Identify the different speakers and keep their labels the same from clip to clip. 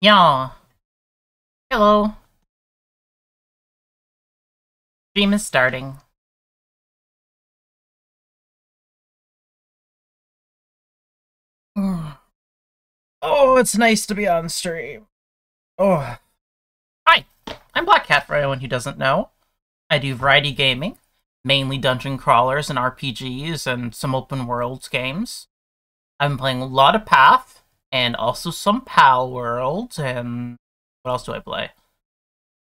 Speaker 1: Yeah. Hello. Stream is starting. Mm.
Speaker 2: Oh, it's nice to be on stream. Oh.
Speaker 1: Hi, I'm Black Khat for anyone who doesn't know. I do variety gaming, mainly dungeon crawlers and RPGs and some open worlds games. I've been playing a lot of Path and also some Pal World and what else do I play?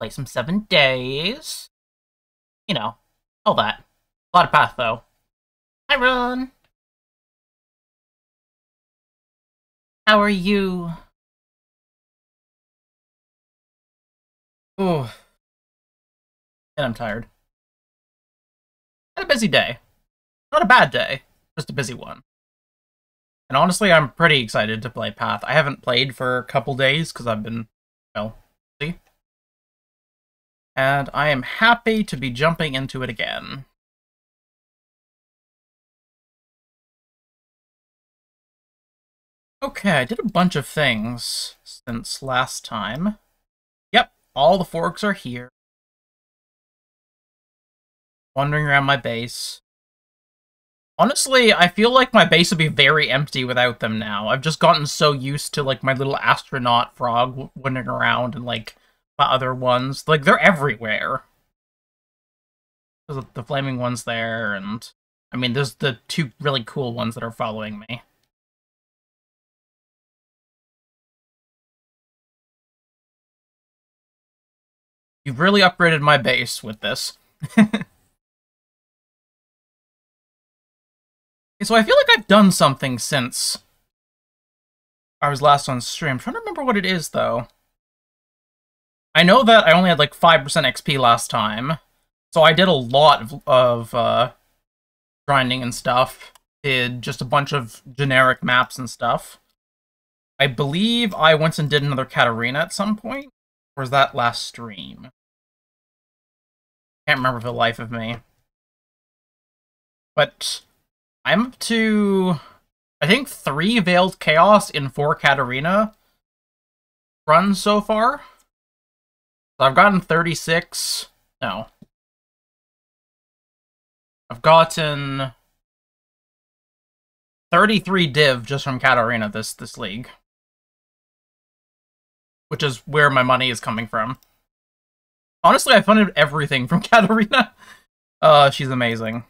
Speaker 1: Play some Seven Days. You know, all that. A lot of Path though. Hi, Ron. How are you?
Speaker 2: Oh.
Speaker 1: And I'm tired. Had a busy day. Not a bad day, just a busy one. And honestly, I'm pretty excited to play Path. I haven't played for a couple days because I've been, well, busy. And I am happy to be jumping into it again. Okay, I did a bunch of things since last time. Yep, all the forks are here. Wandering around my base. Honestly, I feel like my base would be very empty without them now. I've just gotten so used to, like, my little astronaut frog wandering around and, like, my other ones. Like, they're everywhere. There's the flaming ones there, and... I mean, there's the two really cool ones that are following me. You've really upgraded my base with this. so I feel like I've done something since I was last on stream. I'm trying to remember what it is, though. I know that I only had like 5% XP last time, so I did a lot of, of uh, grinding and stuff. Did just a bunch of generic maps and stuff. I believe I went and did another Catarina at some point. Or was that last stream? Can't remember for the life of me. But I'm up to, I think, three Veiled Chaos in four Catarina runs so far. So I've gotten 36. No. I've gotten 33 div just from Catarina this this league. Which is where my money is coming from. Honestly, I funded everything from Catarina. Uh, she's amazing.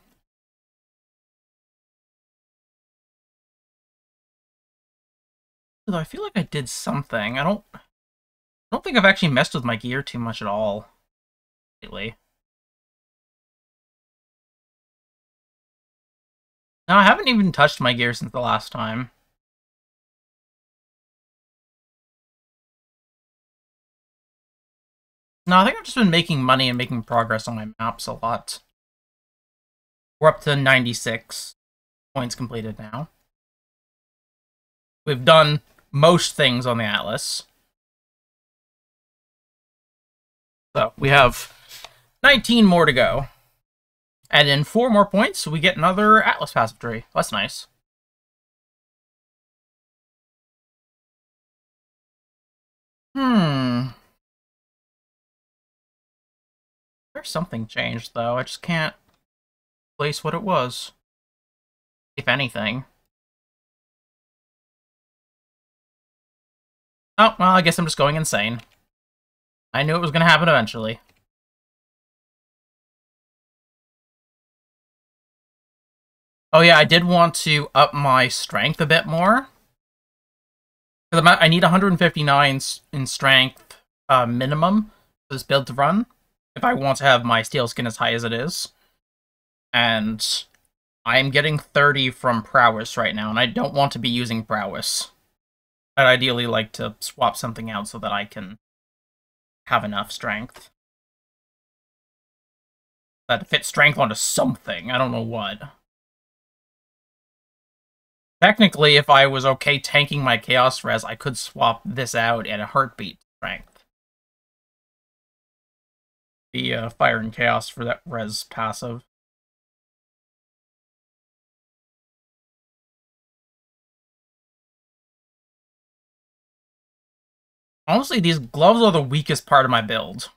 Speaker 1: Though I feel like I did something. I don't I don't think I've actually messed with my gear too much at all lately. No, I haven't even touched my gear since the last time. No, I think I've just been making money and making progress on my maps a lot. We're up to 96 points completed now. We've done most things on the Atlas. So, we have 19 more to go. And in four more points, we get another Atlas passive tree. That's nice. Hmm. There's something changed, though. I just can't place what it was. If anything. Oh, well, I guess I'm just going insane. I knew it was going to happen eventually. Oh yeah, I did want to up my strength a bit more. Because I need 159 in strength uh, minimum for this build to run if I want to have my steel skin as high as it is. And I'm getting 30 from prowess right now, and I don't want to be using prowess. I'd ideally like to swap something out so that I can have enough strength. That fit strength onto something, I don't know what. Technically, if I was okay tanking my Chaos Res, I could swap this out at a heartbeat strength the uh, Fire and Chaos for that res passive. Honestly, these gloves are the weakest part of my build.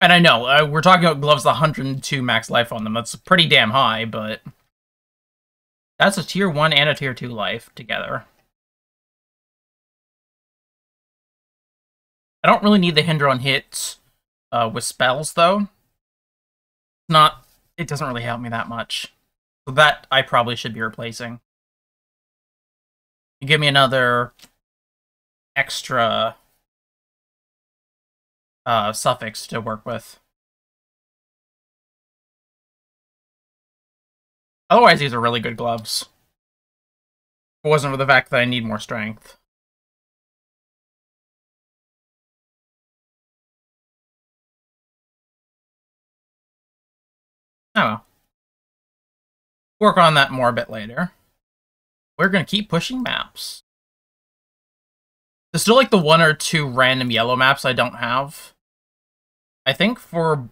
Speaker 1: And I know, uh, we're talking about gloves 102 max life on them. That's pretty damn high, but... That's a tier 1 and a tier 2 life together. I don't really need the hinder on hits uh, with spells, though. Not... It doesn't really help me that much. So that I probably should be replacing. Give me another extra uh, suffix to work with. Otherwise, these are really good gloves. If it wasn't for the fact that I need more strength. Oh. Work on that more a bit later. We're gonna keep pushing maps. There's still like the one or two random yellow maps I don't have. I think for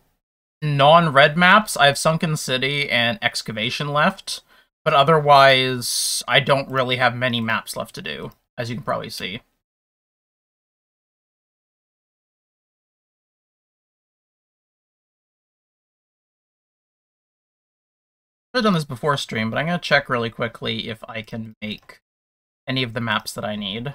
Speaker 1: non-red maps, I have Sunken City and Excavation left, but otherwise, I don't really have many maps left to do, as you can probably see. I've done this before stream, but I'm going to check really quickly if I can make any of the maps that I need.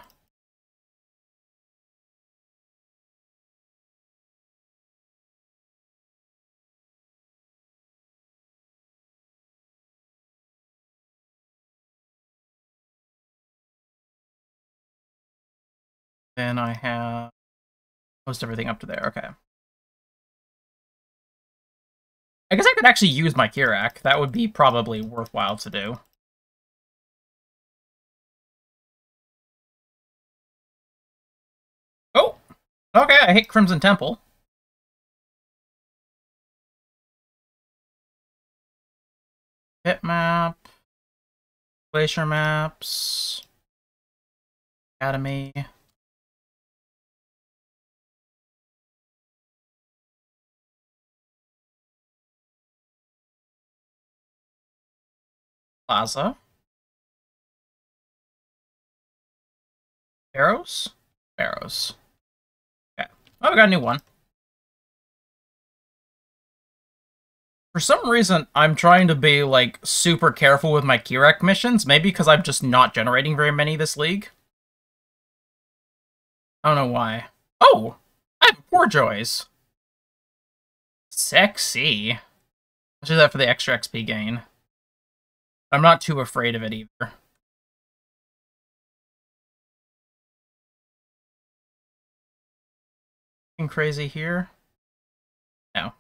Speaker 1: Then I have most everything up to there. Okay. I guess I could actually use my Kirac. That would be probably worthwhile to do. Oh! Okay, I hit Crimson Temple. Pit map. Glacier maps. Academy. Plaza. Arrows? Arrows. Okay. Oh, we got a new one. For some reason, I'm trying to be, like, super careful with my Kirac missions. Maybe because I'm just not generating very many this league. I don't know why. Oh! I have four Joys. Sexy. Let's do that for the extra XP gain. I'm not too afraid of it either. Crazy here? No.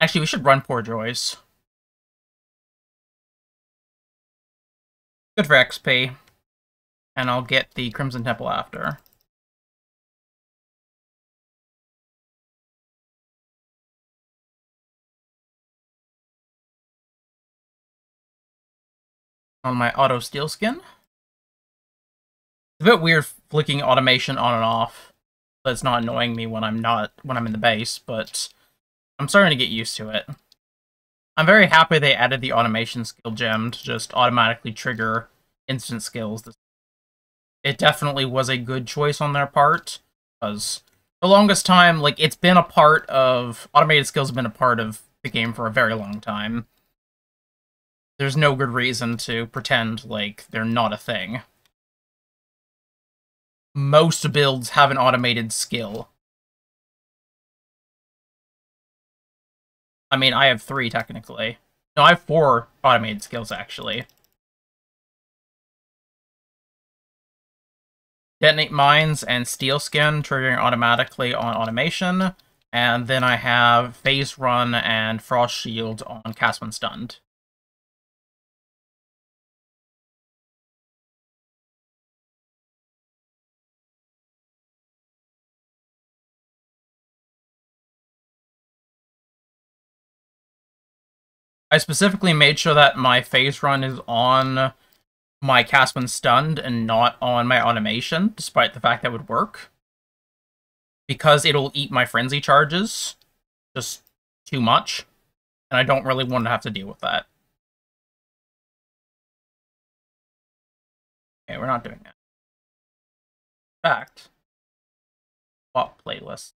Speaker 1: Actually, we should run Poor Joys. Good for XP. And I'll get the Crimson Temple after. On my auto steel skin. It's a bit weird flicking automation on and off. It's not annoying me when I'm not when I'm in the base, but I'm starting to get used to it. I'm very happy they added the automation skill gem to just automatically trigger instant skills. It definitely was a good choice on their part, because the longest time, like, it's been a part of... Automated skills have been a part of the game for a very long time there's no good reason to pretend like they're not a thing. Most builds have an automated skill. I mean, I have three, technically. No, I have four automated skills, actually. Detonate Mines and Steel Skin, triggering automatically on automation. And then I have Phase Run and Frost Shield on Cast When Stunned. I specifically made sure that my phase run is on my cast when stunned and not on my automation, despite the fact that would work. Because it'll eat my frenzy charges just too much, and I don't really want to have to deal with that. Okay, we're not doing that. In fact, swap playlist.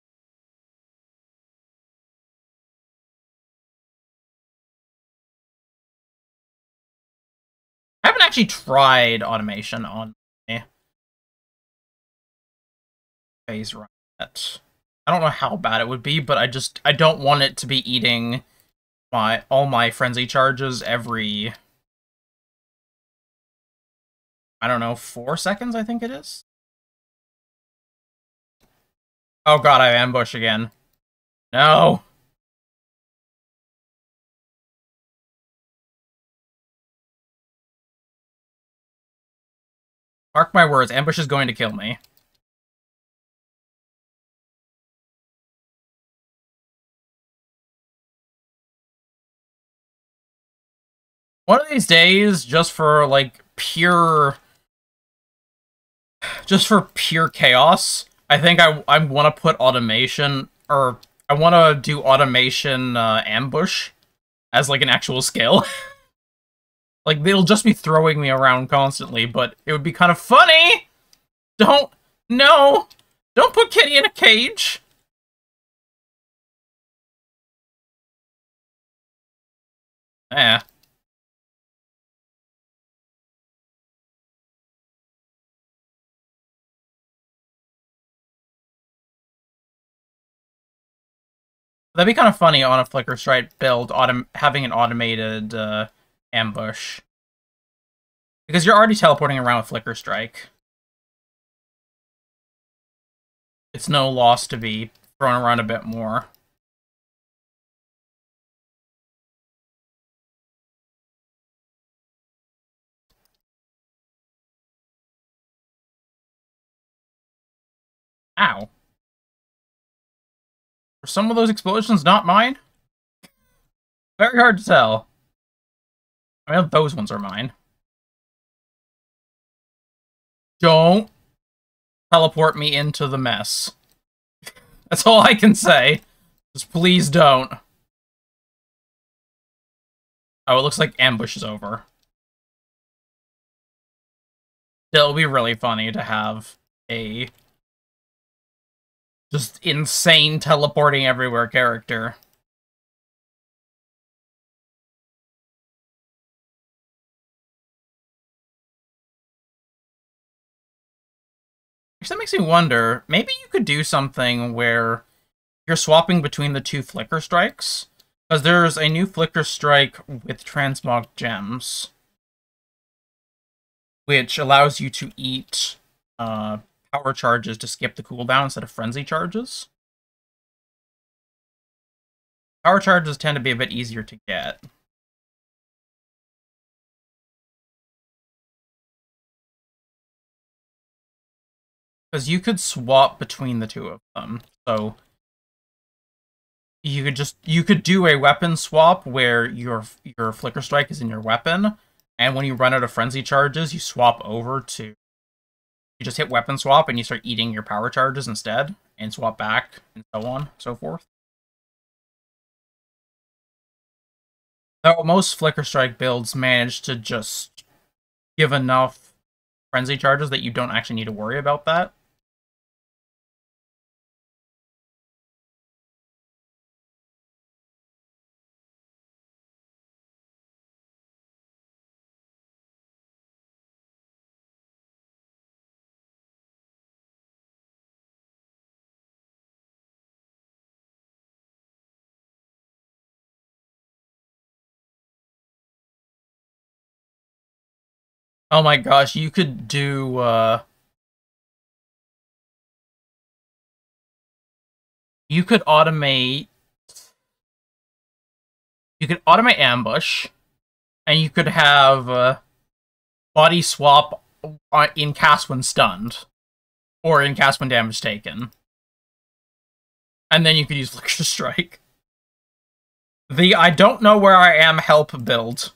Speaker 1: Haven't actually tried automation on phase run. I don't know how bad it would be, but I just I don't want it to be eating my all my frenzy charges every I don't know, four seconds I think it is. Oh god, I ambush again. No. Mark my words, ambush is going to kill me. One of these days, just for, like, pure... Just for pure chaos, I think I, I want to put automation, or I want to do automation uh, ambush as, like, an actual skill. like, they'll just be throwing me around constantly, but it would be kind of funny! Don't... No! Don't put Kitty in a cage! Eh. That'd be kind of funny on a Flicker Strike build, having an automated uh, ambush. Because you're already teleporting around with Flicker Strike. It's no loss to be thrown around a bit more. Ow. Are some of those explosions not mine? Very hard to tell. I mean, those ones are mine. Don't teleport me into the mess. That's all I can say. Just please don't. Oh, it looks like ambush is over. It'll be really funny to have a just insane teleporting everywhere character. Which that makes me wonder, maybe you could do something where you're swapping between the two Flicker Strikes. Because there's a new Flicker Strike with Transmog Gems. Which allows you to eat uh, power charges to skip the cooldown instead of frenzy charges. Power charges tend to be a bit easier to get. Because you could swap between the two of them. So you could just you could do a weapon swap where your your flicker strike is in your weapon, and when you run out of frenzy charges, you swap over to you just hit weapon swap and you start eating your power charges instead and swap back and so on so forth. Though most Flicker Strike builds manage to just give enough frenzy charges that you don't actually need to worry about that. Oh my gosh, you could do, uh... You could automate... You could automate ambush, and you could have uh, body swap in cast when stunned, or in cast when damage taken. And then you could use Flicker Strike. The I don't know where I am help build.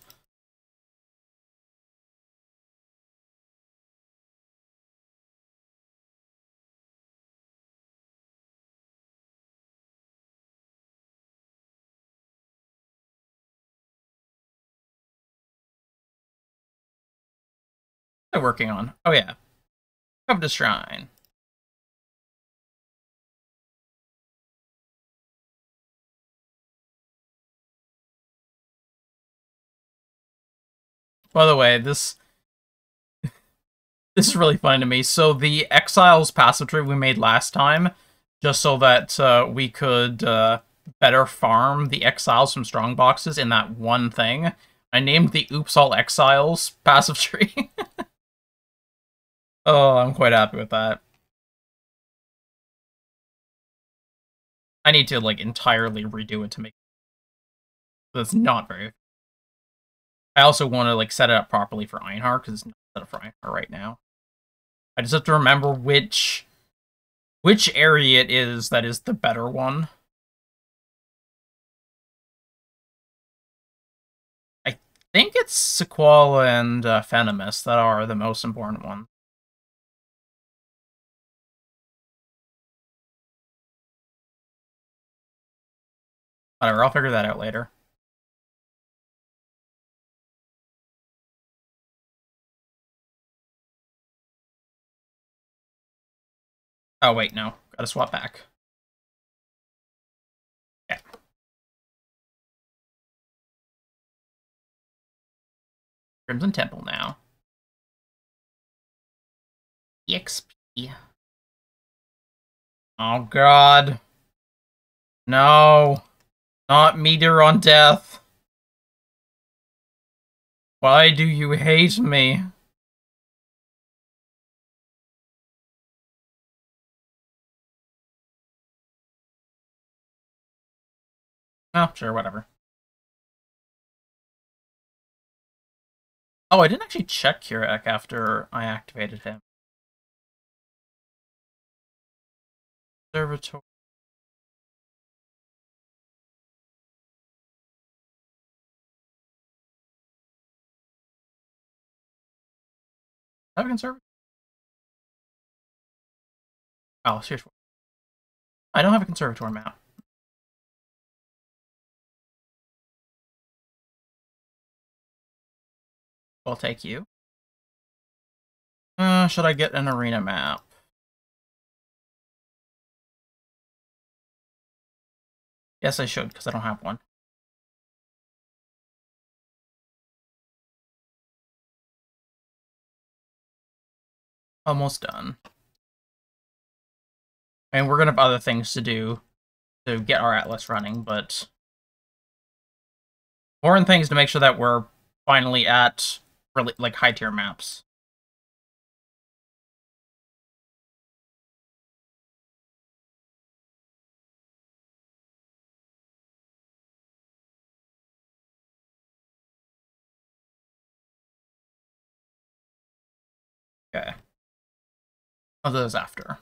Speaker 1: They're working on. Oh yeah. Come to Shrine. By the way, this this is really fun to me. So the Exiles passive tree we made last time, just so that uh, we could uh, better farm the Exiles from strong boxes in that one thing. I named the Oops All Exiles passive tree. oh, I'm quite happy with that. I need to like entirely redo it to make that's not very I also want to like set it up properly for Einhar because it's not set up for Einhar right now. I just have to remember which which area it is that is the better one. I think it's Sequoia and uh, that are the most important ones. Whatever, I'll figure that out later. Oh, wait, no. Gotta swap back. Yeah. Crimson Temple now. EXP. Oh, God. No. Not meter on Death. Why do you hate me? Oh, sure, whatever. Oh, I didn't actually check Kirac after I activated him. Observatory. Have a conservatory? Oh, seriously. I don't have a conservatory map. I'll take you. Uh, should I get an arena map? Yes, I should, because I don't have one. Almost done. And we're gonna have other things to do to get our atlas running, but important things to make sure that we're finally at really like high tier maps. Of those after.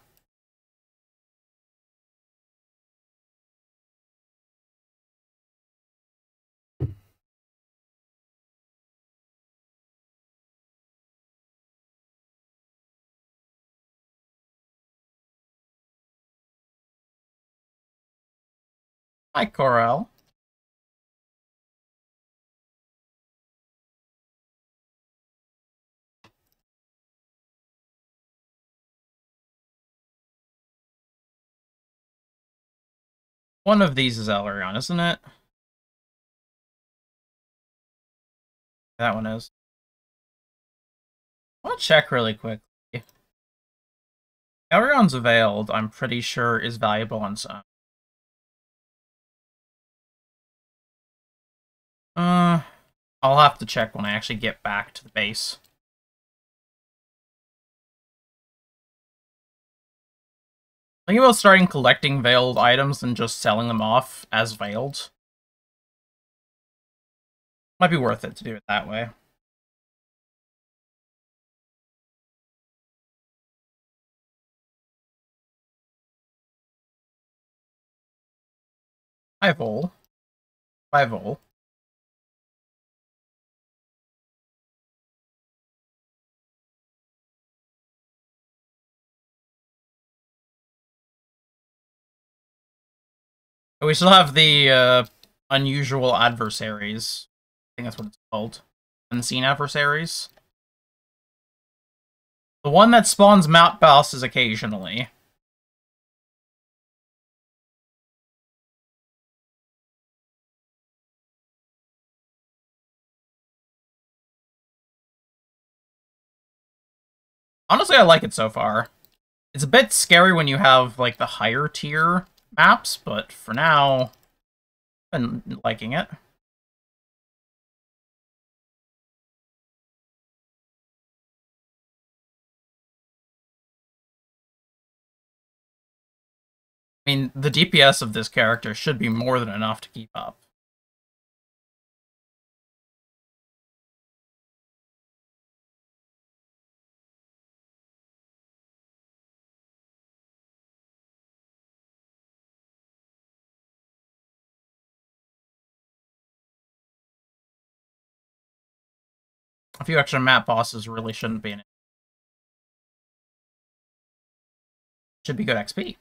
Speaker 1: Hi, Corel. One of these is Elreon, isn't it? That one is. I'll check really quickly. Elreon's Veiled, I'm pretty sure, is valuable on some. Uh, I'll have to check when I actually get back to the base. Think about starting collecting veiled items and just selling them off as veiled. Might be worth it to do it that way. Hi, Vol. Bye, Vol. We still have the uh, unusual adversaries. I think that's what it's called. Unseen adversaries. The one that spawns map bosses occasionally. Honestly, I like it so far. It's a bit scary when you have, like, the higher tier maps, but for now, I've been liking it. I mean, the DPS of this character should be more than enough to keep up. Few extra map bosses really shouldn't be in it. Should be good XP.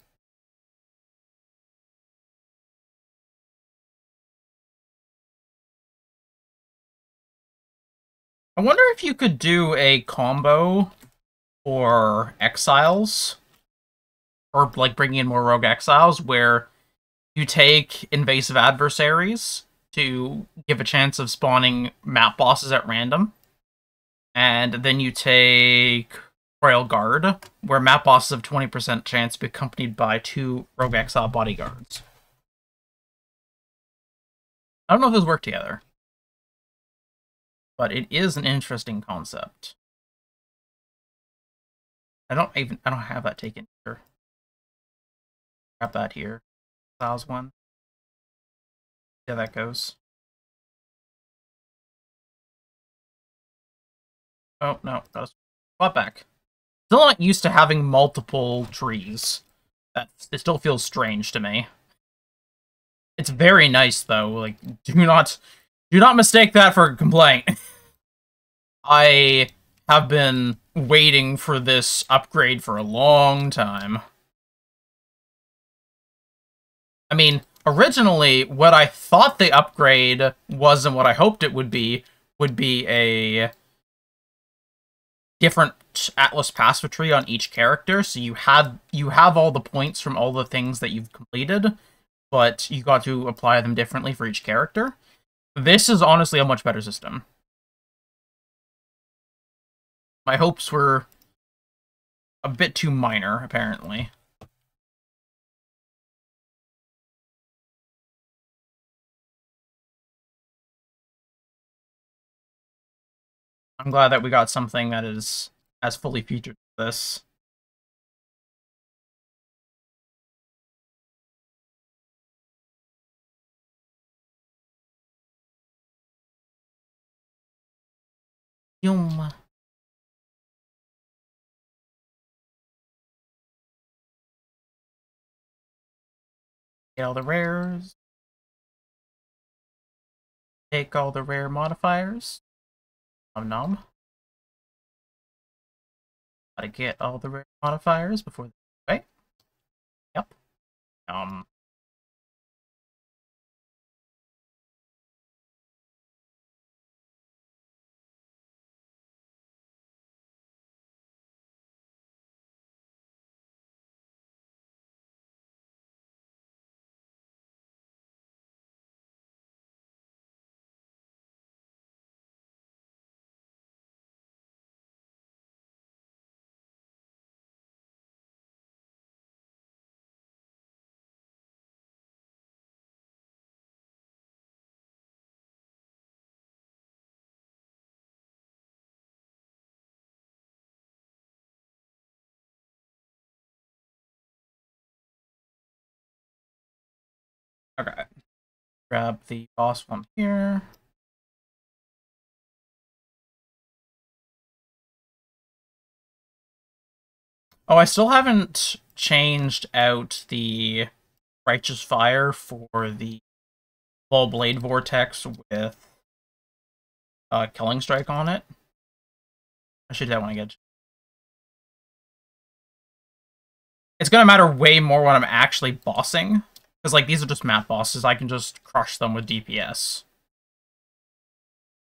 Speaker 1: I wonder if you could do a combo for exiles, or like bringing in more rogue exiles, where you take invasive adversaries to give a chance of spawning map bosses at random, and then you take Royal Guard, where map bosses have 20% chance to be accompanied by two rogue exile bodyguards. I don't know if those work together but it is an interesting concept. I don't even I don't have that taken here. Grab that here. Styles one. Yeah, that goes. Oh no, that was back. Still not used to having multiple trees. That it still feels strange to me. It's very nice though. Like, do not do not mistake that for a complaint. I have been waiting for this upgrade for a long time. I mean, originally, what I thought the upgrade was and what I hoped it would be would be a different Atlas passive tree on each character. So you have you have all the points from all the things that you've completed, but you got to apply them differently for each character. This is honestly a much better system. My hopes were a bit too minor, apparently. I'm glad that we got something that is as fully featured as this. Yum. Get all the rares. Take all the rare modifiers. Nom nom. Gotta get all the rare modifiers before the right? Yep. Um Grab the boss one here. Oh, I still haven't changed out the Righteous Fire for the Full Blade Vortex with uh, Killing Strike on it. I should do that when I get... It's gonna matter way more when I'm actually bossing. Because, like, these are just map bosses. I can just crush them with DPS.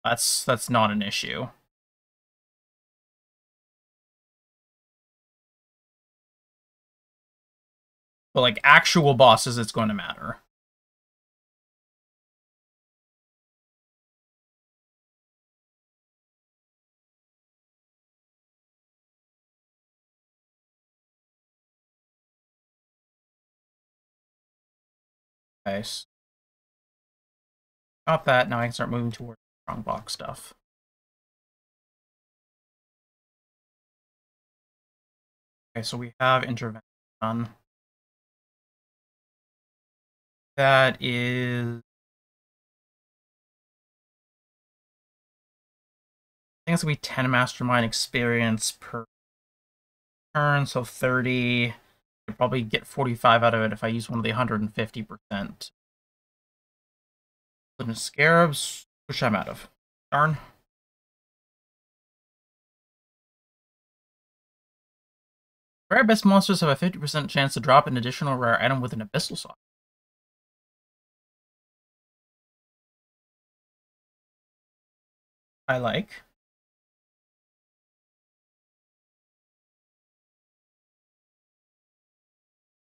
Speaker 1: That's, that's not an issue. But, like, actual bosses, it's going to matter. Nice. Got that. Now I can start moving towards strong box stuff. Okay, so we have intervention done. That is... I think it's gonna be 10 mastermind experience per turn, so 30. I'd probably get 45 out of it if I use one of the 150%. Living Scarabs, which I'm out of. Darn. Rare best monsters have a 50% chance to drop an additional rare item with an abyssal socket. I like.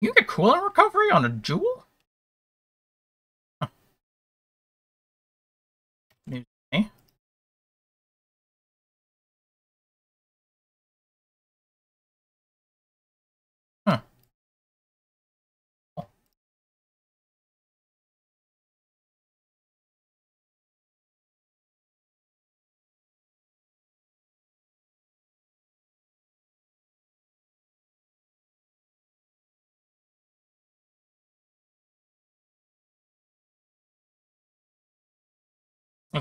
Speaker 1: You get cooldown recovery on a jewel?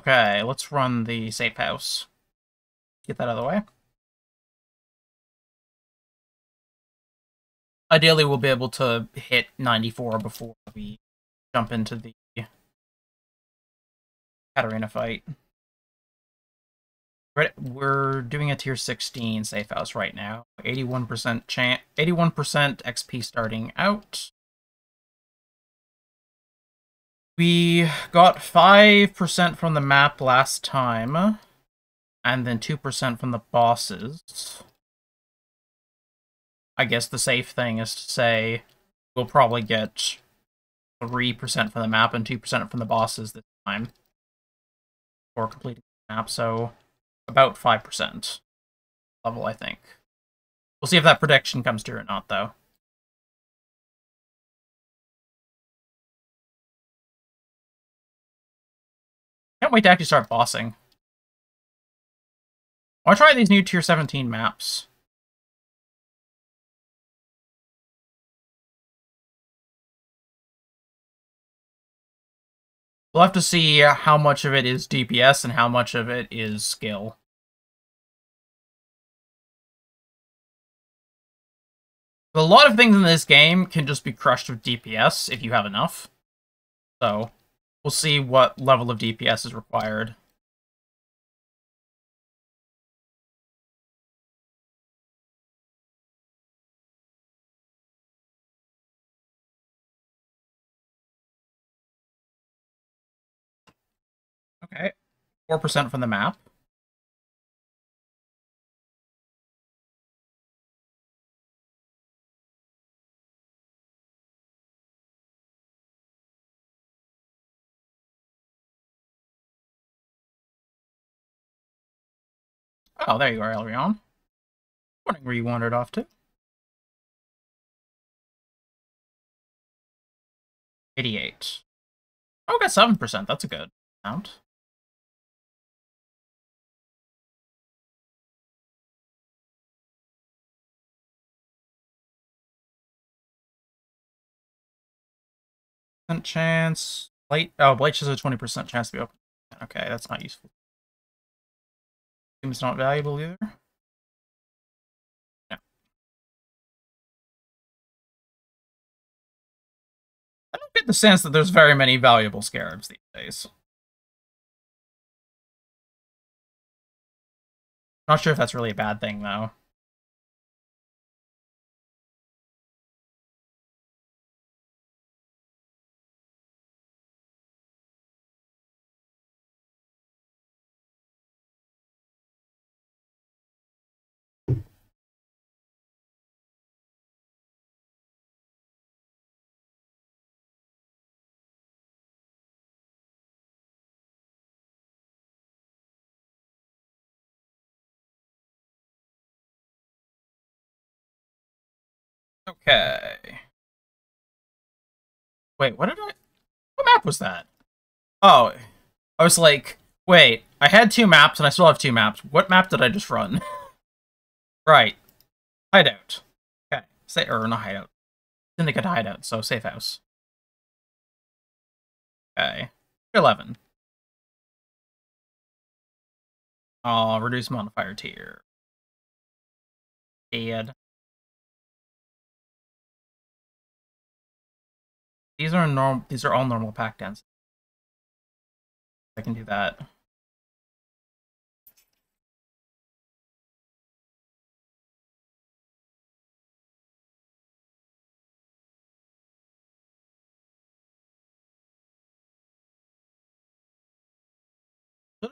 Speaker 1: Okay, let's run the safe house. Get that out of the way. Ideally, we'll be able to hit 94 before we jump into the Catarina fight. Right, we're doing a tier 16 safe house right now. 81% chance, 81% XP starting out. We got 5% from the map last time, and then 2% from the bosses. I guess the safe thing is to say we'll probably get 3% from the map and 2% from the bosses this time for completing the map, so about 5% level, I think. We'll see if that prediction comes true or not, though. Can't wait to actually start bossing. I want to try these new tier 17 maps. We'll have to see how much of it is DPS and how much of it is skill. A lot of things in this game can just be crushed with DPS if you have enough. So, we'll see what level of DPS is required. Okay. 4% from the map. Oh, there you are, Elreon. Wondering where you wandered off to. 88. Oh, got 7%. That's a good amount. chance. Blight. Oh, Blight has a 20% chance to be open. Okay, that's not useful. Seems not valuable either. I don't get the sense that there's very many valuable scarabs these days. Not sure if that's really a bad thing, though. Okay. Wait, what did I... What map was that? Oh, I was like, wait, I had two maps and I still have two maps. What map did I just run? right. Hideout. Okay. Say, or not hideout. Syndicate hideout, so safe house. Okay. 11. I'll reduce modifier tier. Dead. These are normal. These are all normal pack dens. I can do that.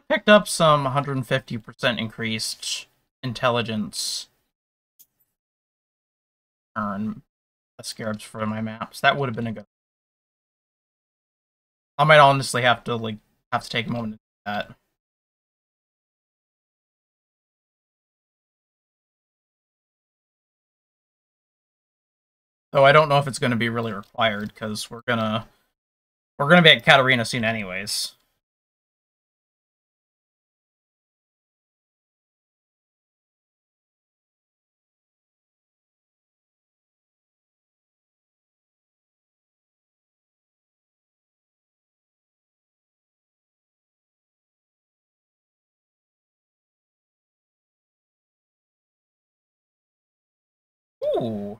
Speaker 1: picked up some 150% increased intelligence turn scarabs for my maps. That would have been a good. I might honestly have to like have to take a moment to do that. Though I don't know if it's going to be really required because we're gonna we're gonna be at Catarina soon, anyways.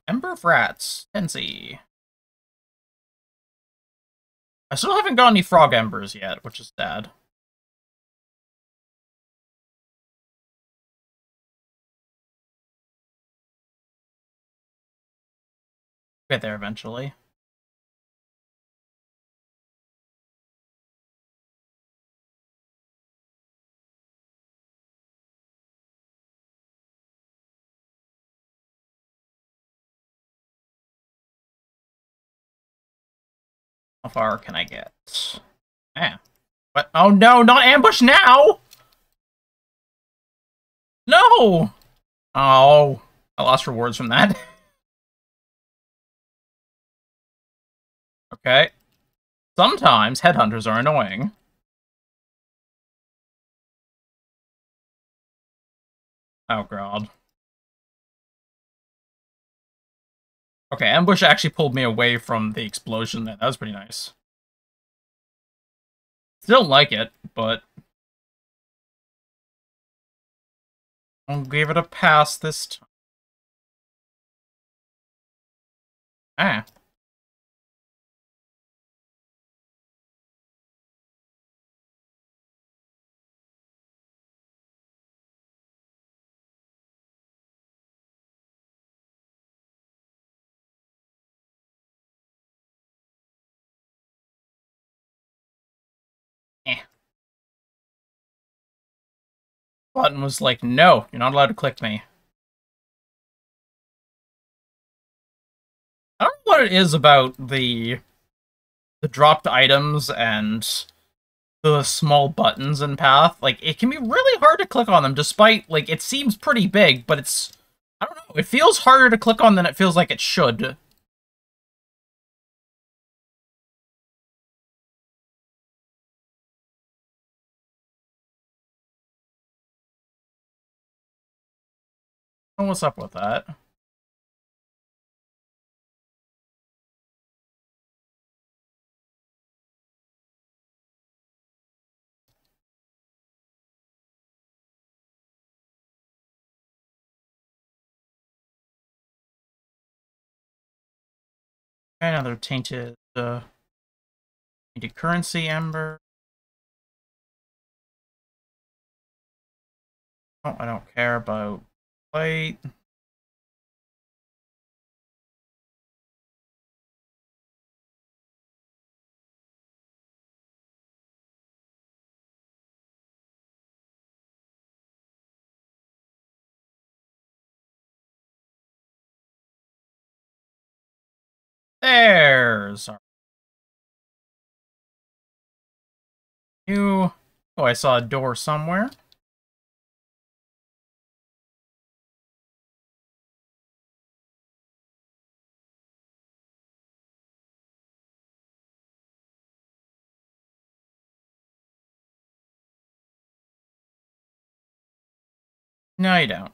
Speaker 1: Ember of Frats. Tensi. I still haven't got any frog embers yet, which is sad. Get there eventually. Far can I get? Yeah. What? Oh no, not ambush now! No! Oh, I lost rewards from that. okay. Sometimes headhunters are annoying. Oh god. Okay, ambush actually pulled me away from the explosion. That was pretty nice. Still don't like it, but I'll give it a pass this time. Ah. Button was like, no, you're not allowed to click me. I don't know what it is about the the dropped items and the small buttons in Path. Like, it can be really hard to click on them, despite, like, it seems pretty big, but it's... I don't know, it feels harder to click on than it feels like it should. What's up with that. Another tainted, uh, tainted currency ember. Oh, I don't care about Wait. There's our new. Oh, I saw a door somewhere. No, you don't.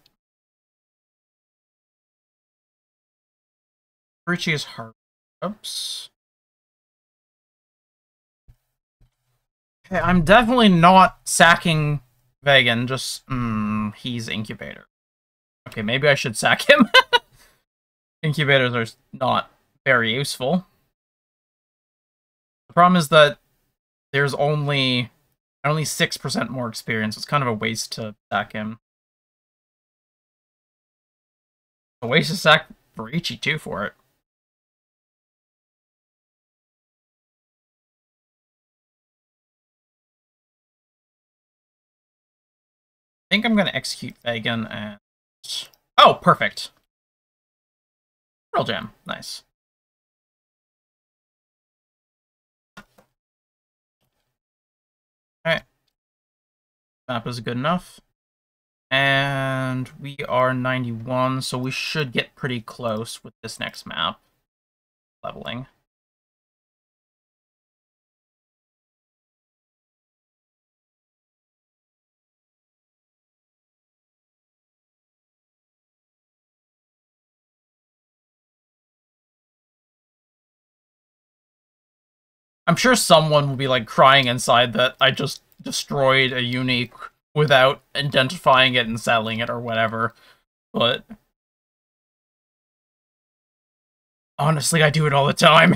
Speaker 1: Richie is hard. Oops. Okay, I'm definitely not sacking Vagan, just, mm, he's Incubator. Okay, maybe I should sack him. Incubators are not very useful. The problem is that there's only only 6% more experience. It's kind of a waste to sack him. A waste sack Vorici too for it. I think I'm going to execute Vagan and... Oh, perfect. Real jam. Nice. Alright. Map is good enough. And we are 91, so we should get pretty close with this next map. Leveling. I'm sure someone will be like crying inside that I just destroyed a unique without identifying it and selling it or whatever. But honestly, I do it all the time.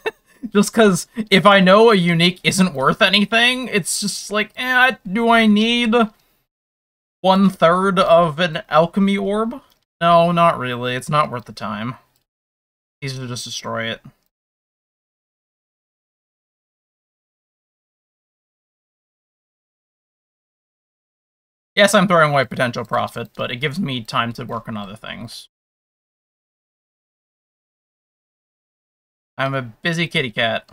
Speaker 1: just because if I know a unique isn't worth anything, it's just like, eh, do I need one third of an alchemy orb? No, not really. It's not worth the time. Easy to just destroy it. Yes, I'm throwing away potential profit, but it gives me time to work on other things. I'm a busy kitty cat.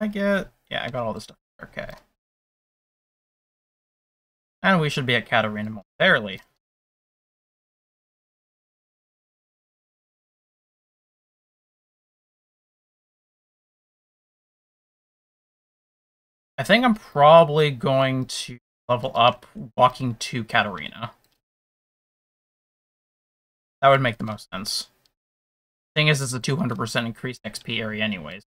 Speaker 1: I get... Yeah, I got all this stuff. Okay. And we should be at Catarina momentarily. I think I'm probably going to level up walking to Catarina. That would make the most sense. Thing is, it's a 200% increased XP area anyways.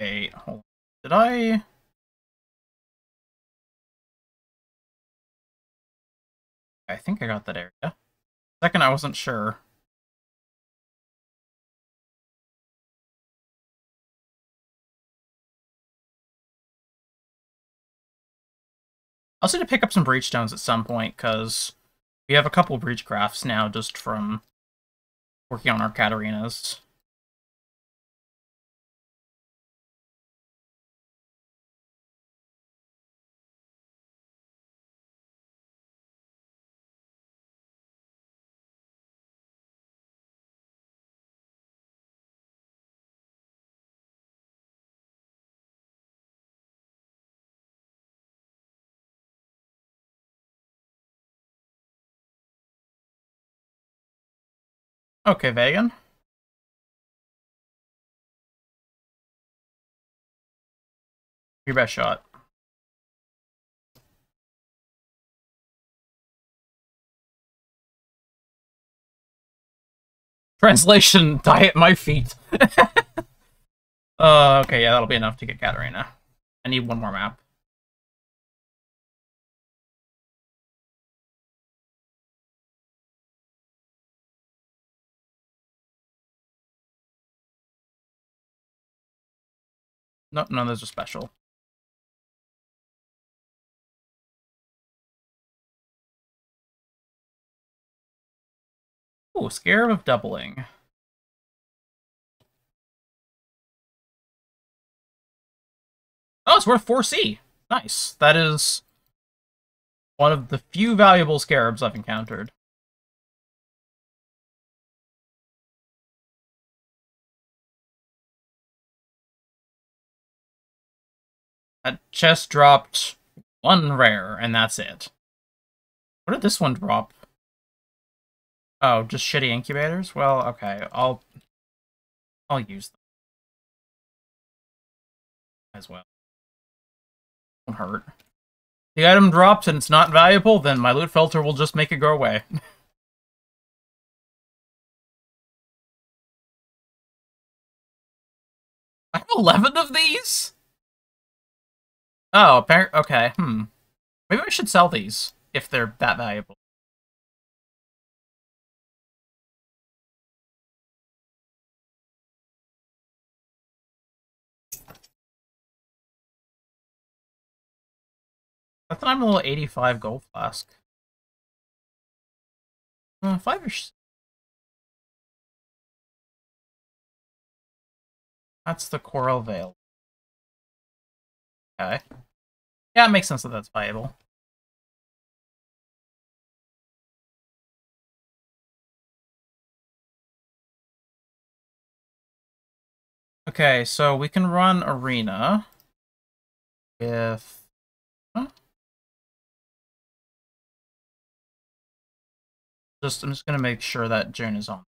Speaker 1: Okay, hold. Did I... I think I got that area. Second, I wasn't sure. I also need to pick up some breach stones at some point, because we have a couple breach crafts now just from working on our Okay, Vagan. Your best shot. Translation, die at my feet. uh, okay, yeah, that'll be enough to get Catarina. I need one more map. No, none of those are special. Oh, Scarab of Doubling. Oh, it's worth 4C. Nice. That is one of the few valuable scarabs I've encountered. That chest dropped one rare, and that's it. What did this one drop? Oh, just shitty incubators? Well, okay, I'll... I'll use them. As well. Won't hurt. The item drops and it's not valuable, then my loot filter will just make it go away. I have 11 of these? Oh, okay, hmm. Maybe we should sell these, if they're that valuable. I thought I'm a little 85 gold flask. Uh, five or That's the coral veil. Okay. Yeah, it makes sense that that's viable. Okay, so we can run arena if... just I'm just gonna make sure that Jun is on.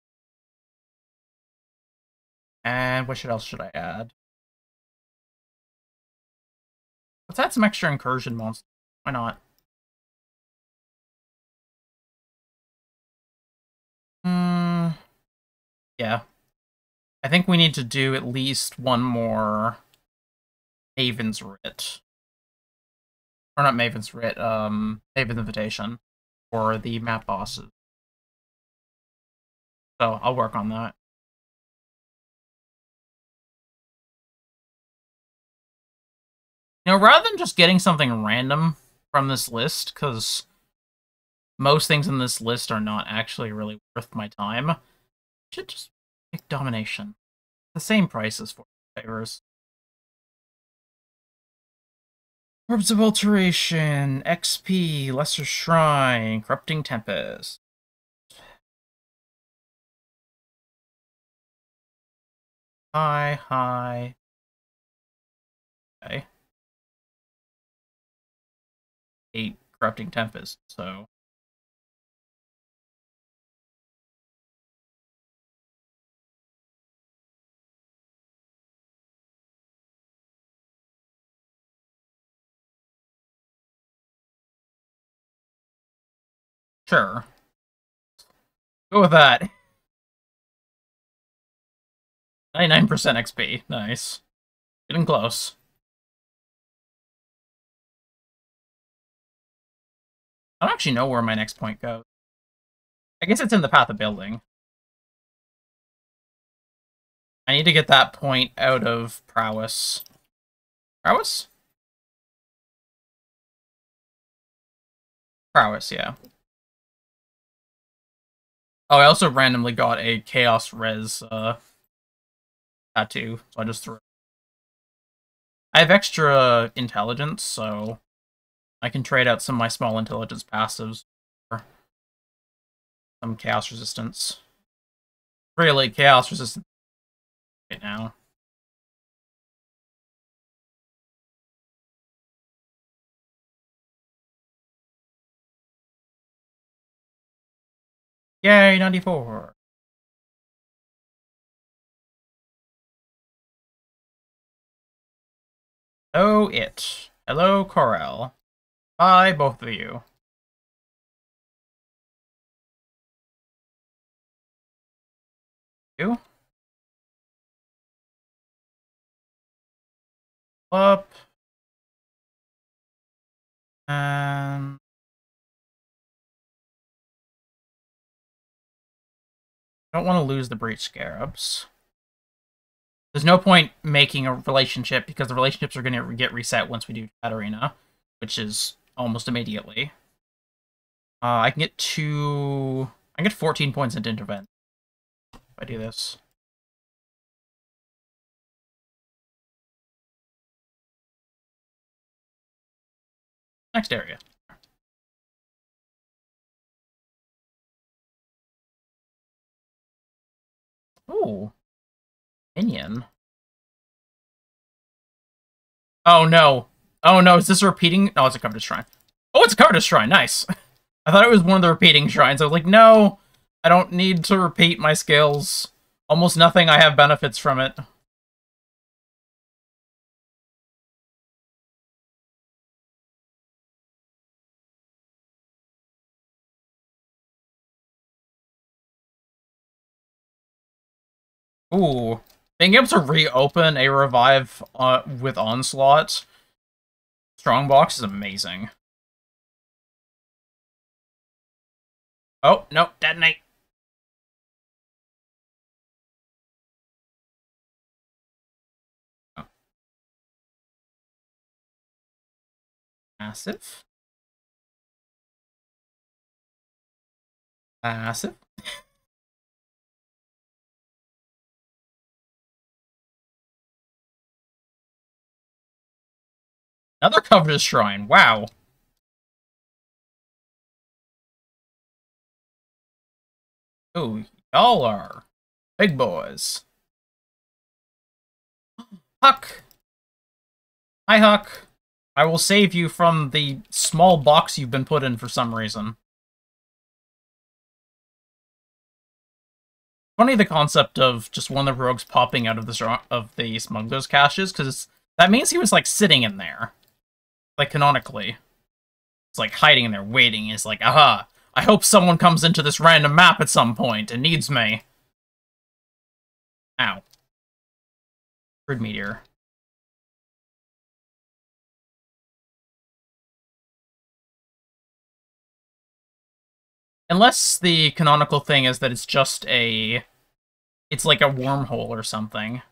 Speaker 1: And what else should I add? Let's add some extra incursion monsters. Why not? Hmm. Yeah. I think we need to do at least one more Maven's Writ. Or not Maven's Writ, um, Maven's Invitation for the map bosses. So I'll work on that. Know, rather than just getting something random from this list, because most things in this list are not actually really worth my time, I should just pick Domination. The same price as for favors. Orbs of Alteration, XP, Lesser Shrine, Corrupting Tempest. Hi, hi. Okay. Eight Corrupting Tempest, so... Sure. Go with that. 99% XP. Nice. Getting close. I don't actually know where my next point goes. I guess it's in the path of building. I need to get that point out of prowess. Prowess? Prowess, yeah. Oh, I also randomly got a Chaos Res uh, tattoo, so I just threw it. I have extra intelligence, so I can trade out some of my small intelligence passives for some chaos resistance. Really, chaos resistance right now. Yay, 94! Oh, it. Hello, Korell. Hi, both of you. You? Up. And... I don't want to lose the Breach Scarabs. There's no point making a relationship because the relationships are going to get reset once we do Catarina, which is almost immediately. Uh, I can get two... I get 14 points into intervent if I do this. Next area. Ooh. Minion. Oh no. Oh no, is this a repeating? Oh, it's a covetous shrine. Oh, it's a covetous shrine. Nice. I thought it was one of the repeating shrines. I was like, no, I don't need to repeat my skills. Almost nothing I have benefits from it. Ooh. Being able to reopen a revive uh, with Onslaught Strongbox is amazing. Oh, no, detonate. Oh. Massive. Massive. Another covetous shrine. Wow. Oh, y'all are big boys. Huck! Hi, Huck. I will save you from the small box you've been put in for some reason. Funny the concept of just one of the rogues popping out of the of the smuggler's caches, because that means he was like sitting in there, like canonically. It's like hiding in there, waiting. It's like, aha, I hope someone comes into this random map at some point and needs me. Ow. Grid meteor. Unless the canonical thing is that it's just a... It's like a wormhole or something.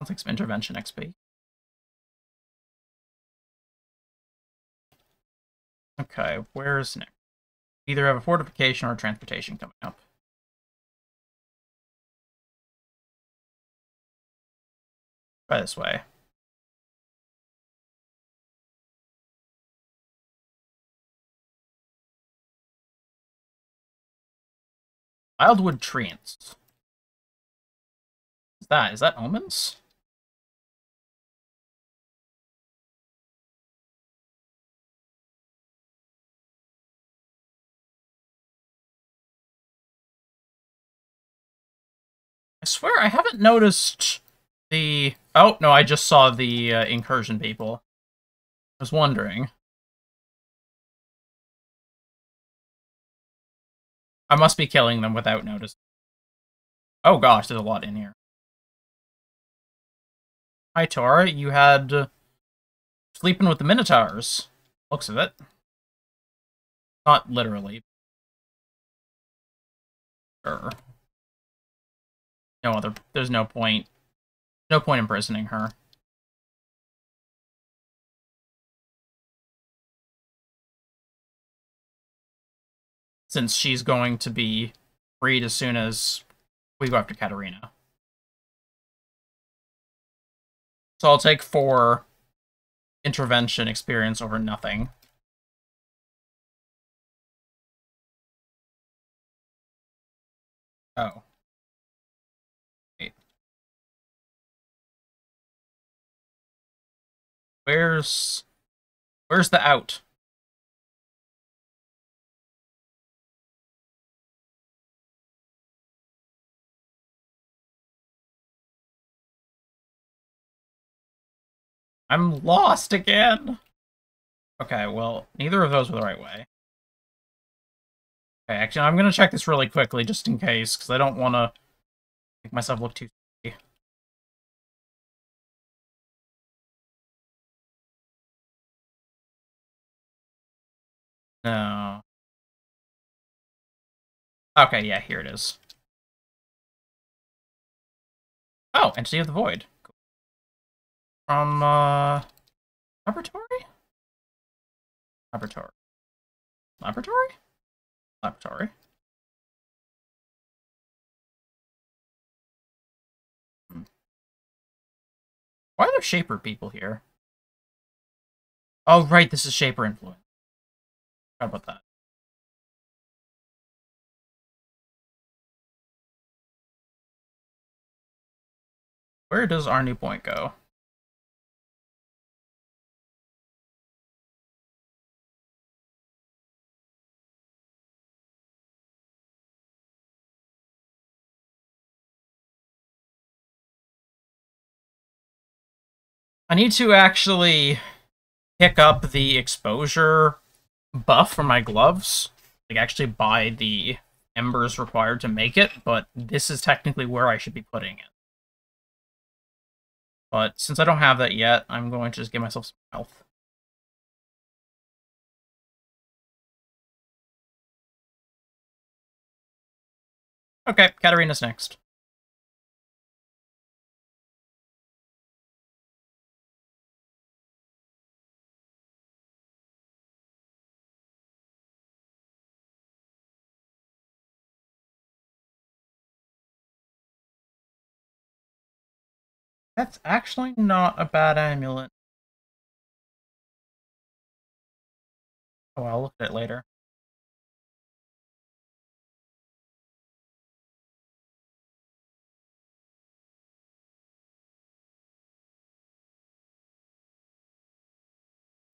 Speaker 1: Sounds like some intervention XP. Okay, where's next? Either have a fortification or transportation coming up. By this way. Wildwood Treants. Is that? Is that omens? Swear I haven't noticed the... Oh, no, I just saw the uh, incursion people. I was wondering. I must be killing them without notice. Oh gosh, there's a lot in here. Hi, Tora. You had... Uh, sleeping with the Minotaurs. Looks of it. Not literally. Sure no other there's no point no point imprisoning her. Since she's going to be freed as soon as we go after Catarina. So I'll take four intervention experience over nothing. Oh. Where's... Where's the out? I'm lost again! Okay, well, neither of those were the right way. Okay, actually, I'm gonna check this really quickly, just in case, because I don't want to make myself look too No. Okay, yeah, here it is. Oh, Entity of the Void. Cool. From, uh... Laboratory? Laboratory. Laboratory? Laboratory. Hmm. Why are there Shaper people here? Oh, right, this is Shaper influence. How about that? Where does our new point go? I need to actually pick up the exposure buff for my gloves. Like, actually buy the embers required to make it, but this is technically where I should be putting it. But since I don't have that yet, I'm going to just give myself some health. Okay, Catarina's next. That's actually not a bad amulet. Oh, I'll look at it later.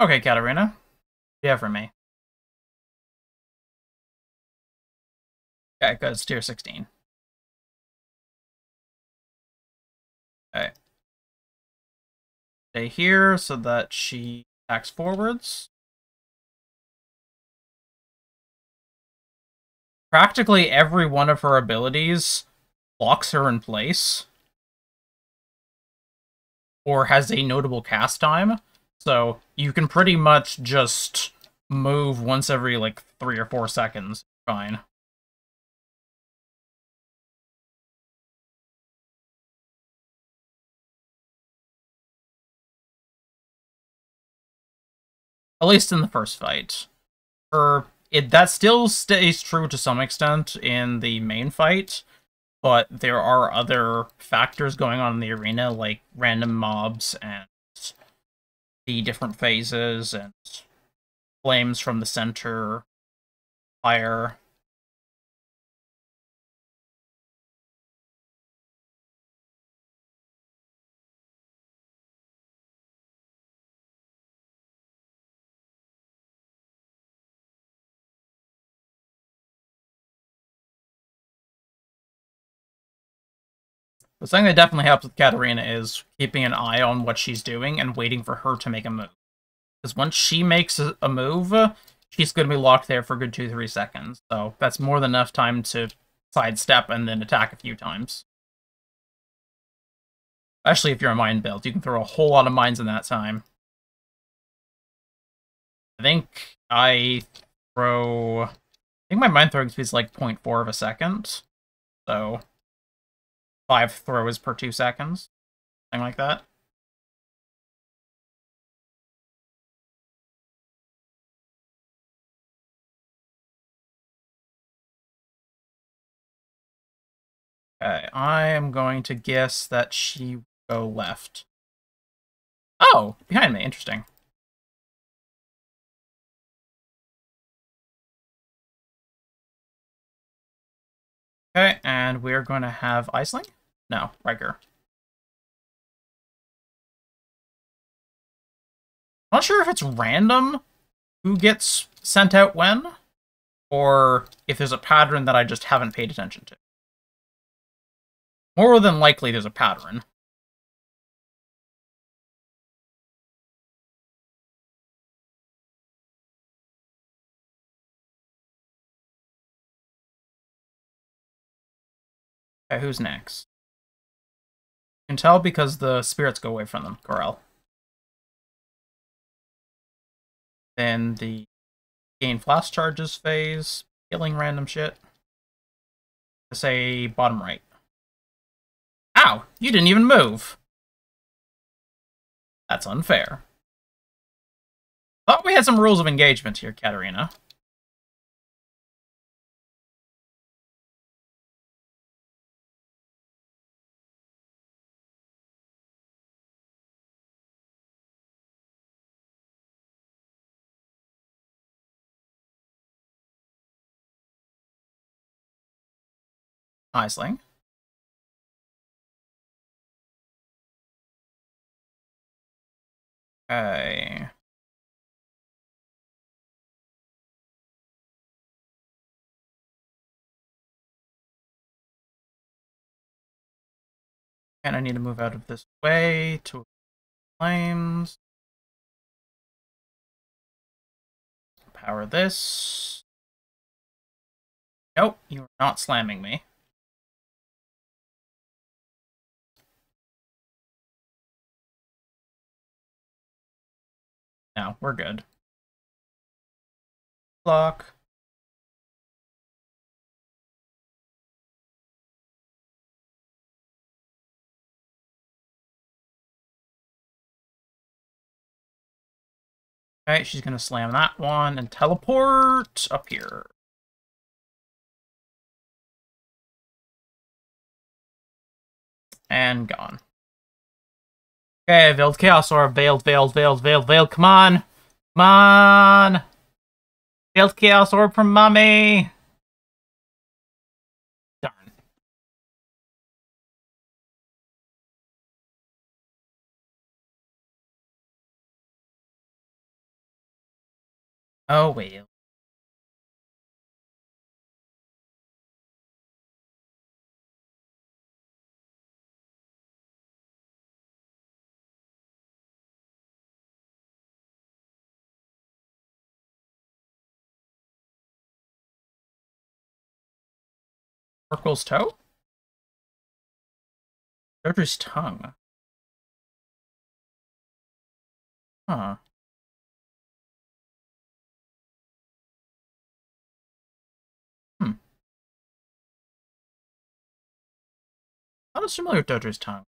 Speaker 1: Okay, Catarina. Yeah, for me. Okay, good. It's tier 16. Okay stay here so that she acts forwards. Practically every one of her abilities locks her in place. Or has a notable cast time. So you can pretty much just move once every like three or four seconds. Fine. At least in the first fight. Or it that still stays true to some extent in the main fight, but there are other factors going on in the arena, like random mobs and the different phases and flames from the center, fire, The thing that definitely helps with Catarina is keeping an eye on what she's doing and waiting for her to make a move. Because once she makes a move, she's going to be locked there for a good two, three seconds. So that's more than enough time to sidestep and then attack a few times. Especially if you're a mine build. You can throw a whole lot of mines in that time. I think I throw... I think my mine throwing speed is like 0.4 of a second. So five throws per two seconds, something like that. Okay, I am going to guess that she go left. Oh, behind me. Interesting. Okay, and we're going to have Aisling? No, Riker. I'm not sure if it's random who gets sent out when, or if there's a pattern that I just haven't paid attention to. More than likely, there's a pattern. Okay, who's next? Can tell because the spirits go away from them, Korell. Then the gain flash charges phase, killing random shit. Say bottom right. Ow! You didn't even move! That's unfair. Thought we had some rules of engagement here, Catarina. Aisling. Okay. And I need to move out of this way to flames. Power this. Nope, you are not slamming me. No, we're good. Block. Okay, she's gonna slam that one and teleport up here. And gone. Okay, Veiled Chaos Orb, Veiled, Veiled, Veiled, Veiled, Veiled, come on! Come on! Veiled Chaos Orb from Mommy! Darn. Oh, well. Oracle's toe? Joker's tongue. Huh. Hmm. Not as familiar with Dodra's tongue.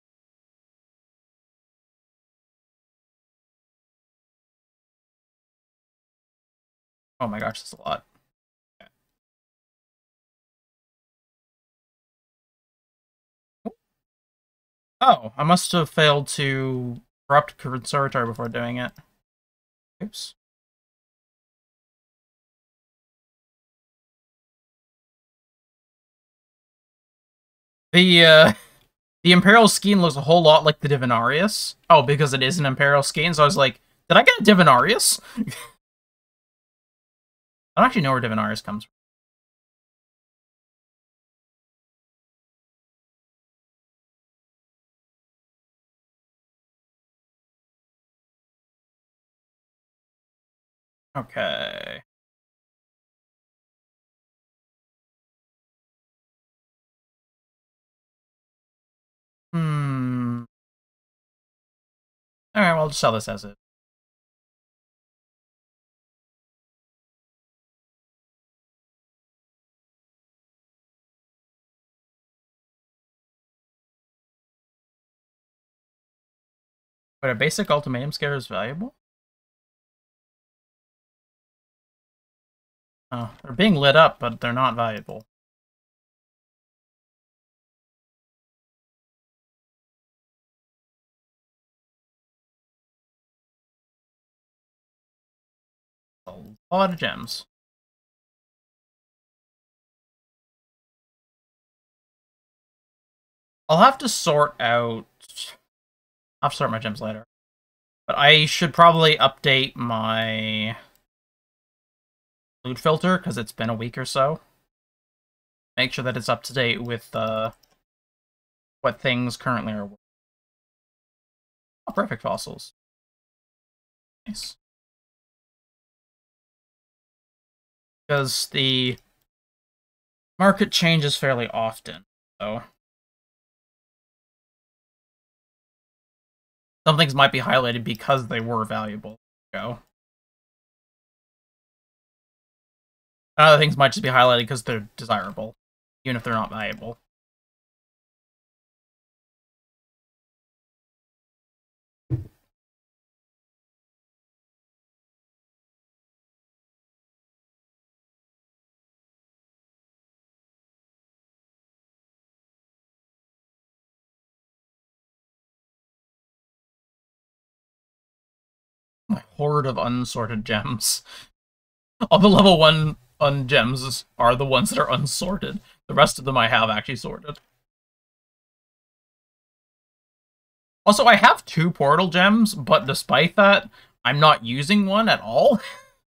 Speaker 1: Oh my gosh, that's a lot. Oh, I must have failed to corrupt Conservatory before doing it. Oops. The, uh, the Imperial Skein looks a whole lot like the Divinarius. Oh, because it is an Imperial Skein, so I was like, did I get a Divinarius? I don't actually know where Divinarius comes from. Okay. Hmm. Alright, well, I'll just sell this as it. But a basic ultimatum scare is valuable? Oh, they're being lit up, but they're not valuable. A lot of gems. I'll have to sort out... I'll sort my gems later. But I should probably update my loot filter because it's been a week or so. Make sure that it's up to date with uh, what things currently are. Oh, perfect fossils. Nice. Because the market changes fairly often, so. Some things might be highlighted because they were valuable. Go. Other things might just be highlighted because they're desirable, even if they're not valuable. horde of unsorted gems. All the level 1 ungems are the ones that are unsorted. the rest of them I have actually sorted. Also, I have two portal gems, but despite that, I'm not using one at all.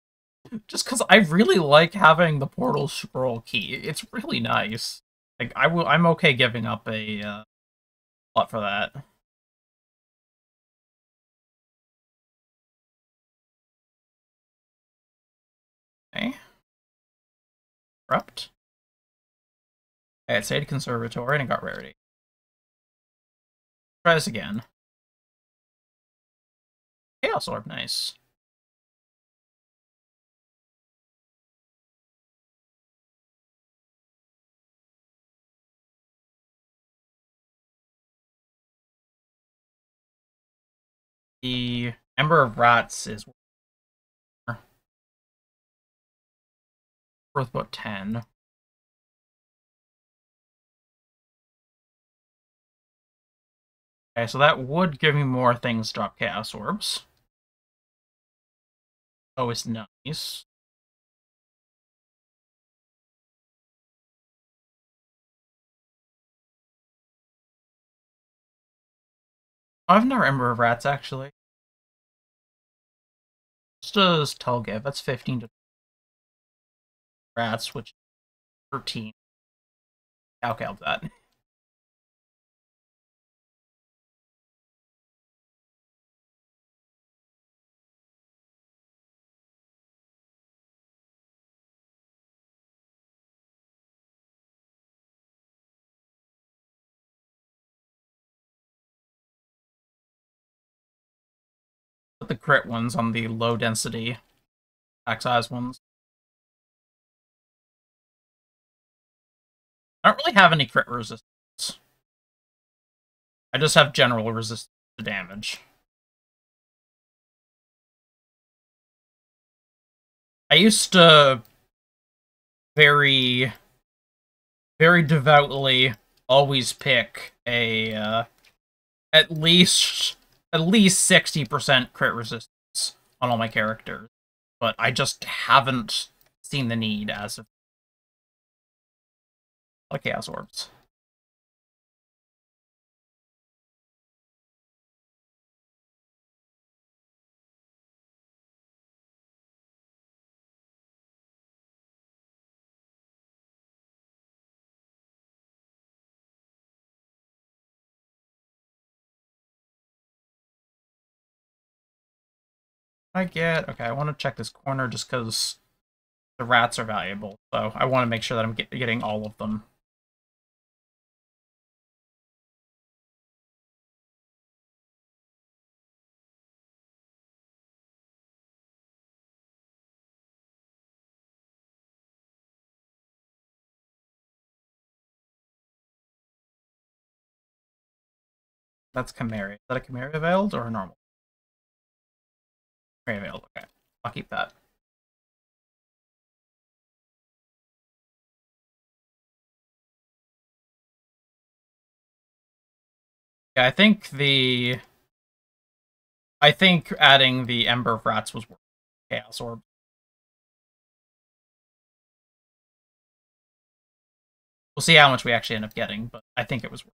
Speaker 1: Just because I really like having the portal scroll key. It's really nice. Like I will, I'm okay giving up a uh, lot for that. Okay. Corrupt. I had stayed conservatory and it got rarity. Try this again. Chaos Orb, nice. The Ember of Rats is worth about 10. Okay, so that would give me more things drop Chaos Orbs. Oh, Always nice. Oh, I've never Ember of Rats, actually. Just does Telgiv, that's 15 to Rats, which 13. Okay, I'll that. Put the crit ones on the low density size ones. I don't really have any crit resistance. I just have general resistance to damage. I used to very, very devoutly always pick a, uh, at least, at least 60% crit resistance on all my characters. But I just haven't seen the need as of Chaos Orbs. I get okay. I want to check this corner just because the rats are valuable, so I want to make sure that I'm get, getting all of them. That's Chimera. Is that a Chimera veiled or a normal? Chimera veiled, okay. I'll keep that. Yeah, I think the... I think adding the Ember of Rats was worth Chaos Orb. We'll see how much we actually end up getting, but I think it was worth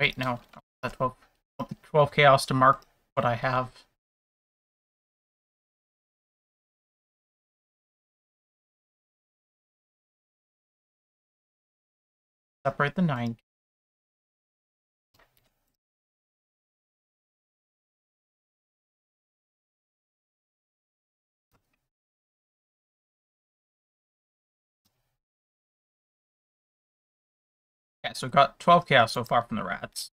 Speaker 1: Wait, no. That 12, 12 chaos to mark what I have. Separate the 9. Okay, so got 12 chaos so far from the rats.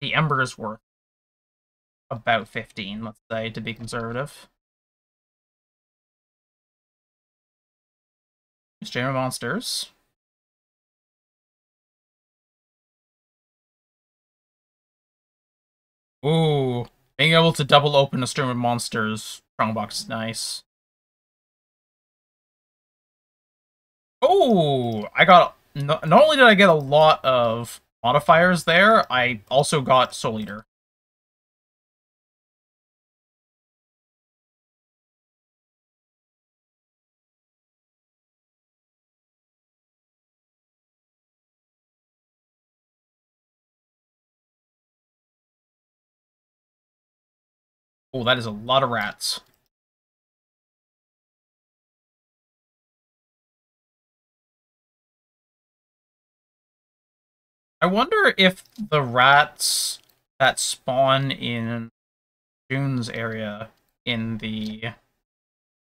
Speaker 1: The ember is worth about 15, let's say, to be conservative. Stream of monsters. Ooh, being able to double open a stream of monsters strongbox is nice. Oh, I got not, not only did I get a lot of modifiers there, I also got Soul Eater. Oh, that is a lot of rats. I wonder if the rats that spawn in Jun's area in the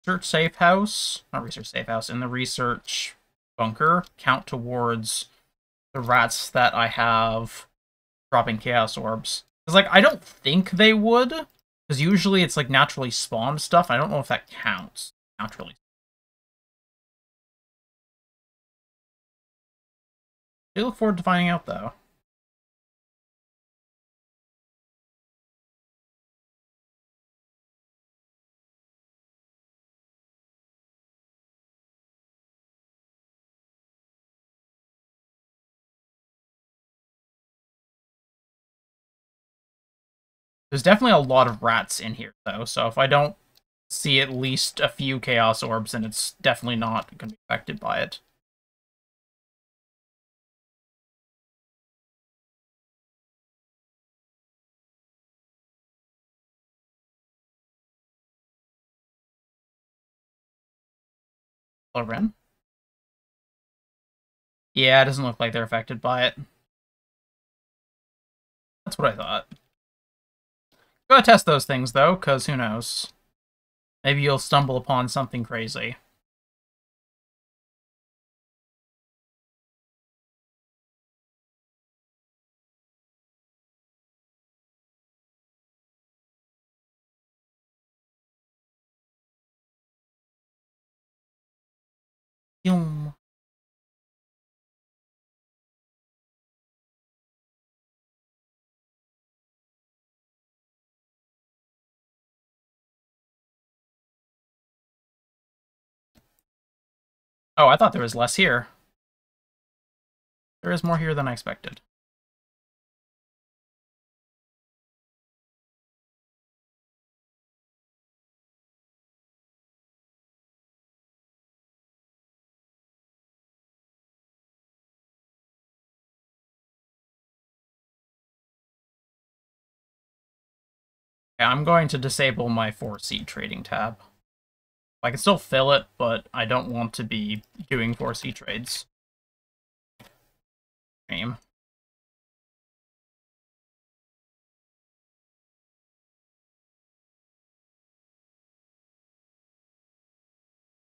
Speaker 1: research safe house, not research safe house, in the research bunker count towards the rats that I have dropping chaos orbs. Because, like, I don't think they would, because usually it's like naturally spawned stuff. I don't know if that counts naturally. I look forward to finding out though. There's definitely a lot of rats in here, though, so if I don't see at least a few Chaos Orbs, then it's definitely not going to be affected by it. Ren. Yeah, it doesn't look like they're affected by it. That's what I thought. Go test those things, though, because who knows. Maybe you'll stumble upon something crazy. Oh, I thought there was less here. There is more here than I expected. I'm going to disable my 4C trading tab. I can still fill it, but I don't want to be doing 4C trades. Game.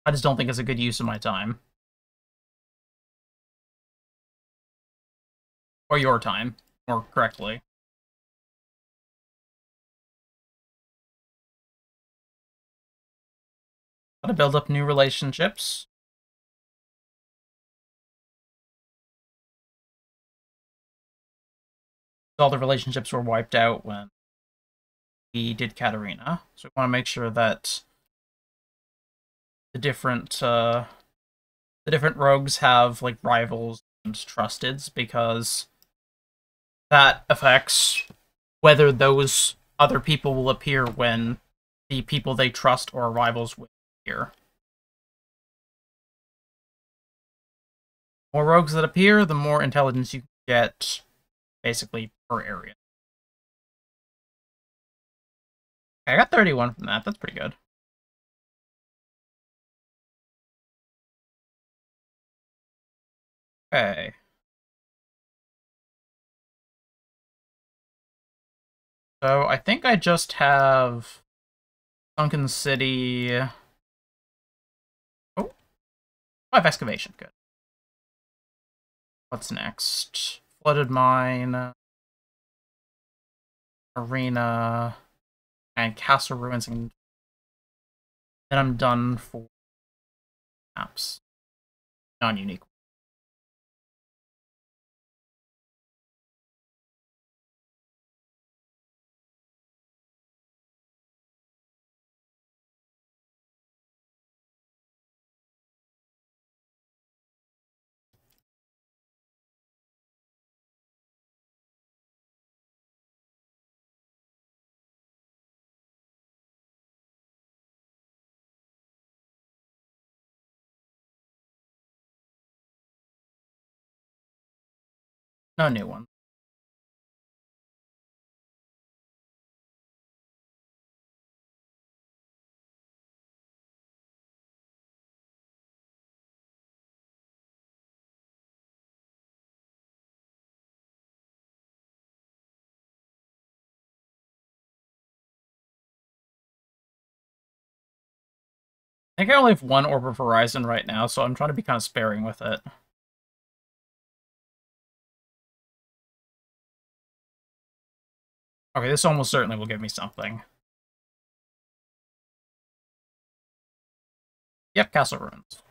Speaker 1: I just don't think it's a good use of my time. Or your time, more correctly. To build up new relationships. All the relationships were wiped out when we did Catarina. So we want to make sure that the different uh, the different rogues have like rivals and trusteds because that affects whether those other people will appear when the people they trust or rivals with here. More rogues that appear, the more intelligence you get, basically, per area. I got 31 from that. That's pretty good. Okay. So I think I just have Sunken City. Five excavation, good. What's next? Flooded mine. Arena. and Castle Ruins, and then I'm done for maps. Non-unique. No new one. I think I only have one Orb of Horizon right now, so I'm trying to be kind of sparing with it. Okay, this almost certainly will give me something. Yep, Castle Ruins.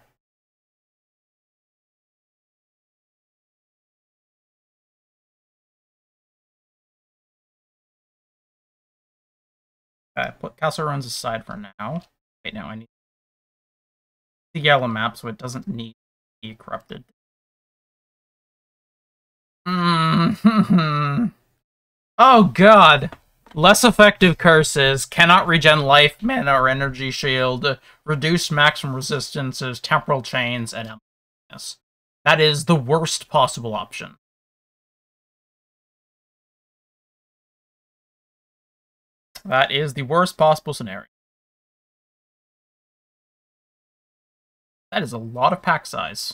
Speaker 1: Okay, put Castle Ruins aside for now. Wait, now I need the yellow map so it doesn't need to be corrupted. Mm Oh god. Less effective curses, cannot regen life, mana, or energy shield, reduce maximum resistances, temporal chains, and emptiness. That is the worst possible option. That is the worst possible scenario. That is a lot of pack size.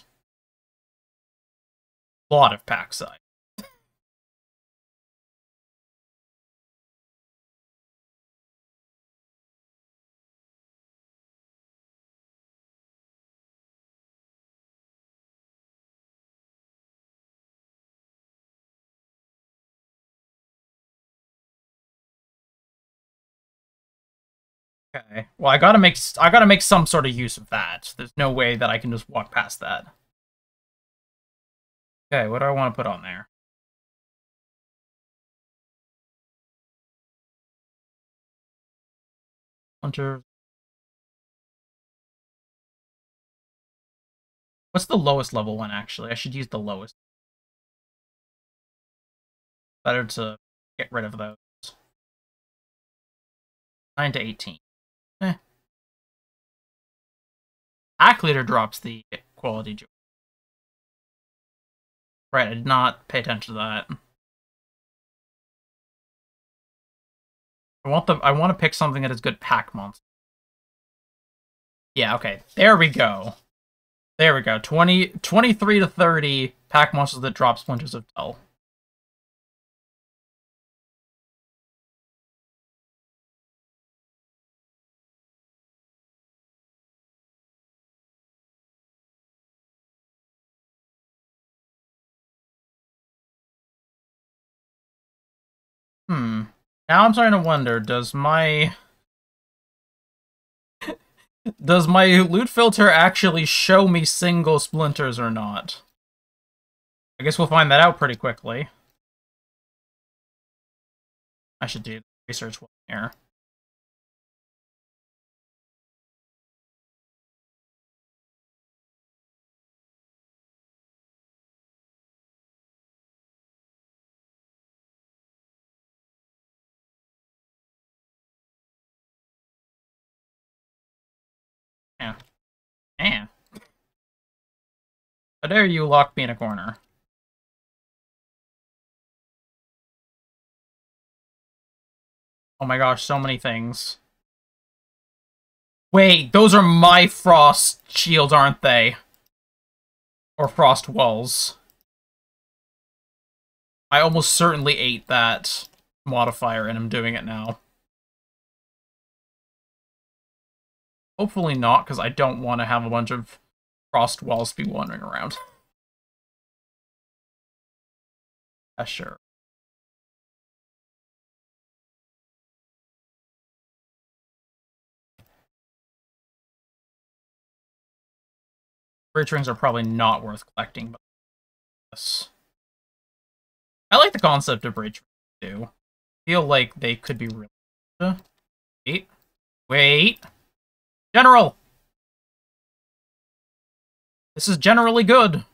Speaker 1: A Lot of pack size. Okay. Well, I gotta make I gotta make some sort of use of that. There's no way that I can just walk past that. Okay, what do I want to put on there? Hunter. What's the lowest level one, actually? I should use the lowest. Better to get rid of those. 9 to 18. Eh. Pack leader drops the quality joy. Right, I did not pay attention to that. I want the I want to pick something that is good pack monster. Yeah, okay. There we go. There we go. 20, 23 to 30 pack monsters that drop Splinters of Tul. Now I'm starting to wonder, does my... does my loot filter actually show me single splinters or not? I guess we'll find that out pretty quickly. I should do research one here. How dare you lock me in a corner? Oh my gosh, so many things. Wait, those are my frost shields, aren't they? Or frost walls. I almost certainly ate that modifier and I'm doing it now. Hopefully not, because I don't want to have a bunch of crossed walls be wandering around. yeah, sure. Breach rings are probably not worth collecting, but yes. I like the concept of Breach rings too. I feel like they could be really. Wait, wait, General. This is generally good.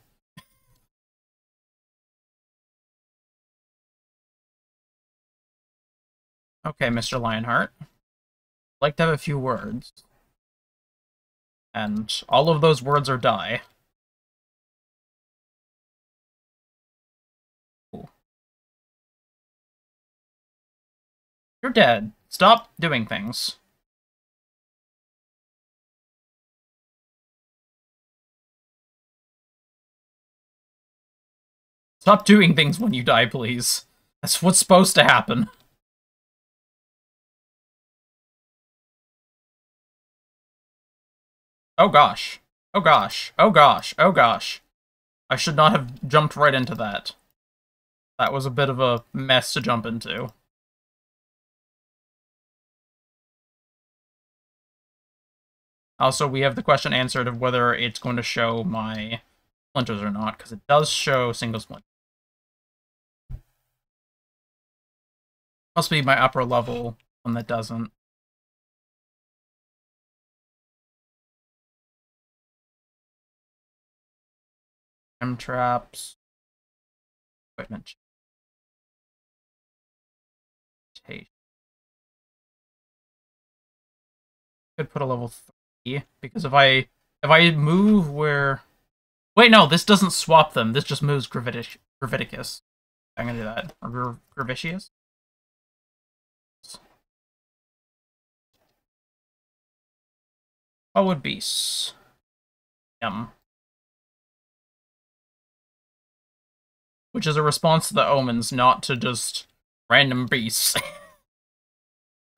Speaker 1: okay, Mr. Lionheart. I'd like to have a few words. And all of those words are die. You're dead. Stop doing things. Stop doing things when you die, please. That's what's supposed to happen. Oh gosh. Oh gosh. Oh gosh. Oh gosh. I should not have jumped right into that. That was a bit of a mess to jump into. Also, we have the question answered of whether it's going to show my splinters or not, because it does show single splinters. Must be my upper level one that doesn't. M traps. Equipment. Could put a level three because if I if I move where wait no this doesn't swap them this just moves Gravitic Graviticus. I'm gonna do that or Gravicius. What would be? Yum. Which is a response to the omens, not to just random beasts.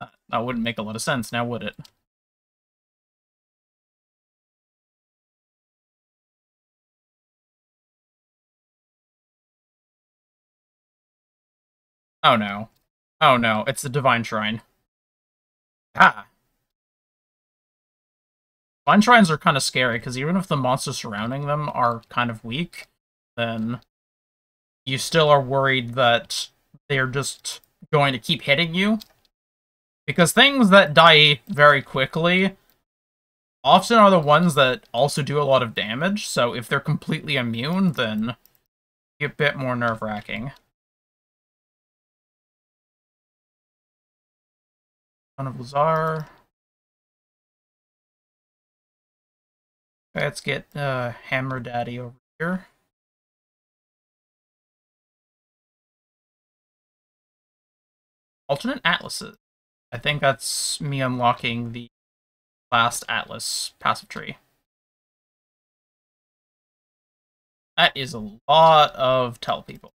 Speaker 1: that wouldn't make a lot of sense now, would it? Oh no. Oh no, it's the Divine Shrine. Ah. Divine Shrines are kind of scary, because even if the monsters surrounding them are kind of weak, then you still are worried that they're just going to keep hitting you. Because things that die very quickly often are the ones that also do a lot of damage, so if they're completely immune, then a bit more nerve-wracking. Son of Lazar. let's get uh, Hammer Daddy over here. Alternate atlases. I think that's me unlocking the last atlas passive tree. That is a lot of tell people.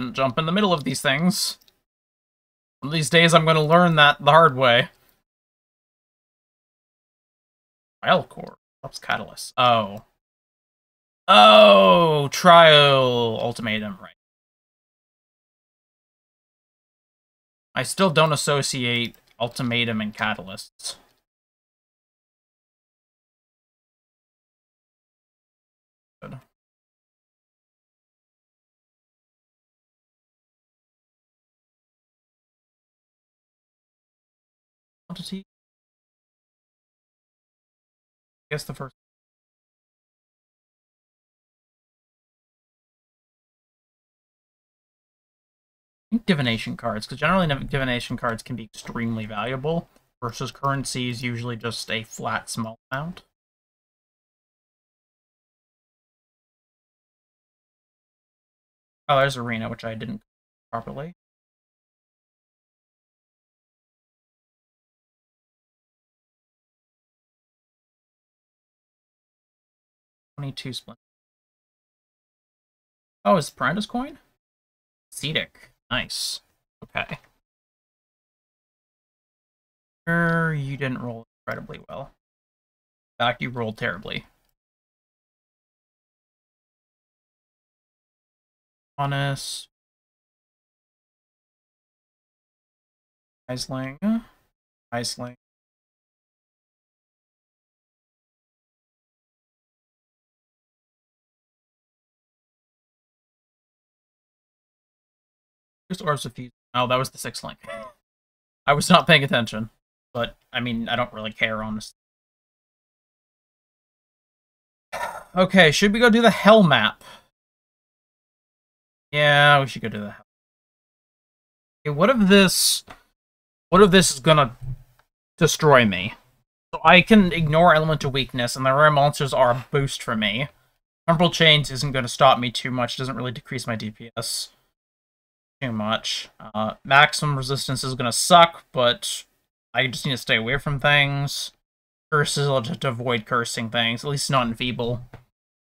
Speaker 1: Didn't jump in the middle of these things. One of these days I'm going to learn that the hard way. Trial core. Helps catalyst. Oh. Oh, trial ultimatum, right. I still don't associate ultimatum and catalysts. Quantity. I guess the first. divination cards, because generally divination cards can be extremely valuable, versus currency is usually just a flat small amount. Oh, there's Arena, which I didn't properly. 22 splint. Oh, is Piranda's coin? Cedic. Nice. Okay. Sure, you didn't roll incredibly well. back, you rolled terribly. Honest. Isling. Isling. Orbs of Fuse. Oh, that was the sixth link. I was not paying attention. But, I mean, I don't really care, honestly. Okay, should we go do the hell map? Yeah, we should go do the hell. Okay, what if this... What if this is gonna destroy me? So I can ignore elemental weakness, and the rare monsters are a boost for me. Temporal Chains isn't going to stop me too much, doesn't really decrease my DPS too much. Uh, maximum resistance is going to suck, but I just need to stay away from things. Curses, I'll just avoid cursing things, at least not enfeeble.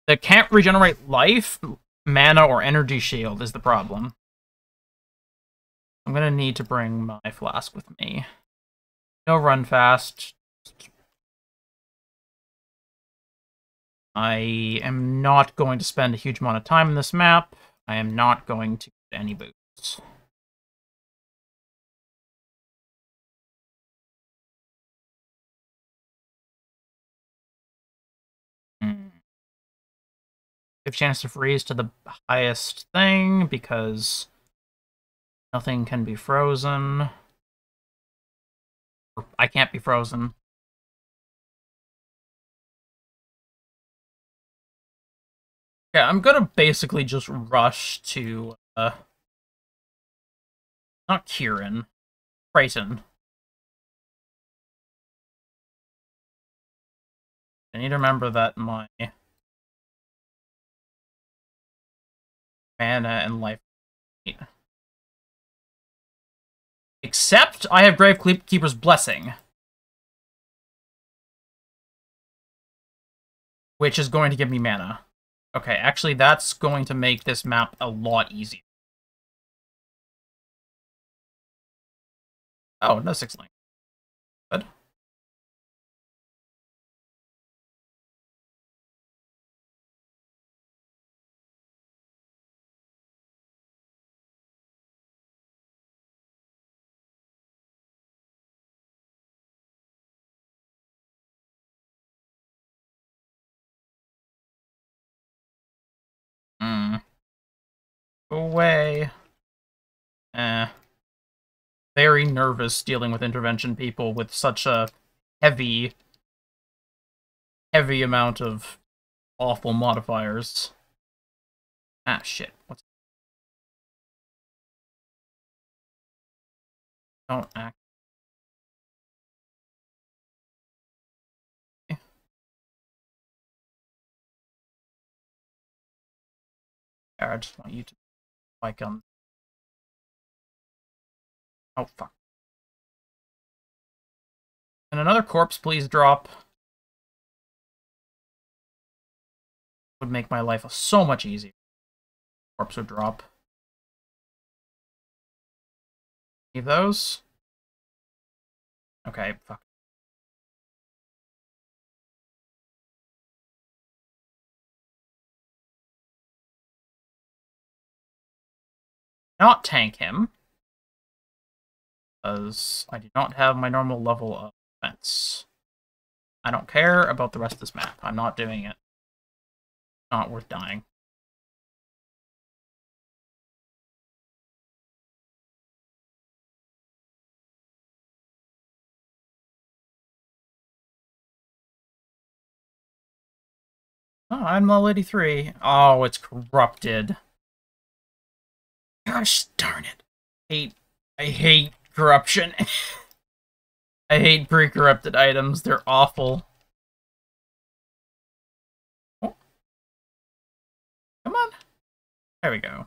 Speaker 1: That can't regenerate life, mana, or energy shield is the problem. I'm gonna need to bring my flask with me. No run fast. I am not going to spend a huge amount of time in this map. I am not going to get any boosts. give chance to freeze to the highest thing because nothing can be frozen. I can't be frozen. Yeah, I'm gonna basically just rush to, uh... Not Kieran. Creighton. I need to remember that my mana and life. Except I have Gravekeeper's Blessing. Which is going to give me mana. Okay, actually that's going to make this map a lot easier. Oh, no six link. Good. away. Eh. Very nervous dealing with intervention people with such a heavy, heavy amount of awful modifiers. Ah, shit. What's... Don't act. I just want you to like um oh fuck. And another corpse please drop. Would make my life so much easier. Corpse would drop. Leave those. Okay fuck. Not tank him. Because I do not have my normal level of defense. I don't care about the rest of this map. I'm not doing it. Not worth dying. Oh, I'm level 83. Oh, it's corrupted. Gosh darn it. I hate I hate corruption. I hate pre-corrupted items. They're awful. Oh. Come on. There we go.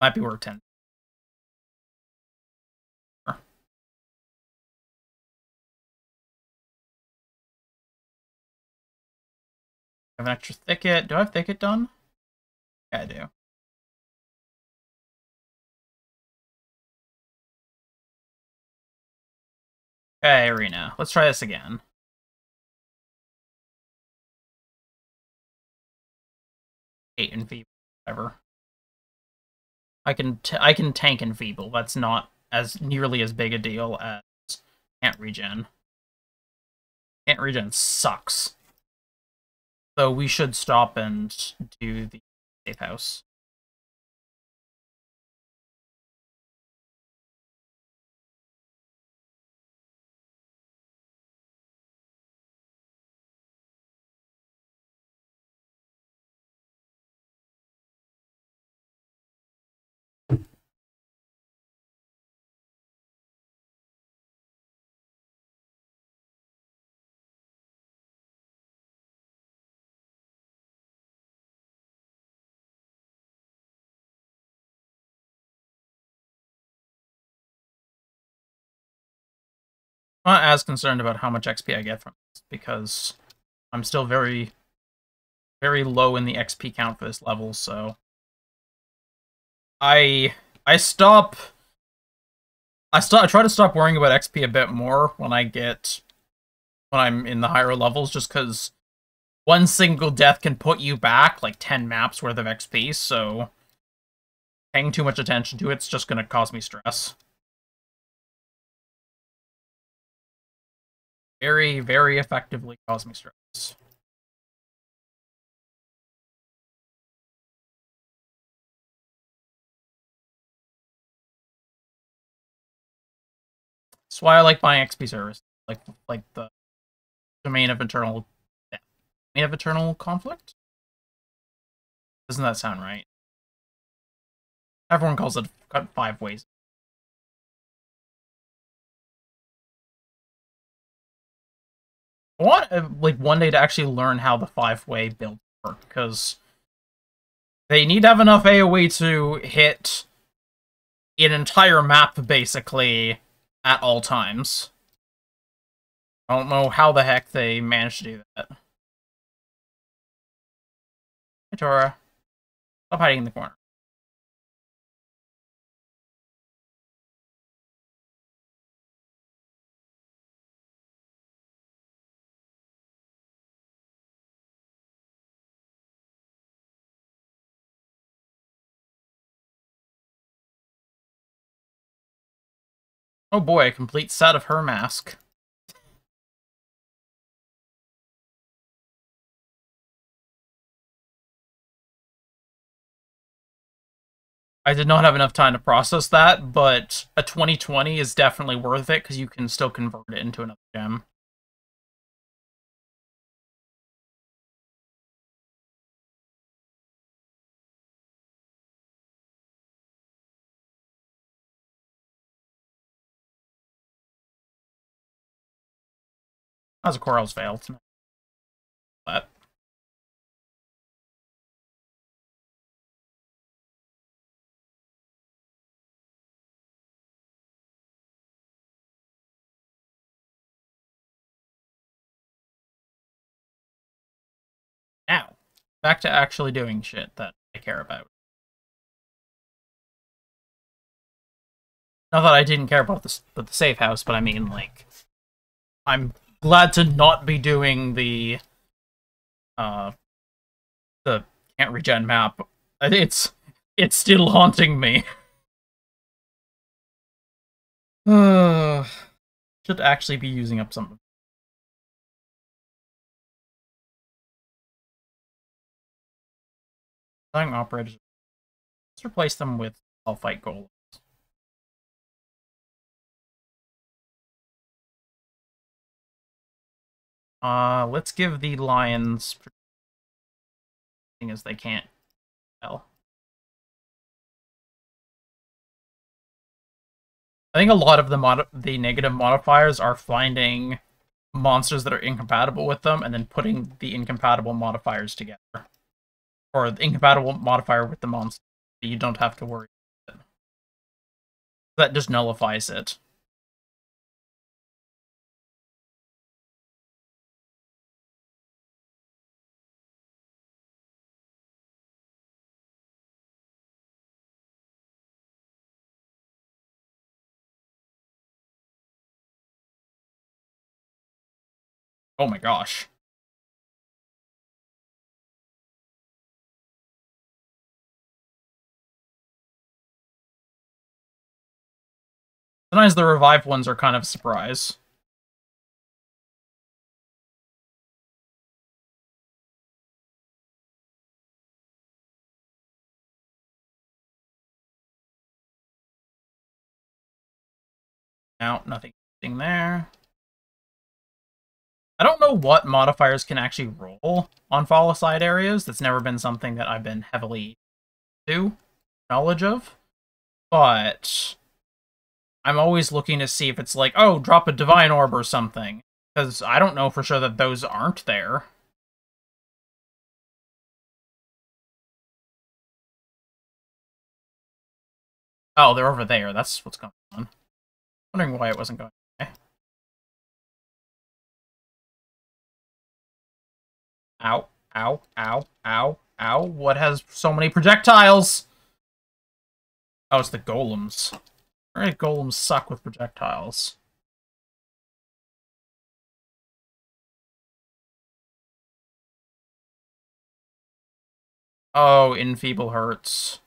Speaker 1: Might be worth 10. I have an extra thicket. Do I have thicket done? Yeah, I do. Okay, Arena. Let's try this again. Eight and feeble, whatever. I can I can tank and feeble. That's not as nearly as big a deal as can't regen. Can't regen sucks. So we should stop and do the safe house. Not as concerned about how much XP I get from this because I'm still very, very low in the XP count for this level, so I I stop I stop I try to stop worrying about XP a bit more when I get when I'm in the higher levels just cuz one single death can put you back like 10 maps worth of XP, so paying too much attention to it's just going to cause me stress. Very, very effectively cause me stress. That's why I like buying XP service, like like the domain of eternal, domain of eternal conflict. Doesn't that sound right? Everyone calls it five ways I want uh, like one day to actually learn how the five way build work because they need to have enough AoE to hit an entire map basically at all times. I don't know how the heck they managed to do that. Hey Tora. Stop hiding in the corner. Oh boy, a complete set of her mask. I did not have enough time to process that, but a 2020 is definitely worth it because you can still convert it into another gem. How's a Coral's failed? But Now, back to actually doing shit that I care about. Not that I didn't care about the, the safe house, but I mean, like, I'm glad to not be doing the uh the can't regen map. It's it's still haunting me. Should actually be using up some. operators. Let's replace them with all fight gold. Uh, let's give the lions thing as they can't tell. I think a lot of the mod the negative modifiers are finding monsters that are incompatible with them and then putting the incompatible modifiers together. Or the incompatible modifier with the monster. You don't have to worry. That just nullifies it. Oh my gosh. Sometimes the revived ones are kind of a surprise. Now, nothing there. I don't know what modifiers can actually roll on fall-aside areas. That's never been something that I've been heavily to knowledge of. But I'm always looking to see if it's like, oh, drop a divine orb or something. Because I don't know for sure that those aren't there. Oh, they're over there. That's what's going on. Wondering why it wasn't going. Ow, ow, ow, ow, ow. What has so many projectiles? Oh, it's the golems. Alright, golems suck with projectiles. Oh, Enfeeble hurts.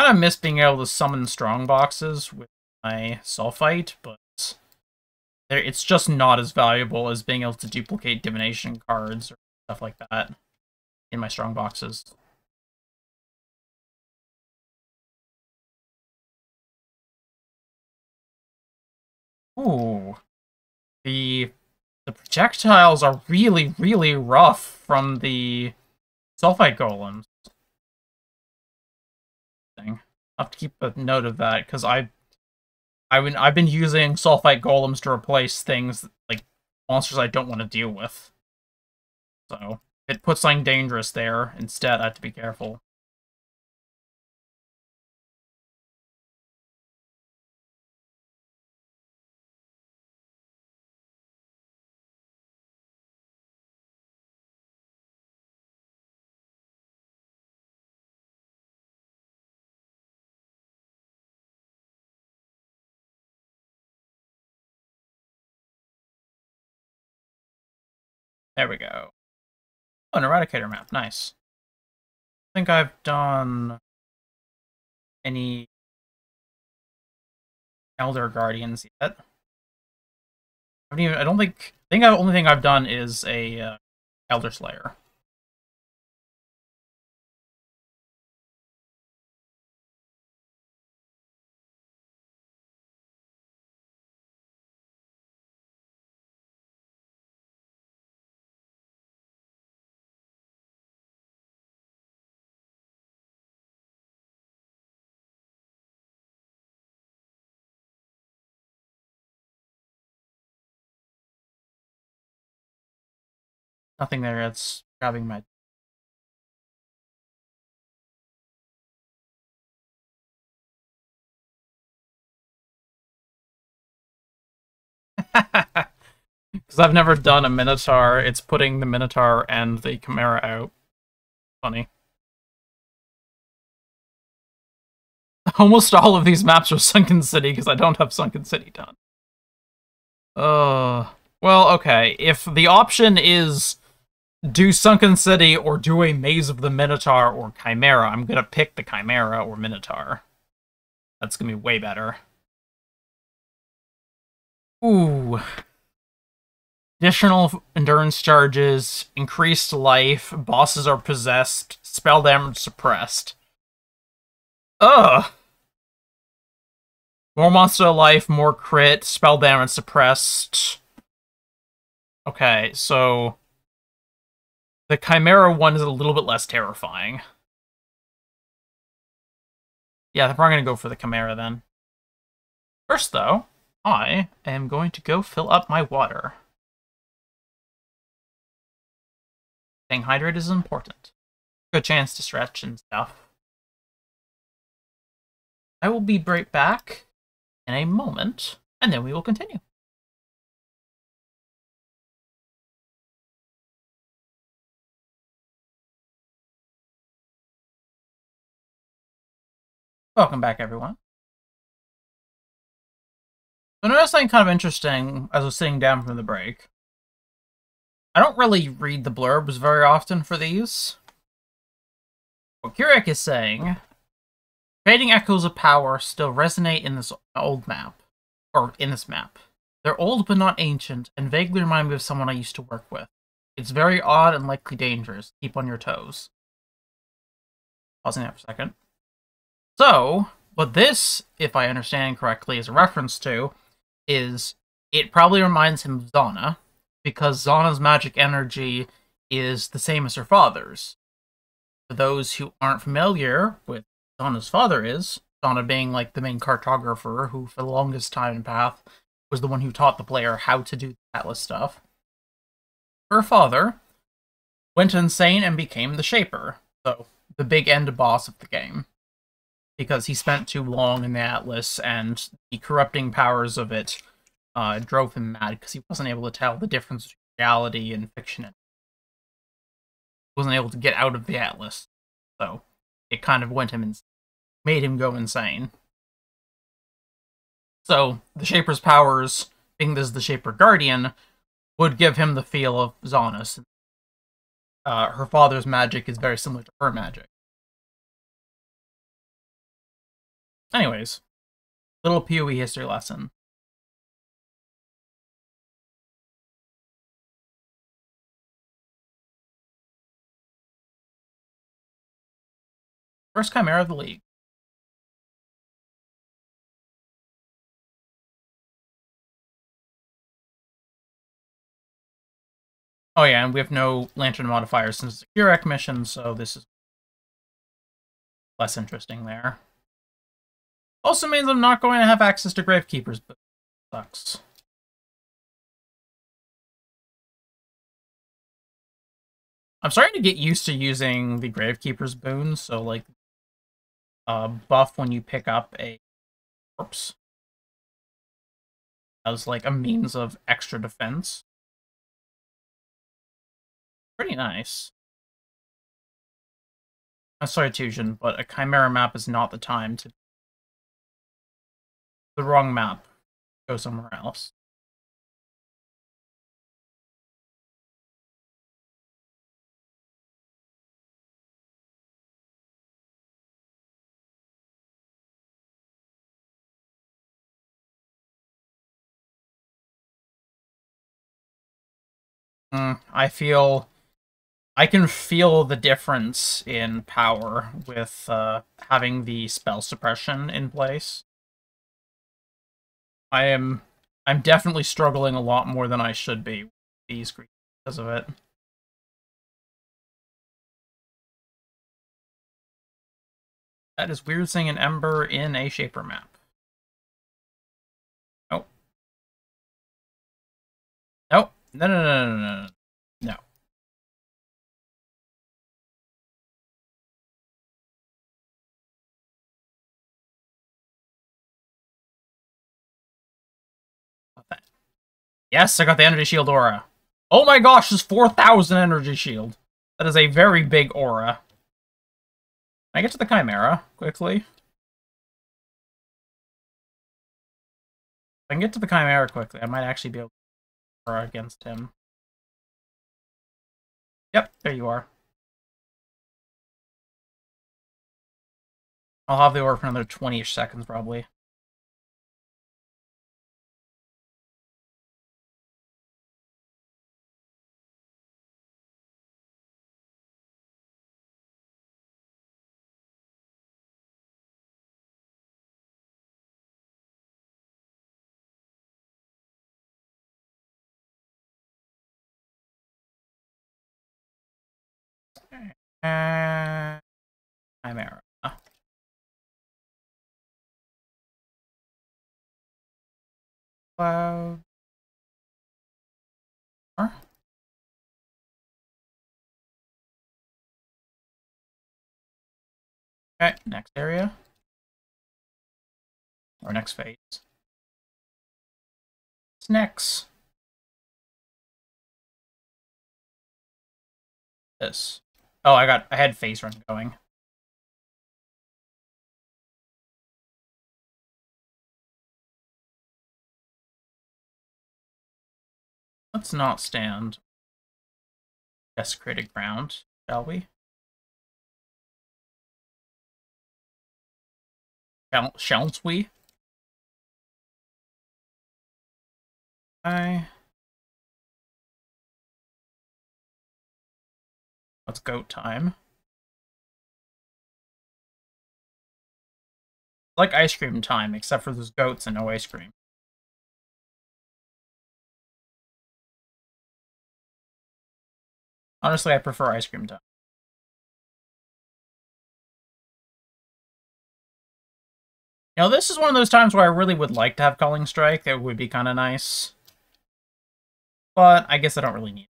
Speaker 1: kind of miss being able to summon strong boxes with my sulfite, but it's just not as valuable as being able to duplicate divination cards or stuff like that in my strong boxes. Ooh. The the projectiles are really, really rough from the sulfite golems thing. I'll have to keep a note of that because I, I mean, I've been using sulfite golems to replace things like monsters I don't want to deal with. So it puts something dangerous there instead, I have to be careful. There we go. Oh, an Eradicator map. Nice. I think I've done any Elder Guardians yet. I. I don't think. I think the only thing I've done is a uh, Elder Slayer. Nothing there that's grabbing my... Because I've never done a Minotaur, it's putting the Minotaur and the Chimera out. Funny. Almost all of these maps are Sunken City because I don't have Sunken City done. Uh, well, okay. If the option is do Sunken City or do a Maze of the Minotaur or Chimera, I'm gonna pick the Chimera or Minotaur. That's gonna be way better. Ooh. Additional endurance charges, increased life, bosses are possessed, spell damage suppressed. Ugh! More monster life, more crit, spell damage suppressed. Okay, so the Chimera one is a little bit less terrifying. Yeah, I'm probably going to go for the Chimera then. First, though, I am going to go fill up my water. Staying hydrated is important. Good chance to stretch and stuff. I will be right back in a moment, and then we will continue. Welcome back, everyone. So I noticed something kind of interesting as I was sitting down from the break. I don't really read the blurbs very often for these. What Kirac is saying, fading echoes of power still resonate in this old map, or in this map. They're old but not ancient, and vaguely remind me of someone I used to work with. It's very odd and likely dangerous. Keep on your toes. Pausing that for a second. So, what this, if I understand correctly, is a reference to is it probably reminds him of Zana, because Zana's magic energy is the same as her father's. For those who aren't familiar with Zana's father is, Zana being like the main cartographer who for the longest time in Path was the one who taught the player how to do Atlas stuff. Her father went insane and became the Shaper, so the big end boss of the game. Because he spent too long in the Atlas and the corrupting powers of it uh, drove him mad because he wasn't able to tell the difference between reality and fiction. He wasn't able to get out of the Atlas, so it kind of went him and made him go insane. So the Shaper's powers, being this the Shaper Guardian, would give him the feel of Zana's. Uh, her father's magic is very similar to her magic. Anyways, little PoE history lesson. First Chimera of the league. Oh yeah, and we have no Lantern modifiers since it's a mission, so this is less interesting there. Also means I'm not going to have access to Gravekeepers, but sucks. I'm starting to get used to using the Gravekeeper's boon, so like uh, buff when you pick up a corpse as like a means of extra defense. Pretty nice. I'm sorry, Tusion, but a Chimera map is not the time to... The wrong map. Go somewhere else. Mm, I feel I can feel the difference in power with uh, having the spell suppression in place. I am I'm definitely struggling a lot more than I should be with these because of it. That is weird seeing an Ember in a Shaper map. Nope. Nope. No, no, no, no, no, no. No. Yes, I got the energy shield aura. Oh my gosh, there's 4,000 energy shield. That is a very big aura. Can I get to the Chimera quickly? If I can get to the Chimera quickly, I might actually be able to aura against him. Yep, there you are. I'll have the aura for another 20-ish seconds, probably. Chimera. Oh. Cloud. Okay, next area. Or next phase. Next? This. Oh, I got I had phase run going. Let's not stand desecrated ground, shall we? Shall, shan't we? Okay. It's goat time. like ice cream time, except for those goats and no ice cream. Honestly, I prefer ice cream time. You know, this is one of those times where I really would like to have Culling Strike. That would be kind of nice. But I guess I don't really need it.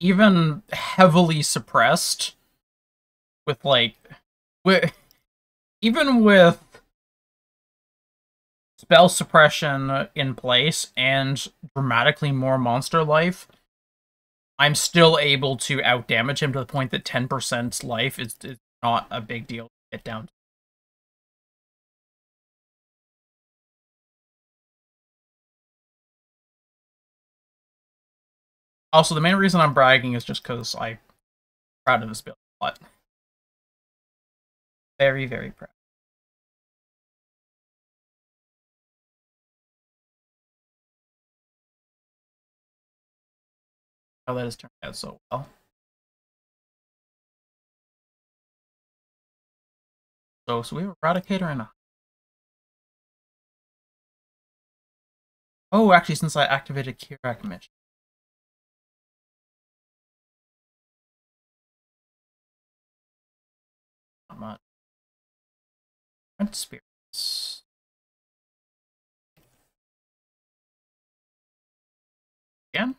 Speaker 1: Even heavily suppressed with like with even with spell suppression in place and dramatically more monster life, I'm still able to outdamage him to the point that 10% life is, is not a big deal to get down Also, the main reason I'm bragging is just because I'm proud of this build a lot. Very, very proud. how that has turned out so well. So, so we have a Eradicator and a... Oh, actually, since I activated Kirac mission. Rent spirits. Again?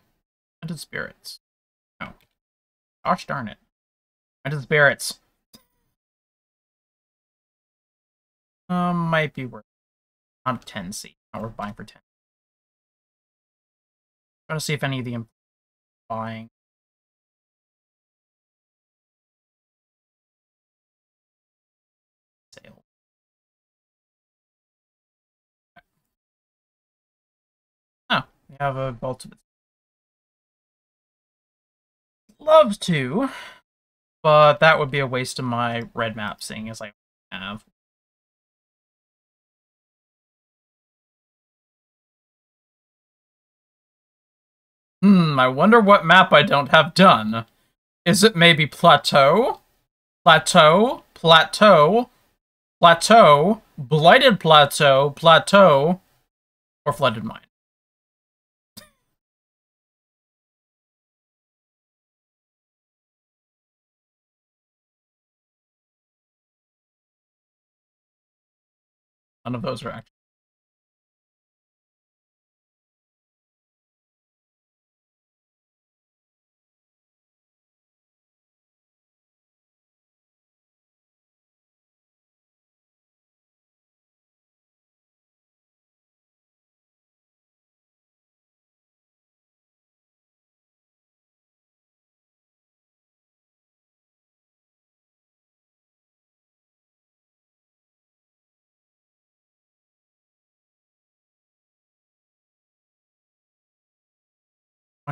Speaker 1: Haunted spirits. No. Gosh darn it. Haunted spirits. Um, might be worth not 10 C. Now we're buying for 10. Trying to see if any of the buying. Have a of love to, but that would be a waste of my red map, seeing as I have. Hmm, I wonder what map I don't have done. Is it maybe Plateau? Plateau? Plateau? Plateau? Blighted Plateau? Plateau? Or Flooded Mine? None of those are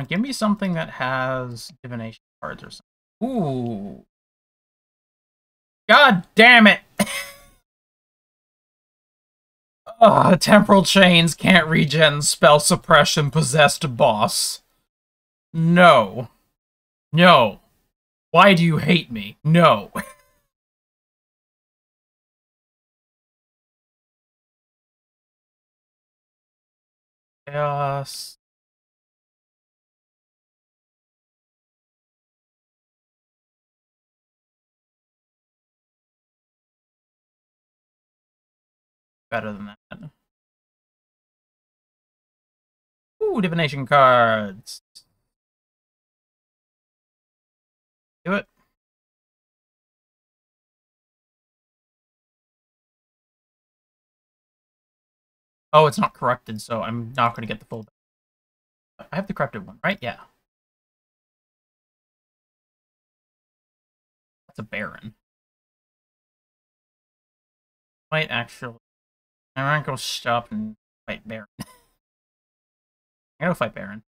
Speaker 1: give me something that has divination cards or something. Ooh. God damn it! Ugh, temporal chains can't regen spell suppression possessed boss. No. No. Why do you hate me? No. Yes. Better than that. Ooh, divination cards. Do it. Oh, it's not corrupted, so I'm not going to get the full. I have the corrupted one, right? Yeah. That's a Baran. Might actually. I'm gonna go stop and fight Baran. I'm gonna fight Baran.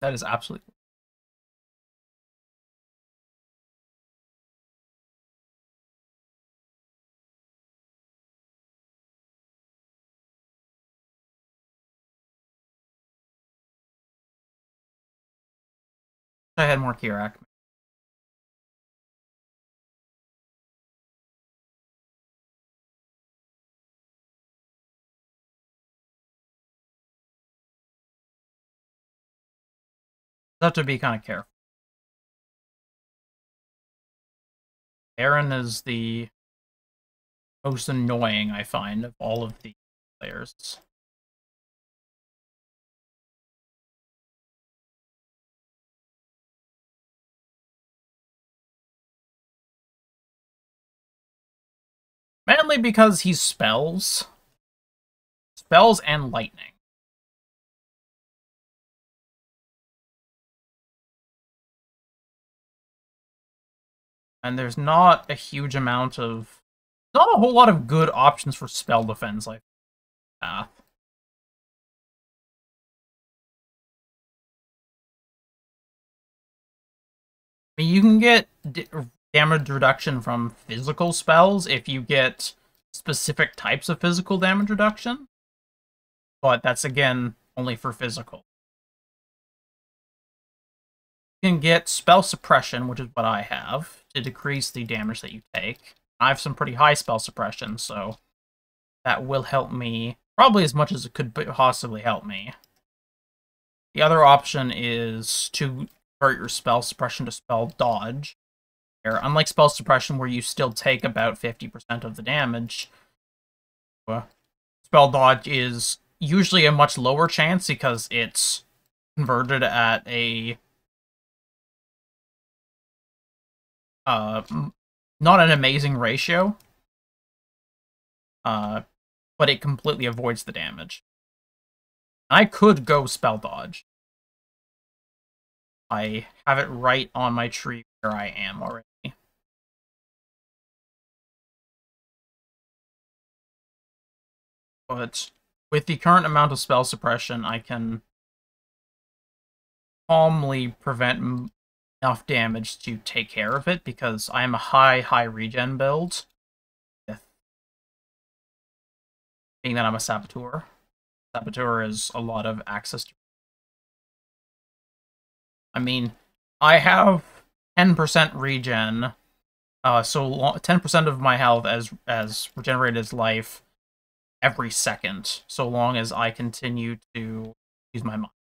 Speaker 1: That is absolutely. I had more Kirac. Have to be kind of careful. Baran is the most annoying, I find, of all of the players. Mainly because he spells. Spells and lightning. And there's not a huge amount of... Not a whole lot of good options for spell defense like Path. I mean, you can get damage reduction from physical spells if you get specific types of physical damage reduction. But that's again only for physical. Can get spell suppression, which is what I have, to decrease the damage that you take. I have some pretty high spell suppression, so that will help me probably as much as it could possibly help me. The other option is to convert your spell suppression to spell dodge, Here, Unlike spell suppression, where you still take about 50% of the damage, uh, spell dodge is usually a much lower chance because it's converted at a uh not an amazing ratio uh but it completely avoids the damage. I could go spell dodge. I have it right on my tree where i am already. But with the current amount of spell suppression, I can calmly prevent enough damage to take care of it because I am a high, high regen build. Being that I'm a Saboteur. Saboteur is a lot of access to... I mean, I have 10% regen, uh, so 10% of my health as as regenerated as life, every second, so long as I continue to use my mind.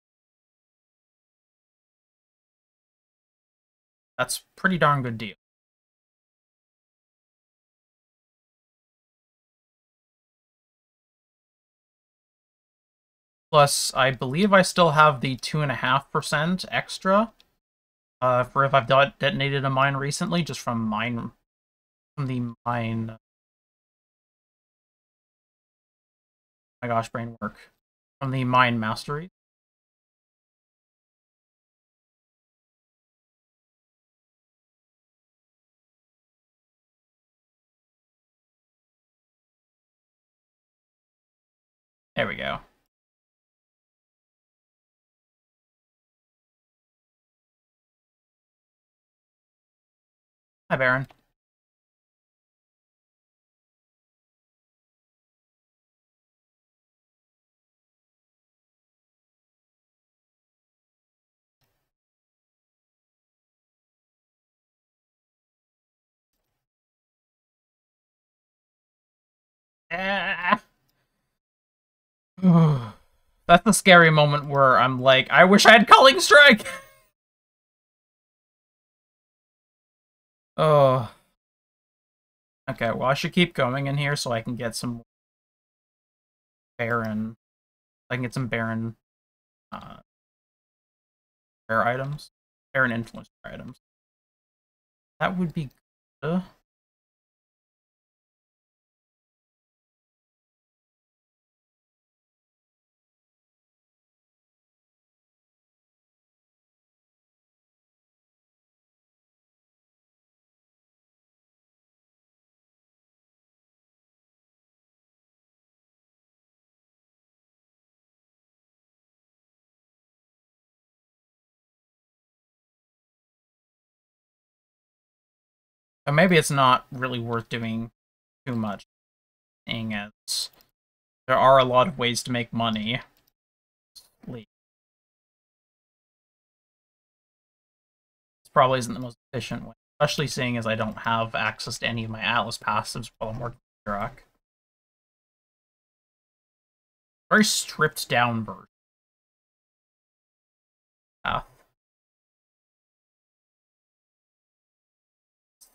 Speaker 1: That's pretty darn good deal. Plus, I believe I still have the 2.5% extra uh, for if I've detonated a mine recently, just from mine, from the mine my gosh, brain work. From the Mine Mastery. There we go. Hi, Baran. Uh, That's the scary moment where I'm like, I wish I had Culling Strike! oh. Okay, well, I should keep going in here so I can get some Baran. I can get some Baran uh, Rare items. Baran Influence items. That would be good. But maybe it's not really worth doing too much, seeing as there are a lot of ways to make money. This probably isn't the most efficient way, especially seeing as I don't have access to any of my Atlas passives while I'm working with Kirac. Very stripped down version. Path.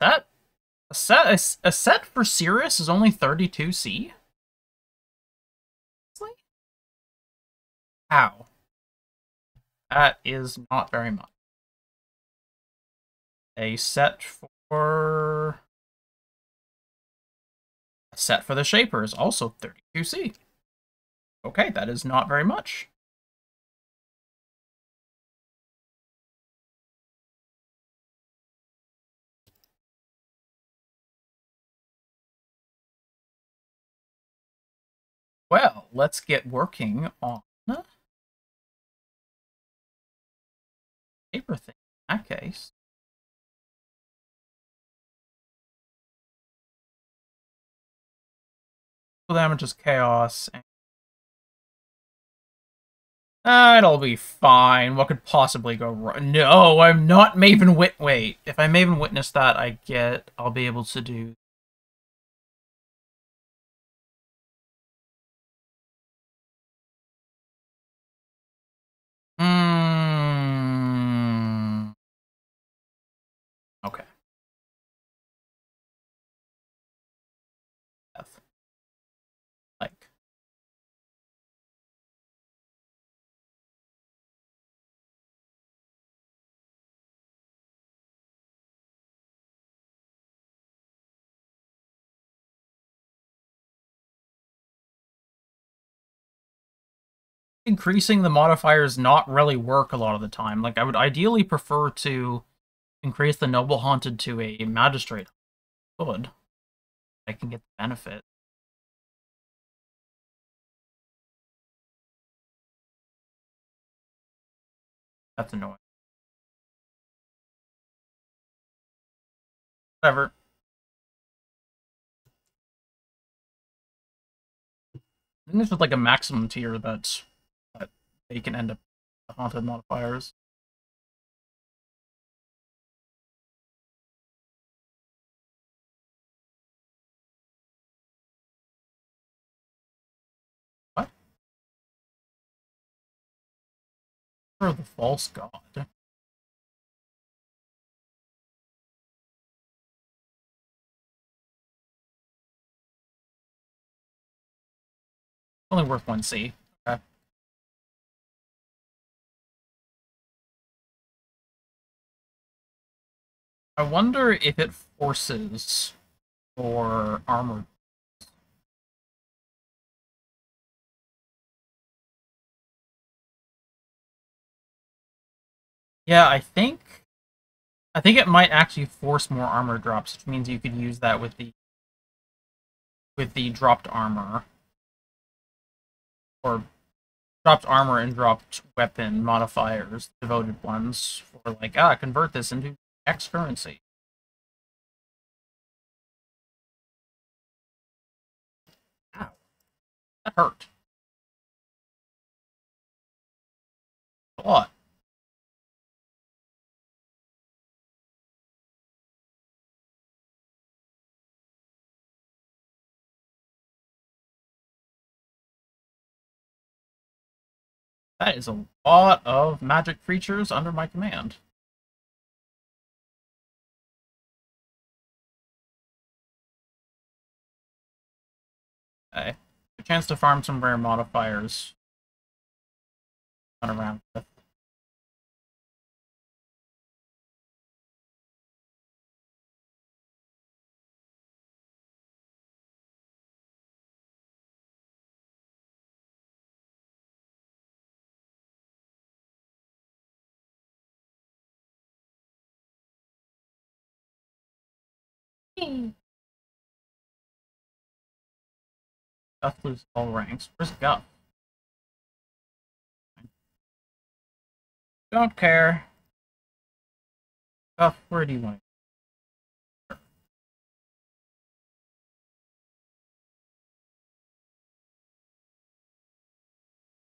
Speaker 1: A set a, a set for Sirus is only 32C? How? That is not very much. A set for a set for the Shaper is also 32C. Okay, that is not very much. Well, let's get working on paper thing in that case. Full damage is chaos. And... Uh, it'll be fine. What could possibly go wrong? No, I'm not Maven Wit. Wait, if I Maven Witness that, I get. I'll be able to do increasing the modifiers not really work a lot of the time. Like, I would ideally prefer to increase the Noble Haunted to a Magistrate. Good. I can get the benefit. That's annoying. Whatever. I think this is like a maximum tier that's you can end up haunted modifiers. What? For the false god. Only worth one C. I wonder if it forces for armor. Yeah, I think I think it might actually force more armor drops, which means you could use that with the with the dropped armor. Or dropped armor and dropped weapon modifiers, devoted ones, for like, ah, convert this into currency. Ow. That hurt. A lot. That is a lot of magic creatures under my command. Okay. A chance to farm some rare modifiers. Run around with. Guff lose all ranks. Where's go. Don't care. Oh, where do you want to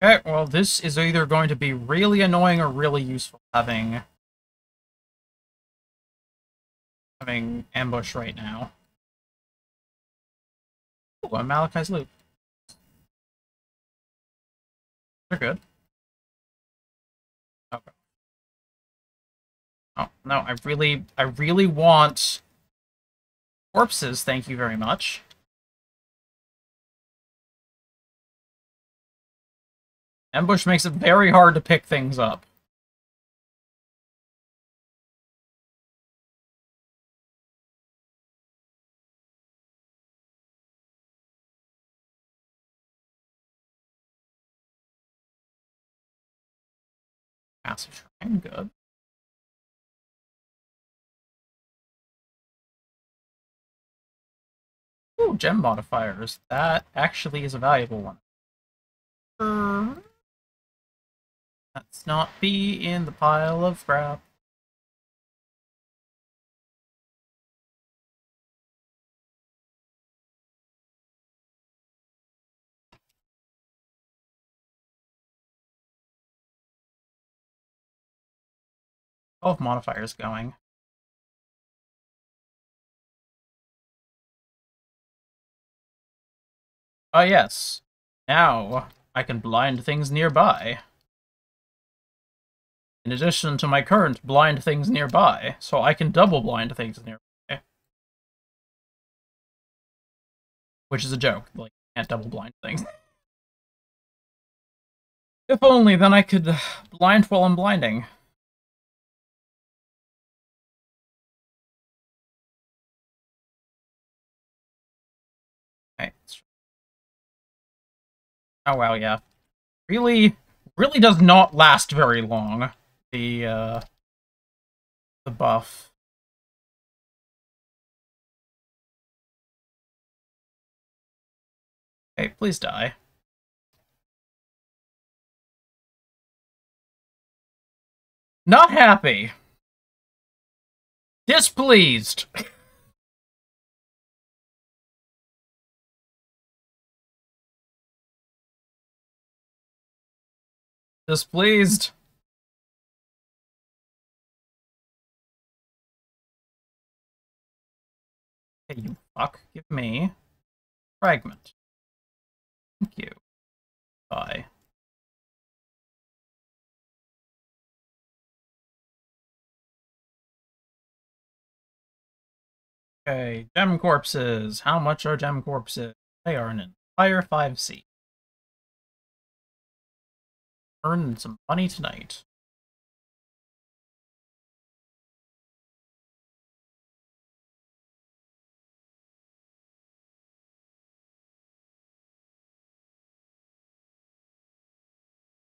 Speaker 1: go? Okay, well, this is either going to be really annoying or really useful having having ambush right now. Ooh, a Malachi's loop. They're good. Okay. Oh, no, I really, I really want corpses, thank you very much. Ambush makes it very hard to pick things up. Shrine, good. Ooh, gem modifiers. That actually is a valuable one. Uh-huh. Let's not be in the pile of crap. Twelve modifiers going. Oh yes. Now I can blind things nearby. In addition to my current blind things nearby, so I can double blind things nearby. Which is a joke, like, can't double blind things. if only, then I could blind while I'm blinding. Oh wow, yeah. Really, really does not last very long the uh, the buff. Hey, please die. Not happy. Displeased. Displeased. Hey, you fuck. Give me fragment. Thank you. Bye. Okay, gem corpses. How much are gem corpses? They are an entire 5C. Earn some money tonight.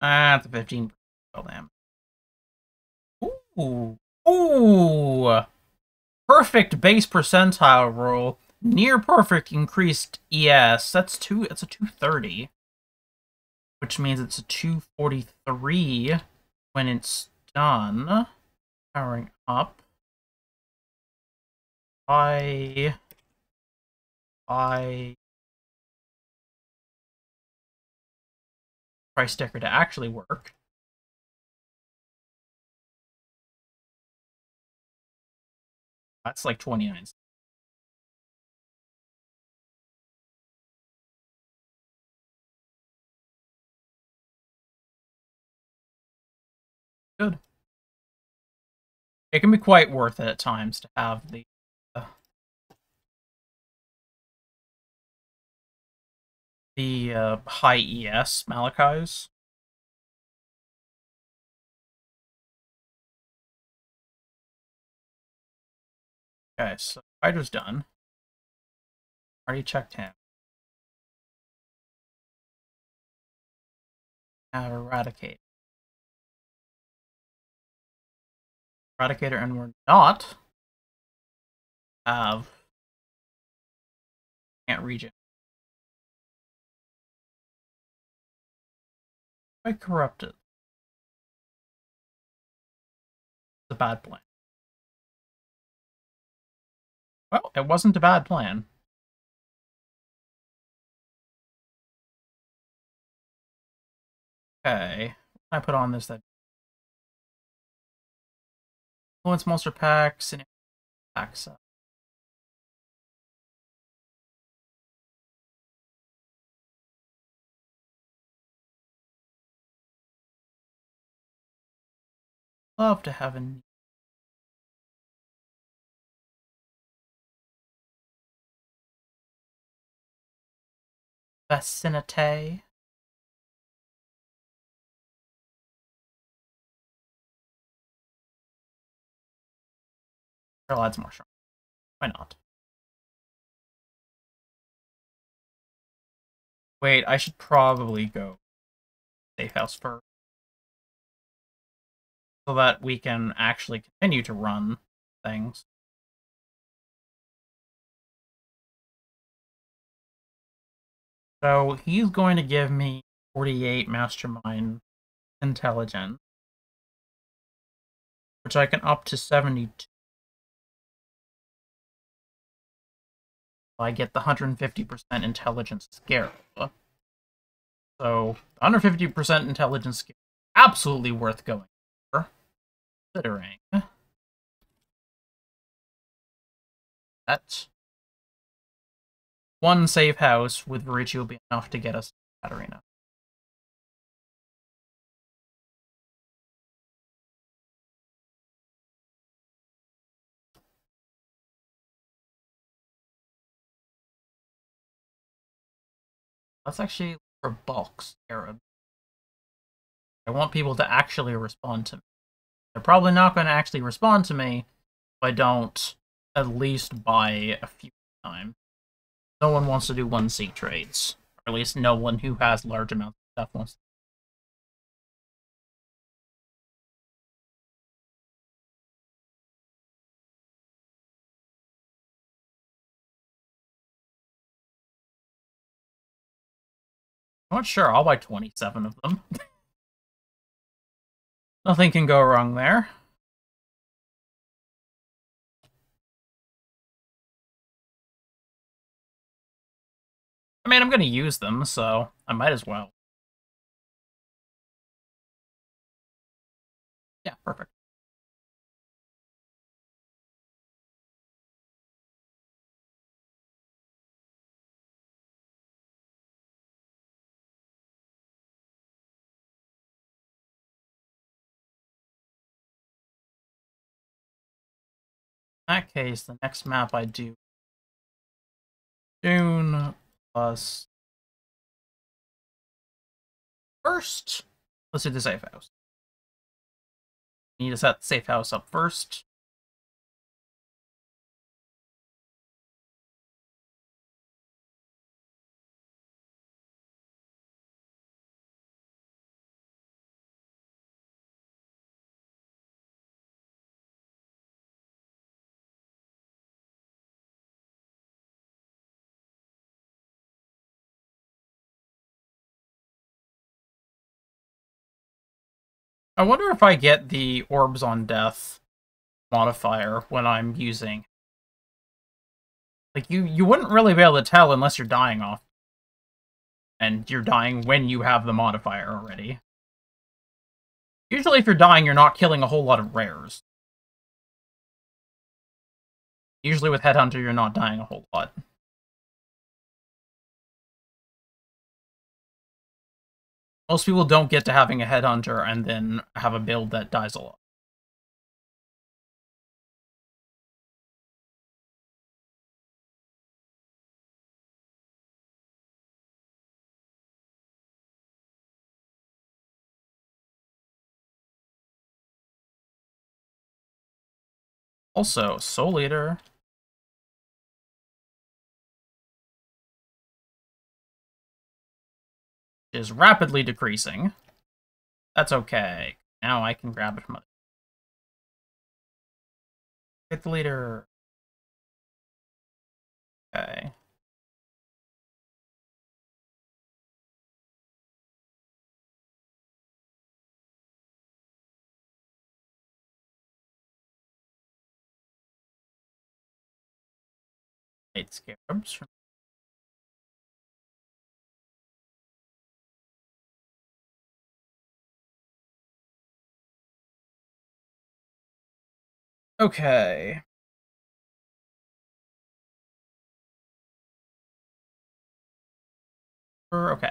Speaker 1: Ah, the 15 well, damn. Ooh. Ooh. Perfect base percentile roll. Near perfect increased ES. That's two it's a 230. Which means it's a 243 when it's done. Powering up. I I price sticker to actually work. That's like 29. It can be quite worth it at times to have the uh, the uh, high ES Malachis. Okay, so Hydra's done. Already checked him. Now eradicate. Eradicator, and we're not have can't it. Quite corrupted. It's a bad plan. Well, it wasn't a bad plan. Okay. I put on this that influence monster packs and packs. Love to have a vicinity. Oh, I'll some more sharp. Why not? Wait, I should probably go safe house first. So that we can actually continue to run things. So he's going to give me 48 mastermind intelligence, which I can up to 72. I get the 150% intelligence scare. So, 150% intelligence scare, absolutely worth going for. Considering that one safe house with Vorici will be enough to get us to Catarina. Let's actually for box Arab. I want people to actually respond to me. They're probably not going to actually respond to me if I don't at least buy a few times. No one wants to do one seat trades. Or at least no one who has large amounts of stuff wants I'm not sure. I'll buy 27 of them. Nothing can go wrong there. I mean, I'm going to use them, so I might as well. Yeah, perfect. That case, the next map I do Jun plus first. Let's do the safe house. Need to set the safe house up first. I wonder if I get the orbs on death modifier when I'm using. Like you, you wouldn't really be able to tell unless you're dying off, and you're dying when you have the modifier already. Usually, if you're dying, you're not killing a whole lot of rares. Usually, with Headhunter, you're not dying a whole lot. Most people don't get to having a headhunter and then have a build that dies a lot. Also, Soul Eater is rapidly decreasing. That's okay. Now I can grab it from other. Get the leader. Okay. Eight scarabs from Okay. Okay.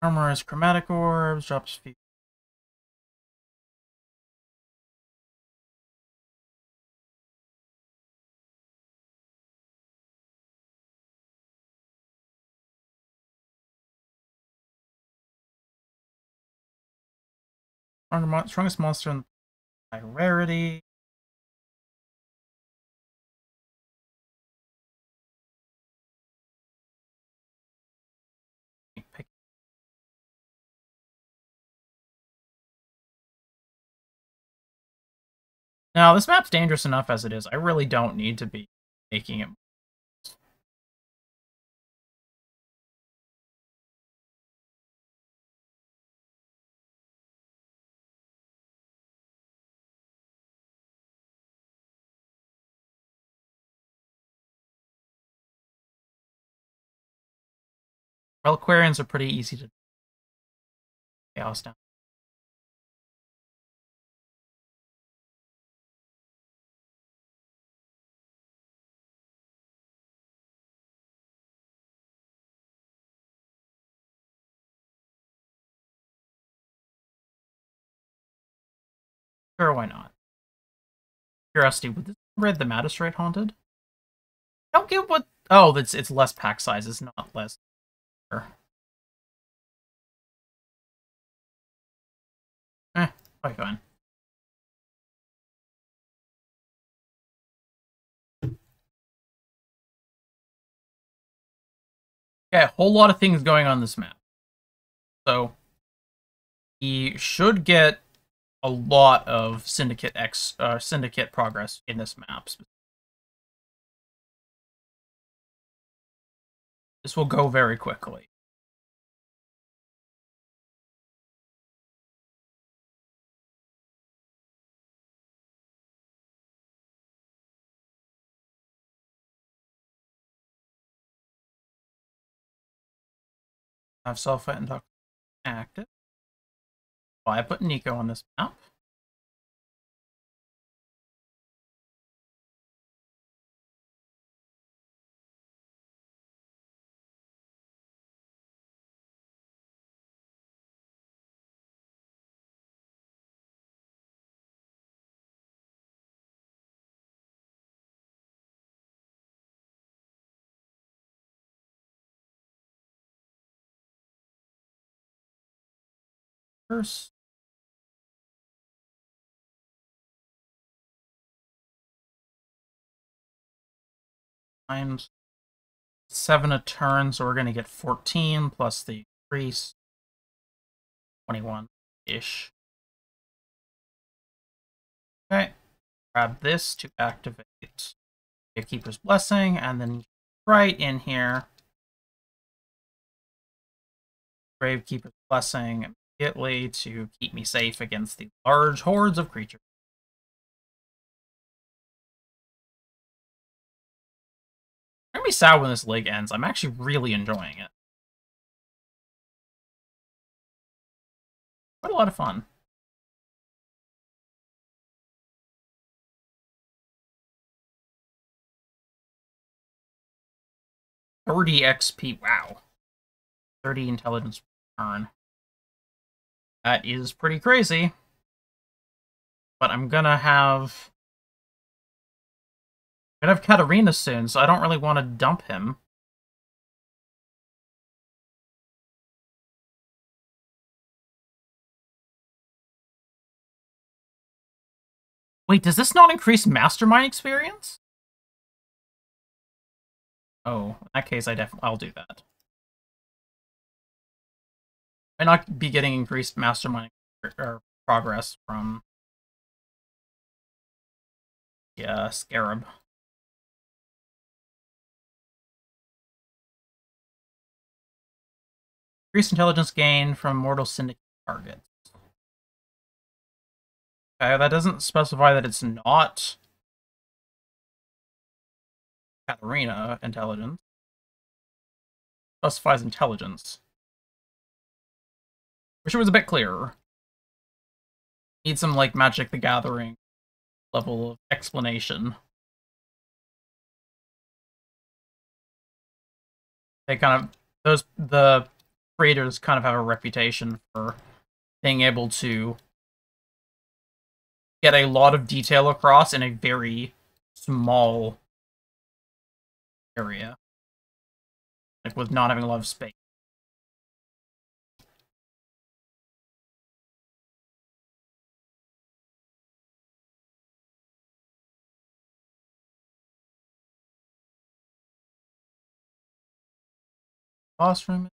Speaker 1: Armor is chromatic orbs, drops feet. Strongest monster in by rarity. Now, this map's dangerous enough as it is. I really don't need to be making it Reliquarians are pretty easy to chaos down. Sure, why not? Curiosity, would this read the Magistrate haunted? I don't get what. Oh, it's it's less pack sizes, not less. Eh, quite fine. Yeah, a whole lot of things going on this map. So, he should get a lot of Syndicate X, uh, Syndicate progress in this map. This will go very quickly. I have sulfite and active. Why I put Niko on this map. First. Times seven a turn, so we're going to get 14 plus the increase 21-ish. Okay, grab this to activate Keeper's Blessing, and then right in here, Gravekeeper's Blessing, to keep me safe against the large hordes of creatures. I'm gonna be sad when this league ends. I'm actually really enjoying it. Quite a lot of fun. Thirty XP. Wow. Thirty intelligence turn. That is pretty crazy. But I'm gonna have... I'm gonna have Catarina soon, so I don't really want to dump him. Wait, does this not increase mastermind experience? Oh, in that case, I definitely I'll do that not be getting increased mastermind or progress from yeah Scarab. Increased intelligence gain from mortal syndicate targets. Okay, that doesn't specify that it's not Catarina intelligence. specifies intelligence. Wish it was a bit clearer. Need some, like, Magic the Gathering level of explanation. They kind of, those, the creators kind of have a reputation for being able to get a lot of detail across in a very small area. Like with not having a lot of space. Boss room.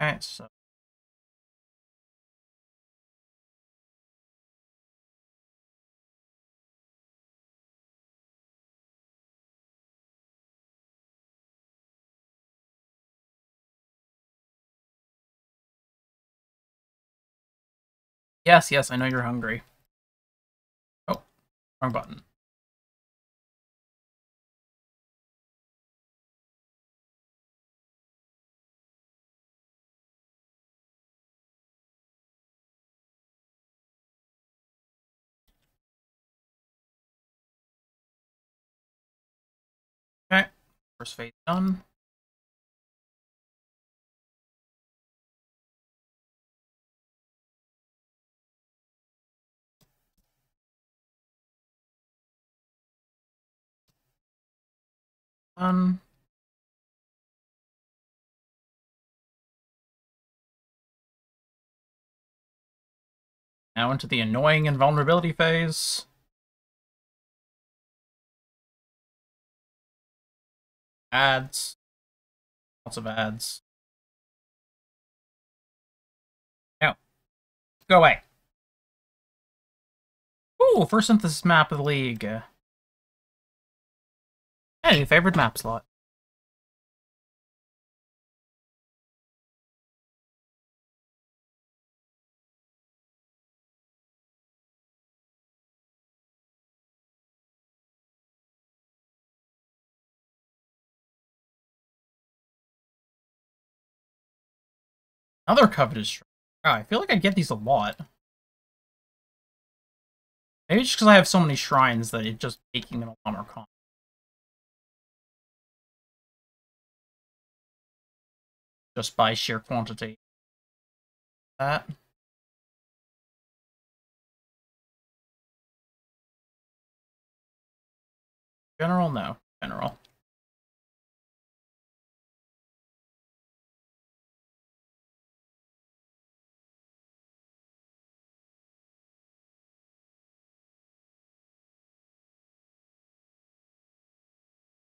Speaker 1: Okay, so Yes, yes, I know you're hungry. Wrong button. Okay, first phase done. Um. Now into the annoying invulnerability phase. Ads. Lots of ads. No. go away. Ooh, first synthesis map of the league. Hey, favorite map slot. Another covetous shrine. I feel like I get these a lot. Maybe just because I have so many shrines that it's just making them a lot more common. Just by sheer quantity. That. General? No. General.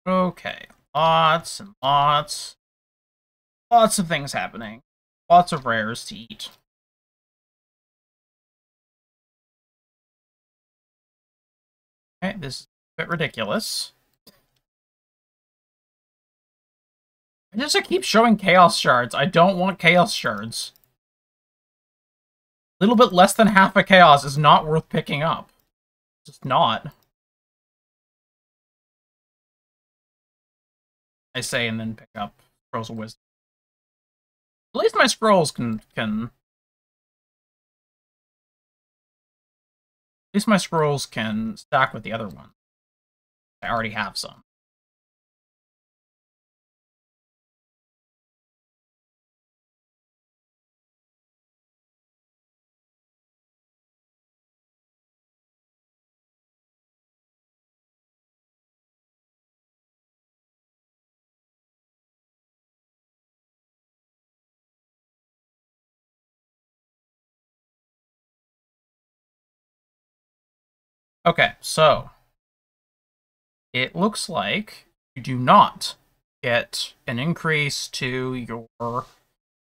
Speaker 1: Okay. Lots and lots. Lots of things happening. Lots of rares to eat. Okay, this is a bit ridiculous. I just keep showing Chaos Shards. I don't want Chaos Shards. A little bit less than half a Chaos is not worth picking up. Just not. I say and then pick up Scrolls of Wisdom. At least my scrolls can can. At least my scrolls can stack with the other one. I already have some. Okay, so it looks like you do not get an increase to your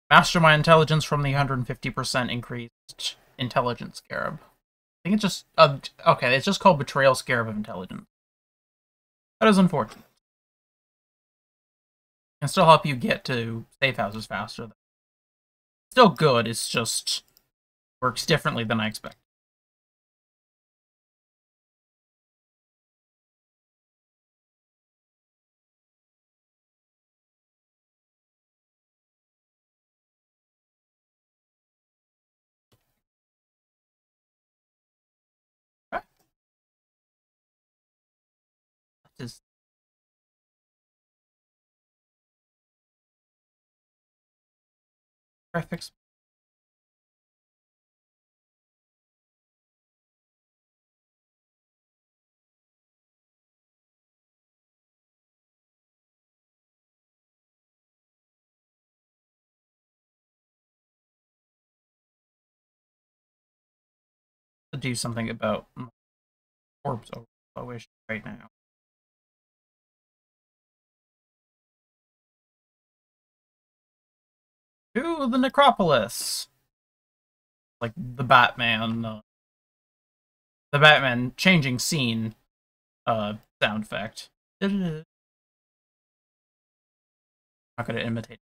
Speaker 1: mastermind intelligence from the 150% increased intelligence scarab. I think it's just uh, okay. It's just called betrayal scarab of intelligence. That is unfortunate. Can still help you get to safe houses faster. Still good. It's just works differently than I expected. Fix to do something about orbs overflow issue right now. To the necropolis, like the Batman, uh, the Batman changing scene, uh, sound effect. Not gonna imitate.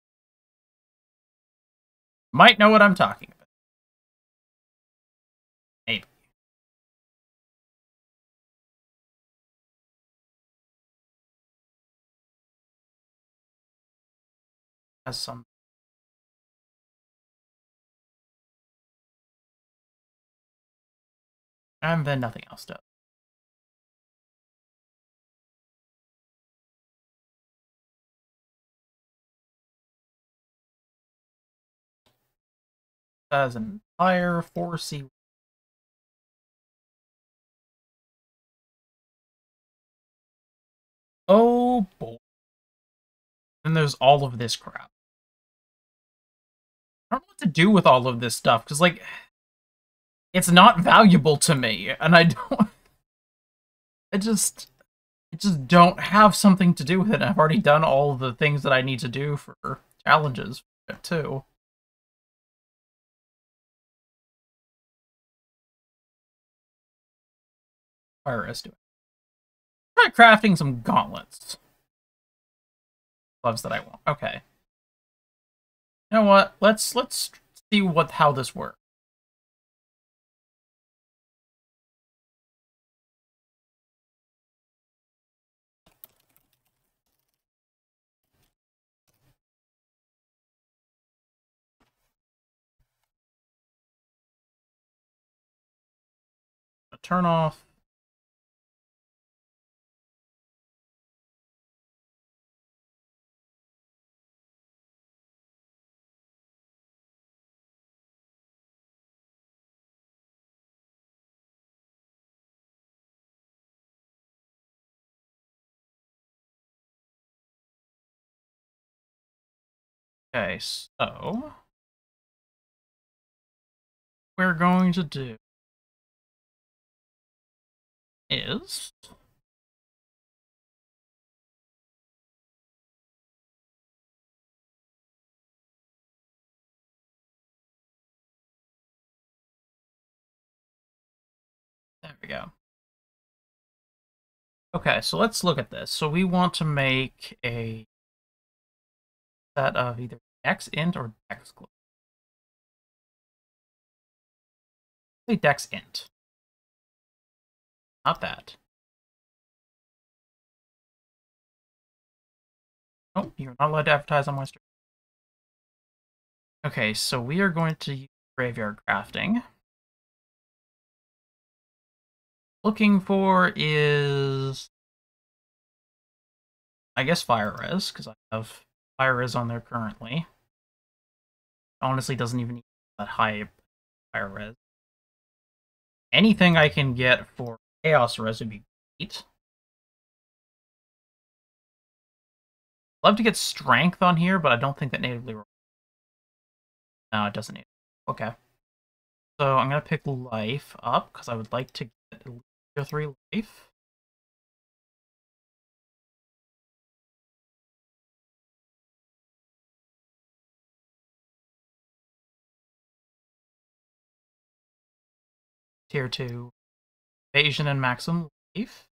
Speaker 1: Might know what I'm talking about. Maybe. Has some And then nothing else does. As an entire 4C. Oh boy. Then there's all of this crap. I don't know what to do with all of this stuff, because, like, it's not valuable to me, and I don't. I just. I just don't have something to do with it. I've already done all the things that I need to do for challenges too. Fire is doing. Try crafting some gauntlets. Gloves that I want. Okay. You know what? Let's let's see what how this works. Turn off. Okay, so we're going to do is There we go. Okay, so let's look at this. So we want to make a set of either dex int or dex close. Say dex int. Not that. Oh, you're not allowed to advertise on my stream. Okay, so we are going to use graveyard crafting. Looking for is I guess fire res, because I have fire res on there currently. Honestly doesn't even need that high fire res. Anything I can get for chaos res would be great. Love to get strength on here, but I don't think that natively. No, it doesn't need. Okay. So I'm gonna pick life up because I would like to get three life. Tier two Evasion and Maxim Life.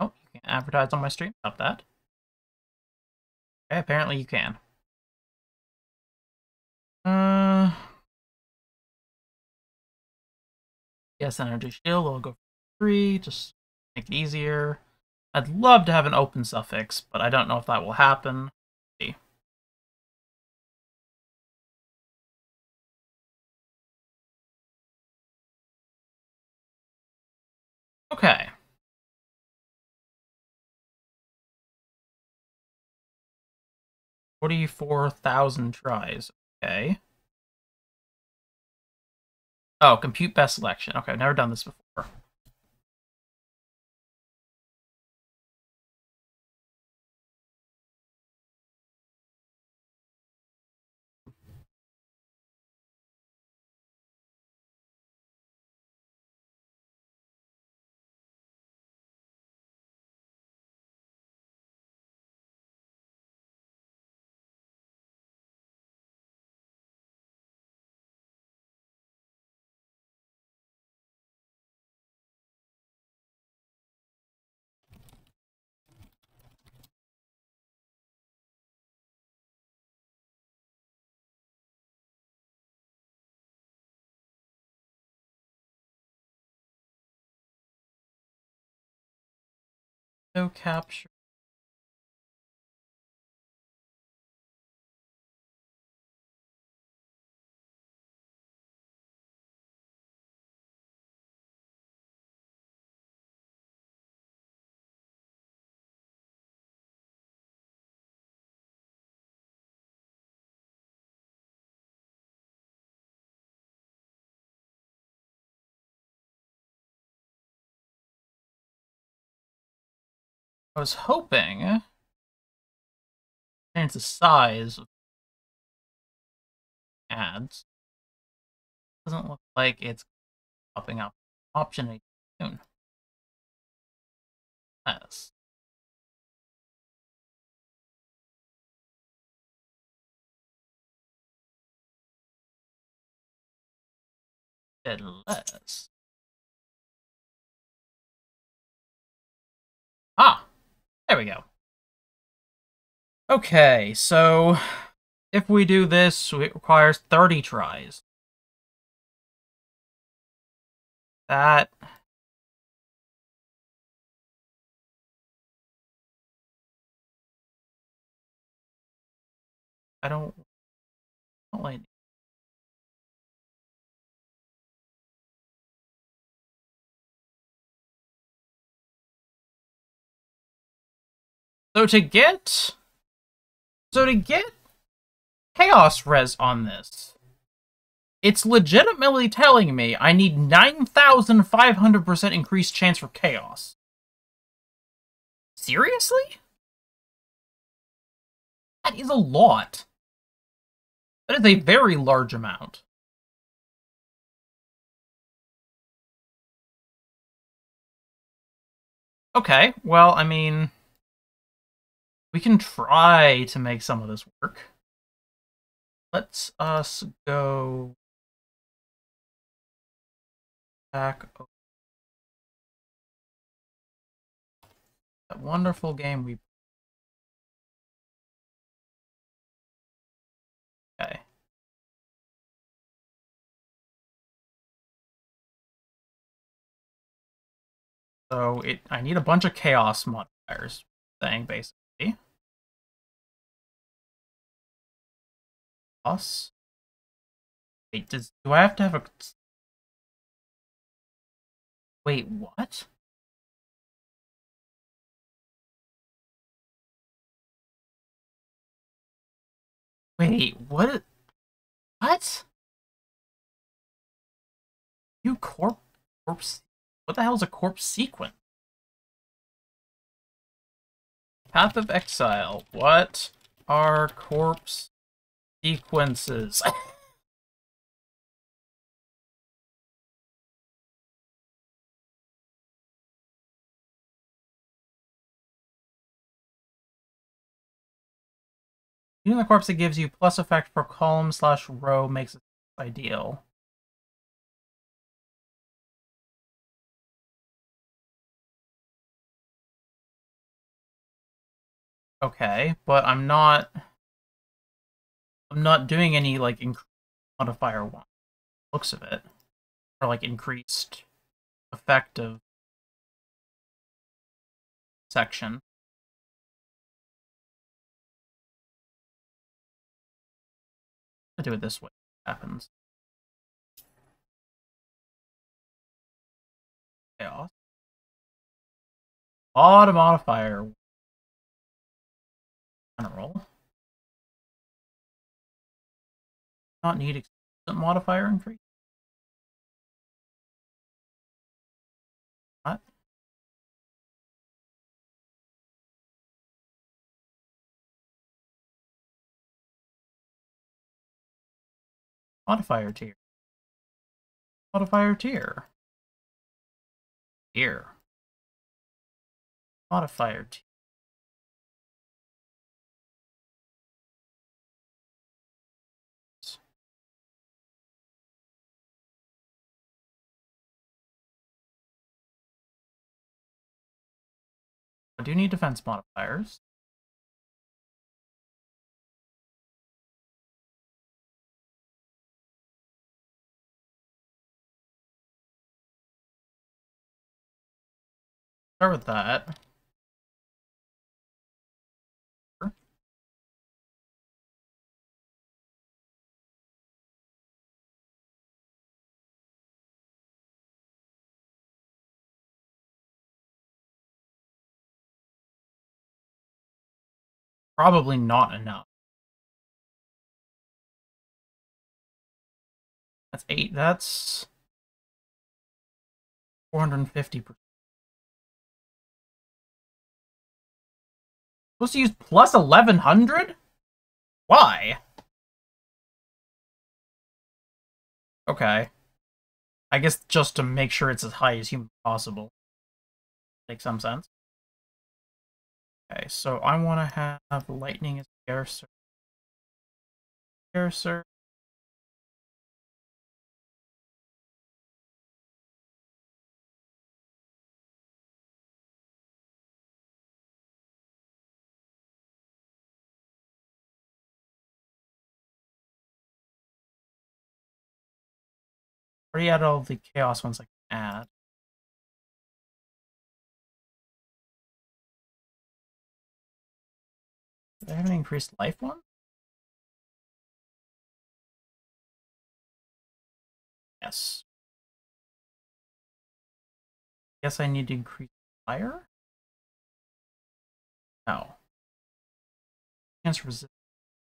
Speaker 1: Oh, you can advertise on my stream. Stop that. Okay, apparently you can. Uh, yes, energy shield. I'll go for three. Just make it easier. I'd love to have an open suffix, but I don't know if that will happen. Okay. Forty-four thousand tries. Okay. Oh, compute best selection. Okay, I've never done this before. No capture. I was hoping change the size of ads. Doesn't look like it's popping up option soon. Yes. Less. Ah, there we go. Okay, so if we do this, it requires 30 tries. That... I don't... I don't like... So to get... So to get chaos res on this, it's legitimately telling me I need 9,500% increased chance for chaos. Seriously? That is a lot. That is a very large amount. Okay, well, I mean... We can try to make some of this work. Let's us go back. That wonderful game we Okay. So it I need a bunch of chaos modifiers thing basically. Us? Wait, does do I have to have a Wait, what? Wait, what? What? You corp corpse? What the hell is a corpse sequence? Path of Exile. What are corpse sequences? Using the corpse that gives you plus effect per column slash row makes it ideal. Okay, but I'm not... I'm not doing any, like, modifier one. Looks of it. Or, like, increased effective section. I do it this way. It happens. Chaos. Auto modifier general. Not need explicit modifier increase. What? Modifier tier. Modifier tier. Tier. Modifier tier. I do need defense modifiers. Start with that. Probably not enough. That's eight. That's 450 percent. Supposed to use plus 1100? Why? Okay. I guess just to make sure it's as high as human possible. Makes some sense. Okay, so I want to have lightning as a scarcer. Scarcer. Already add all the chaos ones I can add. I have an increased life one? Yes. Guess I need to increase fire? No. Chance resist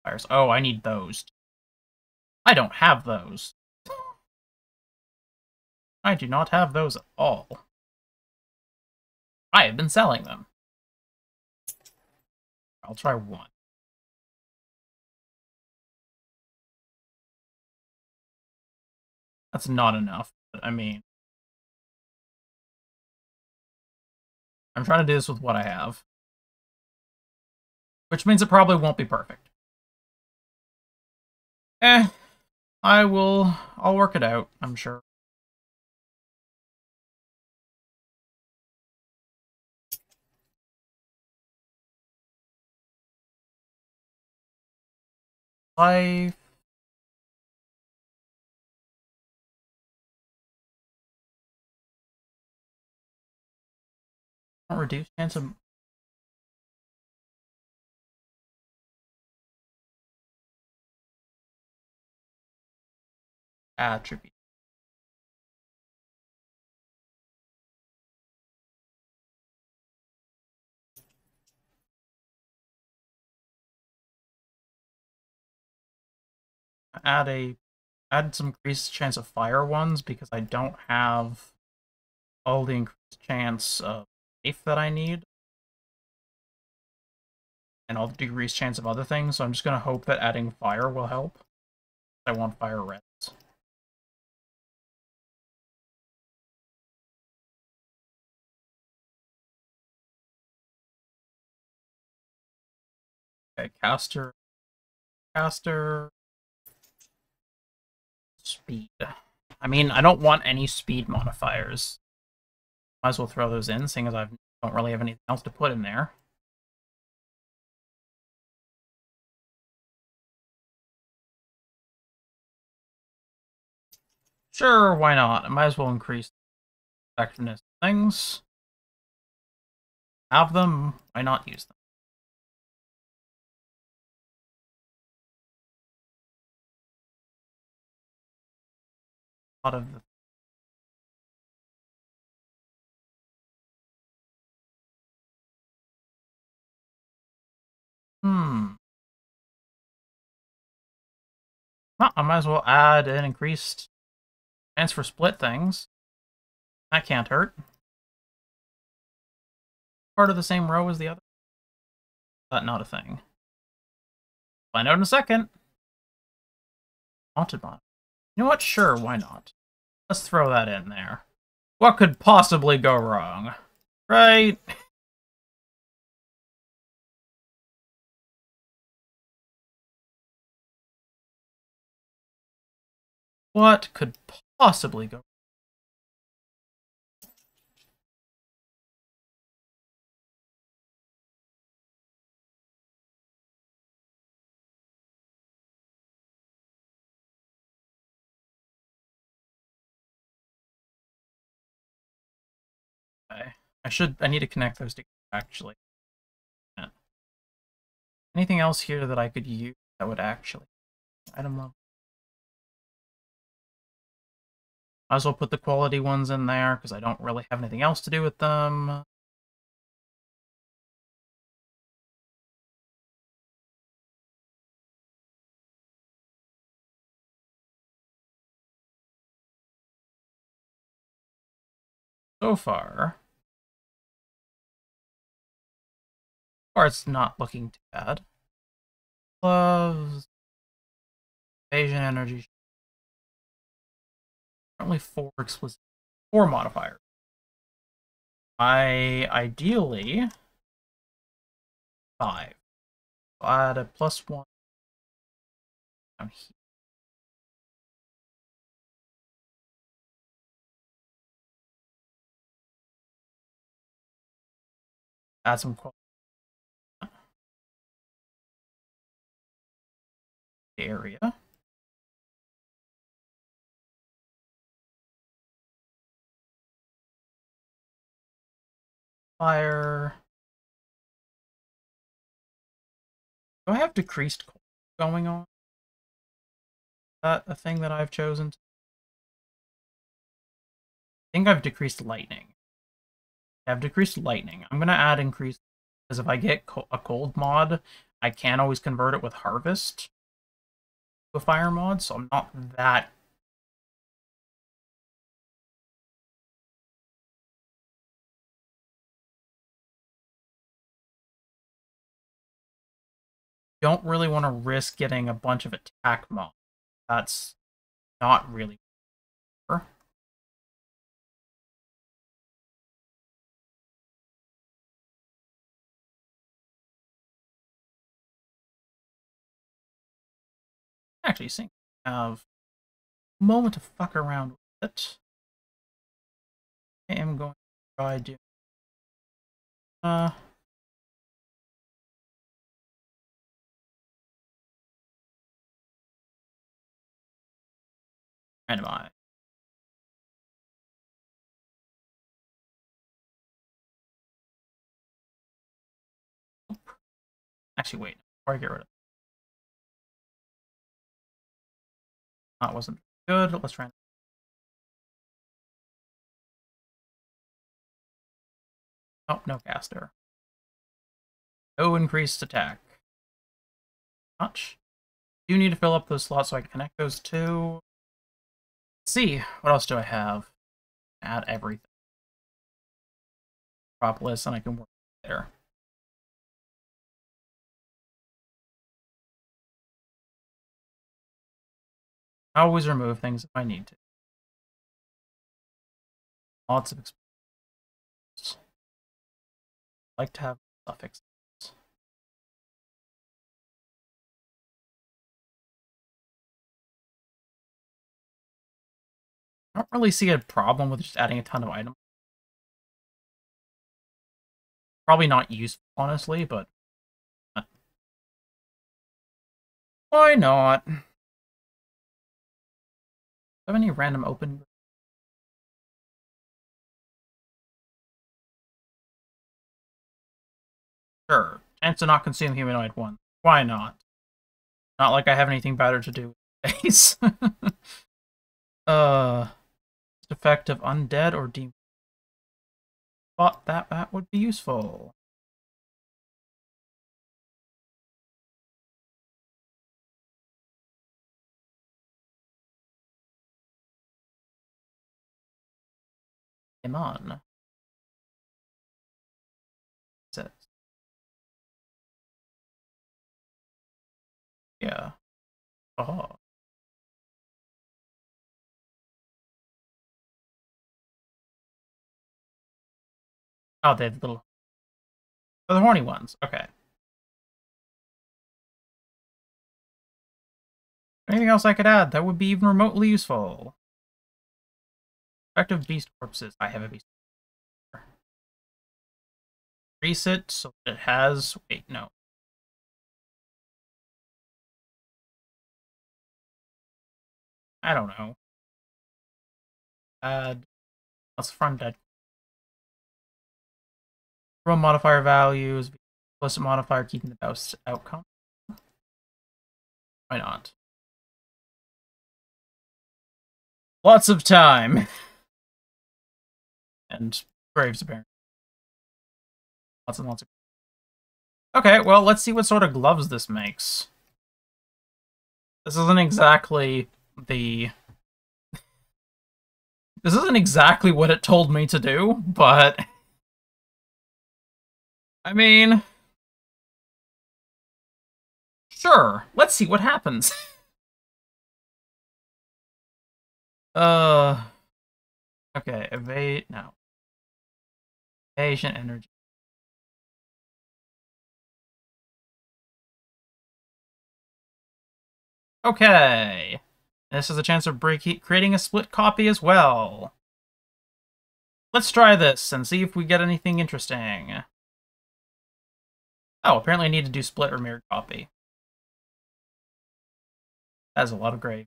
Speaker 1: fires. Oh, I need those. I don't have those. I do not have those at all. I have been selling them. I'll try one. That's not enough, but I mean... I'm trying to do this with what I have. Which means it probably won't be perfect. Eh, I will... I'll work it out, I'm sure. Life reduce chance of attribute. Add a add some increased chance of fire ones because I don't have all the increased chance of safe that I need. And all the decreased chance of other things, so I'm just gonna hope that adding fire will help. I want fire reds. Okay, caster. Caster. Speed. I mean, I don't want any speed modifiers. Might as well throw those in, seeing as I don't really have anything else to put in there. Sure, why not? I might as well increase effectiveness things. Have them, why not use them? A lot of the Hmm. Well, I might as well add an increased chance for split things. That can't hurt. Part of the same row as the other. But not a thing. Find out in a second. Haunted mod. You know what? Sure, why not? Let's throw that in there. What could possibly go wrong? Right? What could possibly go Okay. I should, I need to connect those together, actually. Yeah. Anything else here that I could use that would actually item level? Might as well put the quality ones in there because I don't really have anything else to do with them. So far, or it's not looking too bad. Gloves, evasion energy, Currently four explicit, four modifiers. I ideally five. I'll add a plus one down here. Add some quality. Area. Fire. Do I have decreased going on? Is that a thing that I've chosen? I think I've decreased lightning. I've decreased lightning. I'm going to add increased, because if I get a cold mod, I can always convert it with harvest to a fire mod, so I'm not that don't really want to risk getting a bunch of attack mobs. That's not really Actually, think have a moment to fuck around with it. I am going to try doing uh randomize. Actually, wait. Before I get rid of that wasn't good. Let's try. Oh, no caster. No increased attack. Much. Do you need to fill up those slots so I can connect those two see, what else do I have? Add everything. Propolis, and I can work there. I always remove things if I need to. Lots of like to have suffix. I don't really see a problem with just adding a ton of items. Probably not useful, honestly, but... Why not? Have any random open... Sure. Chance to not consume humanoid one. Why not? Not like I have anything better to do with space. uh effect of undead or demon. Thought that that would be useful. Him on. Says. Yeah. Oh. Oh, they're the little. Oh, the horny ones. Okay. Anything else I could add that would be even remotely useful? Effective beast corpses. I have a beast. Increase it so it has. Wait, no. I don't know. Add. Let's front dead. Roll modifier values. Implicit modifier keeping the best outcome. Why not? Lots of time. and graves, apparently. Lots and lots of. Okay, well, let's see what sort of gloves this makes. This isn't exactly the. This isn't exactly what it told me to do, but. I mean. Sure, let's see what happens. uh. Okay, evade. No. Evasion energy. Okay. This is a chance of break creating a split copy as well. Let's try this and see if we get anything interesting. Oh, apparently I need to do split or mirrored copy. That's a lot of grave.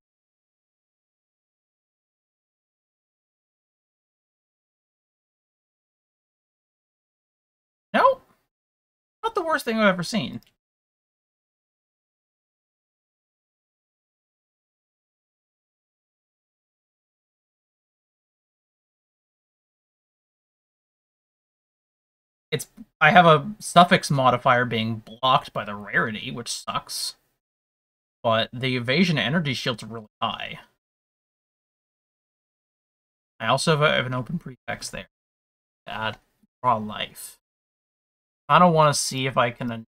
Speaker 1: No, not the worst thing I've ever seen. It's I have a suffix modifier being blocked by the rarity, which sucks. But the evasion energy shield's really high. I also have, an open prefix there. Add raw life. I don't want to see if I can. If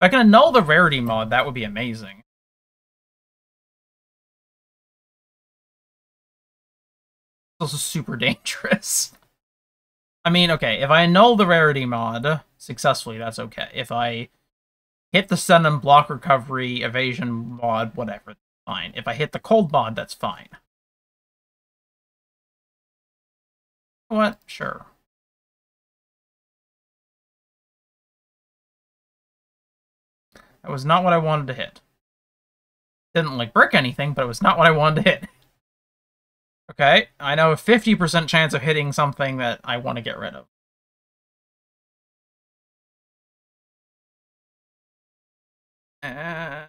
Speaker 1: I can annul the rarity mod, that would be amazing. Also super dangerous. I mean, okay, if I annul the rarity mod successfully, that's okay. If I hit the stun and block recovery, evasion mod, whatever, fine. If I hit the cold mod, that's fine. What? Sure. That was not what I wanted to hit. Didn't like brick anything, but it was not what I wanted to hit. Okay, I know a 50% chance of hitting something that I want to get rid of. Uh...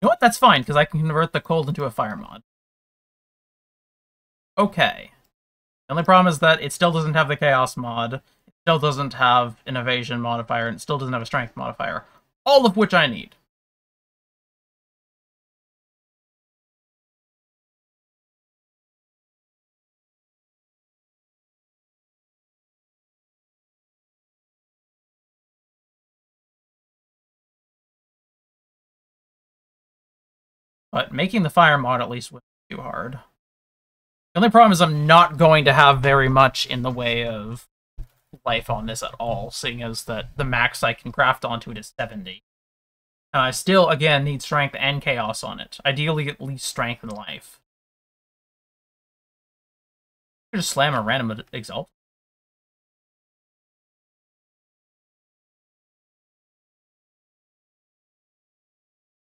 Speaker 1: You know what? That's fine, because I can convert the cold into a fire mod. Okay. The only problem is that it still doesn't have the chaos mod, it still doesn't have an evasion modifier, and it still doesn't have a strength modifier. All of which I need. But making the fire mod at least was too hard. The only problem is I'm not going to have very much in the way of life on this at all, seeing as that the max I can craft onto it is 70. And I still, again, need strength and chaos on it. Ideally, at least strength and life. Just slam a random exalt.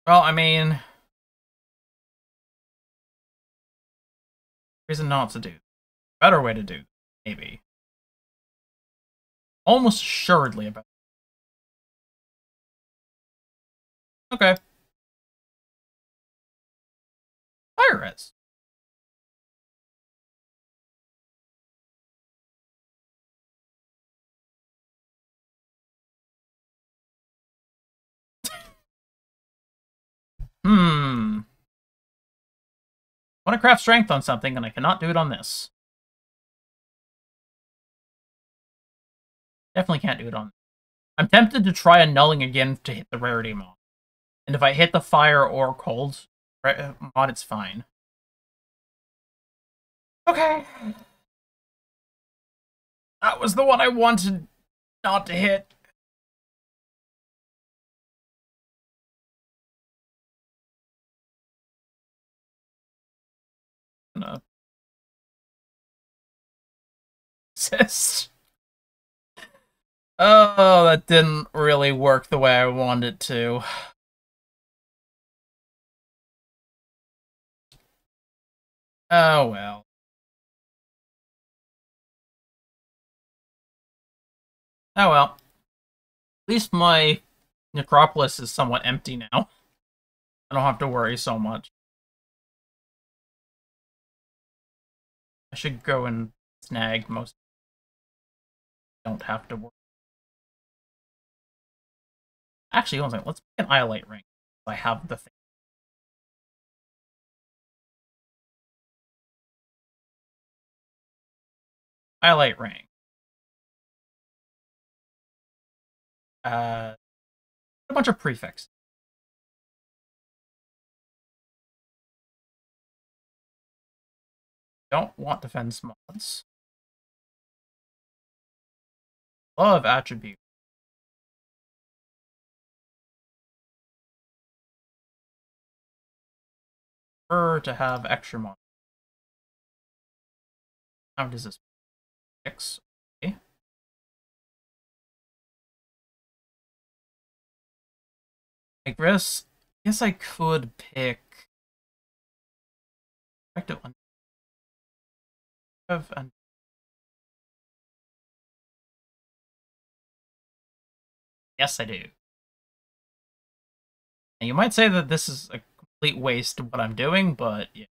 Speaker 1: Well, I mean, reason not to do. Better way to do, maybe. Almost assuredly about. Okay. Pirates. Hmm. I want to craft strength on something, and I cannot do it on this. Definitely can't do it on. I'm tempted to try annulling again to hit the rarity mod. And if I hit the fire or cold uh, mod, it's fine. Okay. That was the one I wanted not to hit. No. Oh, that didn't really work the way I wanted it to. Oh well. Oh well. At least my necropolis is somewhat empty now. I don't have to worry so much. I should go and snag most. Don't have to worry. Actually, one second. Let's make an Iolite ring. I have the thing. Iolite ring. Uh, a bunch of prefix. Don't want defense mods. Love attribute. Prefer to have extra mods. How does this? Six. I guess, guess I could pick effective one. And yes, I do. And you might say that this is a complete waste of what I'm doing, but yeah.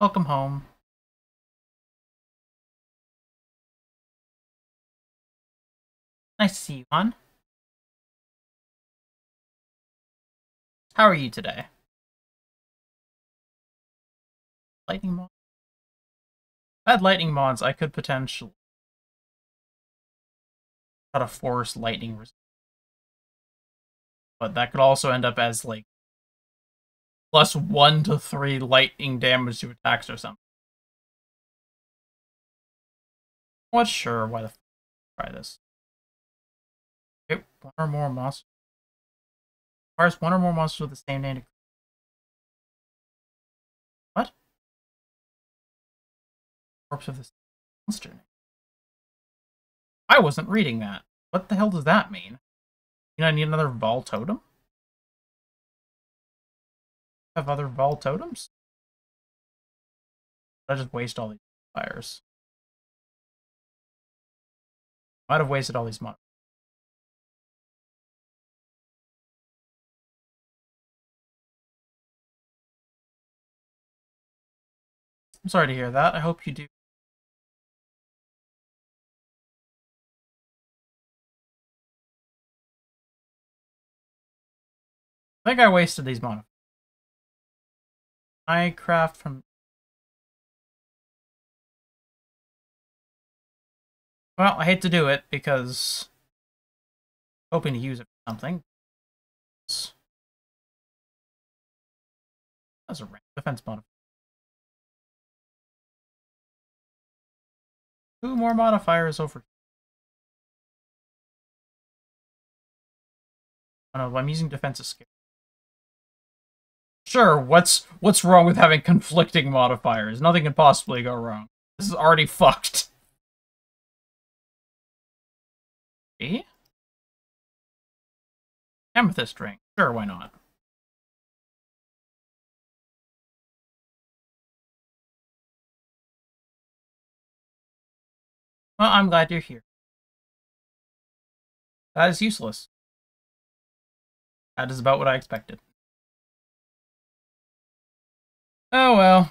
Speaker 1: Welcome home. Nice to see you, hon. How are you today? Lightning mod? If I had lightning mods, I could potentially try to force lightning But that could also end up as like plus one to three lightning damage to attacks or something. What? Sure, why the f try this? Okay, one or more monsters. Requires one or more monsters with the same name. What? Corpse of the monster. I wasn't reading that. What the hell does that mean? You know, I need another Vol totem? Have other Vol totems? I just waste all these fires. Might have wasted all these months. I'm sorry to hear that. I hope you do. I think I wasted these modifiers. I craft from... Well, I hate to do it because... hoping to use it for something. That's a defense modifier. Two more modifiers over. Oh no, I'm using defensive skill. Sure, what's what's wrong with having conflicting modifiers? Nothing can possibly go wrong. This is already fucked. See? Amethyst ring. Sure, why not? Well, I'm glad you're here. That is useless. That is about what I expected. Oh well.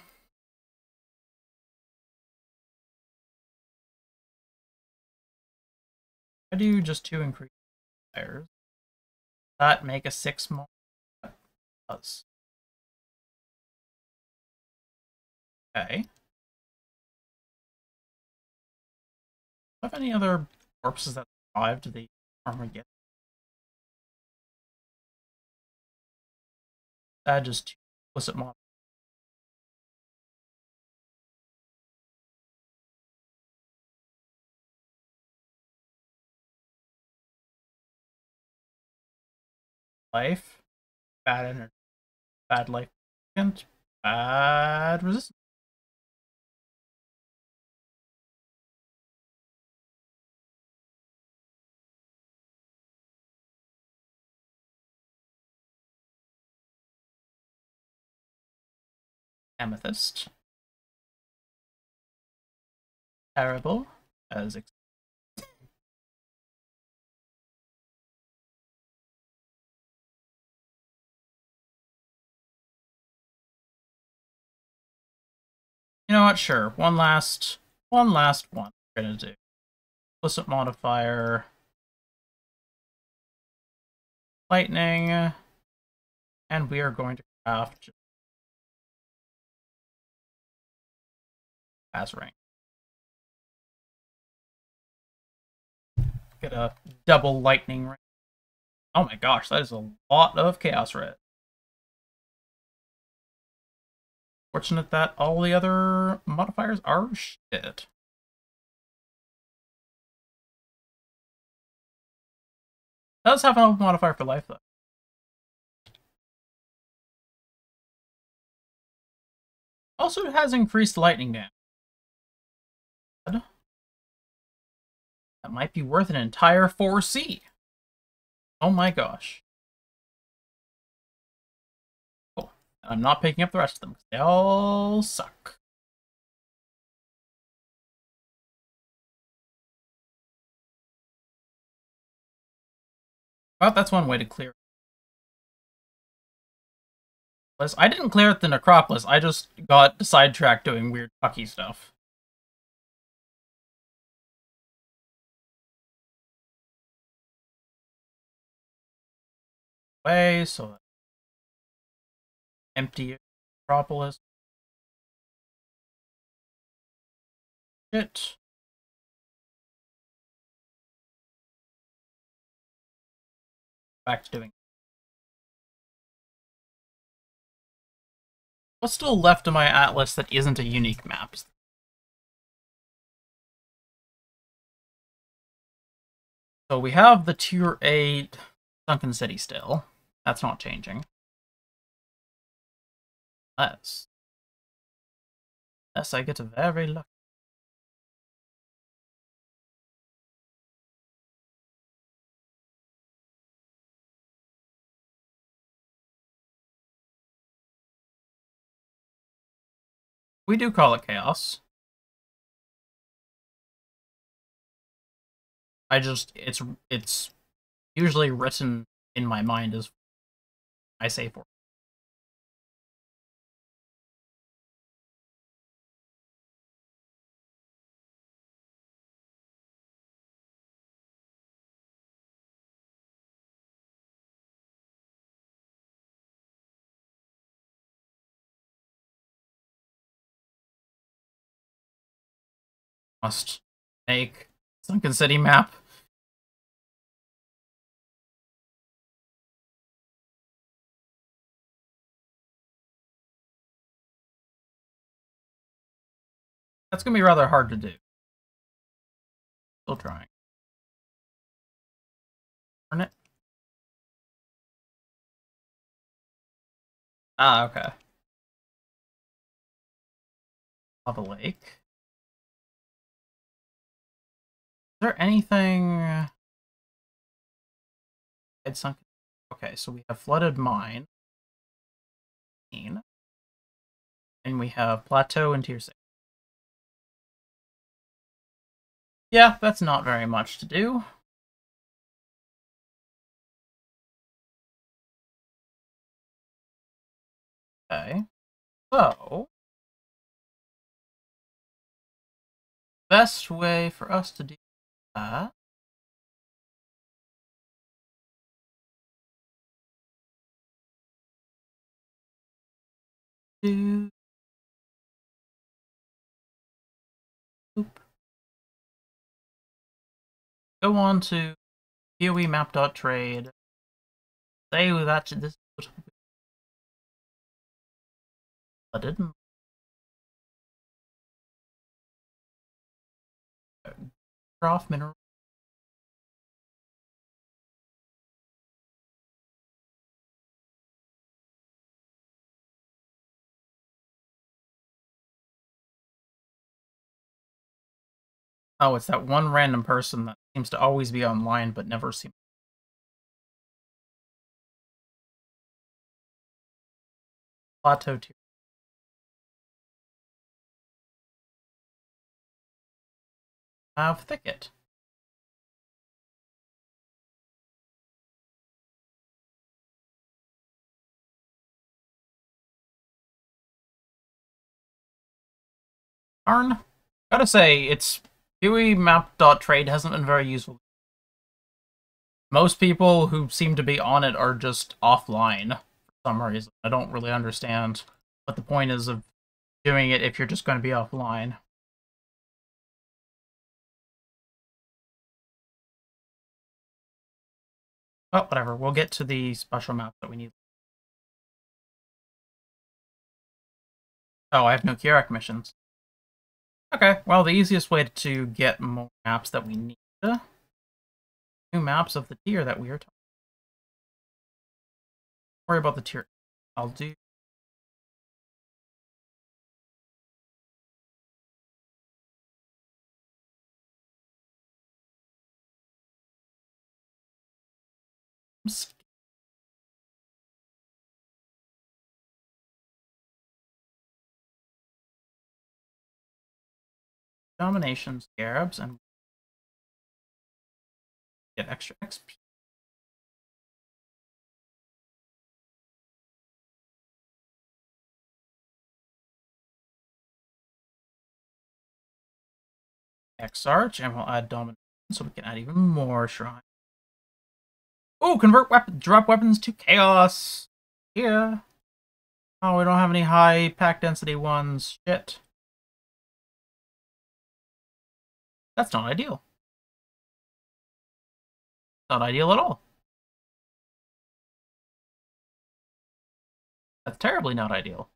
Speaker 1: I do just two increase fires. that make a six more? Does. Okay. Do I have any other corpses that survived the Armageddon? That just two explicit mod. Life, bad energy, bad life, and bad resistance. Amethyst. Terrible, as ex- You know what? Sure. One last, one last one. We're gonna do explicit modifier, lightning, and we are going to craft pass ring. Get a double lightning ring. Oh my gosh, that is a lot of chaos red. Fortunate that all the other modifiers are shit. Does have an open modifier for life though. Also has increased lightning damage. That might be worth an entire 4C. Oh my gosh. I'm not picking up the rest of them they all suck. Well, that's one way to clear I didn't clear it the Necropolis, I just got sidetracked doing weird fucky stuff. Way, so empty Necropolis. Shit. Back to doing What's still left of my atlas that isn't a unique map? So we have the tier 8 Sunken City still. That's not changing. Unless... Unless I get a very lucky. We do call it chaos. I just it's it's usually written in my mind as I say for. Must make Sunken City map. That's gonna be rather hard to do. Still trying. Turn it. Ah, okay. Lava Lake. There anything... It's sunk. Okay, so we have Flooded Mine. And we have Plateau and Tier 6. Yeah, that's not very much to do. Okay. So... Best way for us to do Go on to POE map.trade. Say that this is be. I didn't. Mineral. Oh, it's that one random person that seems to always be online but never seems. Plateau tier. Have thicket. Darn. Gotta say, it's PoE map.trade hasn't been very useful. Most people who seem to be on it are just offline for some reason. I don't really understand what the point is of doing it if you're just going to be offline. Oh, whatever. We'll get to the special map that we need. Oh, I have no Kirac missions. Okay, well, the easiest way to get more maps that we need. New maps of the tier that we are talking Worry about the tier. I'll do Domination Scarabs and get extra XP. Exarch, and we'll add Domination so we can add even more shrine. Oh, convert weapon, drop weapons to chaos. Yeah. Oh, we don't have any high pack density ones. Shit. That's not ideal. Not ideal at all. That's terribly not ideal.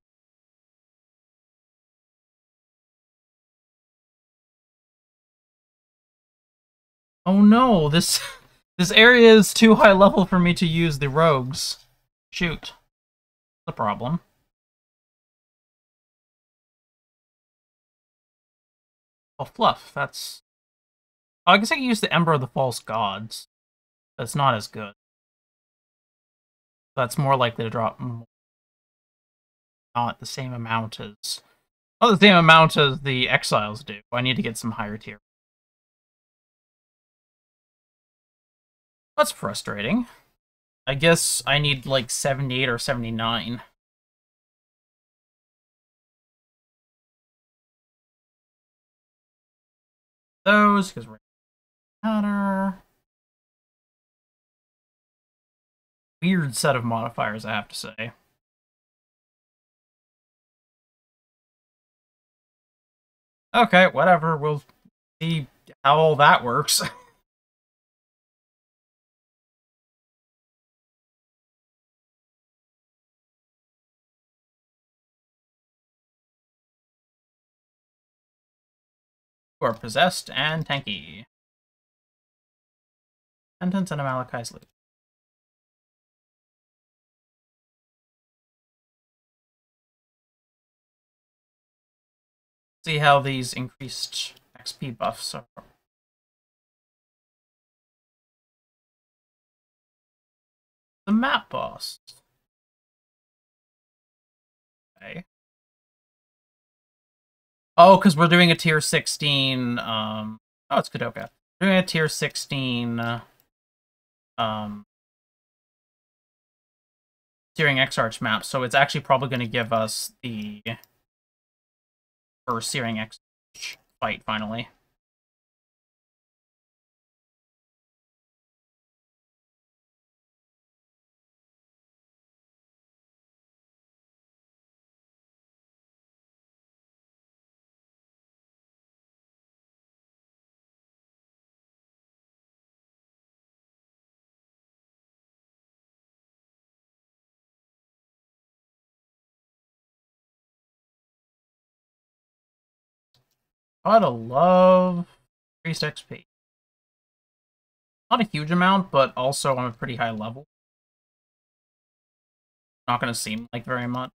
Speaker 1: Oh no, this this area is too high level for me to use the rogues. Shoot. The problem. Oh, fluff. That's Oh, I guess I can use the Ember of the False Gods. That's not as good. That's more likely to drop not the same amount as not the same amount as the Exiles do. I need to get some higher tier. That's frustrating. I guess I need like 78 or 79. Those, because we're counter. Weird set of modifiers, I have to say. Okay, whatever. We'll see how all that works. are possessed and tanky. Sentence and Amaleki's loot. See how these increased XP buffs are. The map boss. Okay. Oh, because we're doing a tier 16, um... Oh, it's Kadoka. We're doing a tier 16, uh, um... Searing Exarch map, so it's actually probably going to give us the first Searing Exarch fight, finally. Gotta love increased XP. Not a huge amount, but also on a pretty high level. Not gonna seem like very much.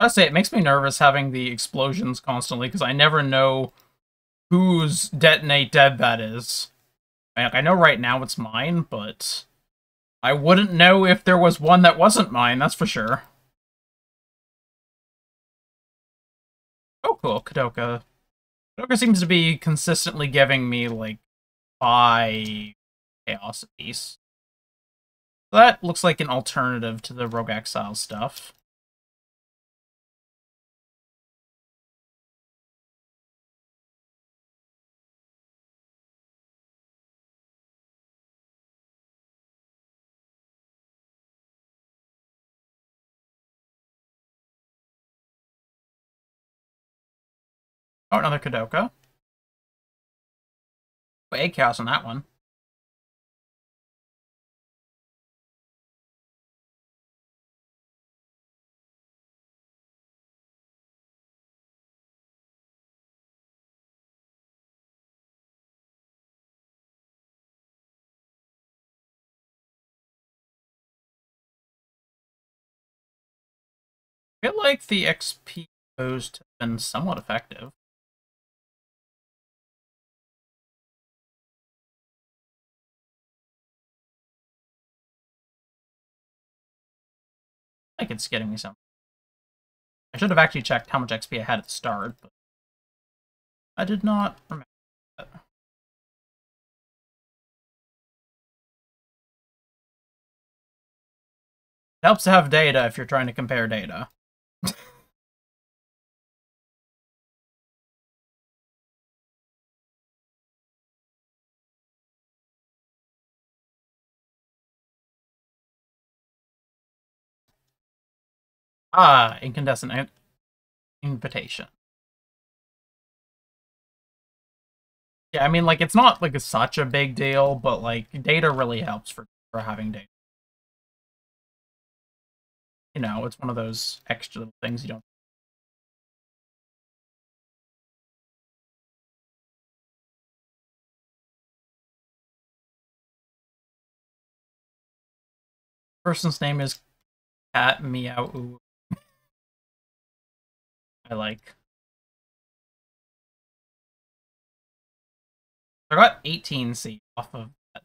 Speaker 1: I say it makes me nervous having the explosions constantly because I never know whose detonate dead that is. Like, I know right now it's mine, but I wouldn't know if there was one that wasn't mine, that's for sure. Oh, cool, Kadoka. Kadoka seems to be consistently giving me, like, five chaos apiece. That looks like an alternative to the Rogue Exile stuff. Oh, another Kadoka. Egg Chaos on that one. I feel like the XP boost has been somewhat effective. Like it's getting me something. I should have actually checked how much XP I had at the start, but I did not remember. It helps to have data if you're trying to compare data. Ah, incandescent invitation. Yeah, I mean, like, it's not, like, such a big deal, but, like, data really helps for, for having data. You know, it's one of those extra little things you don't person's name is Cat Meow I like. I got 18 C off of that.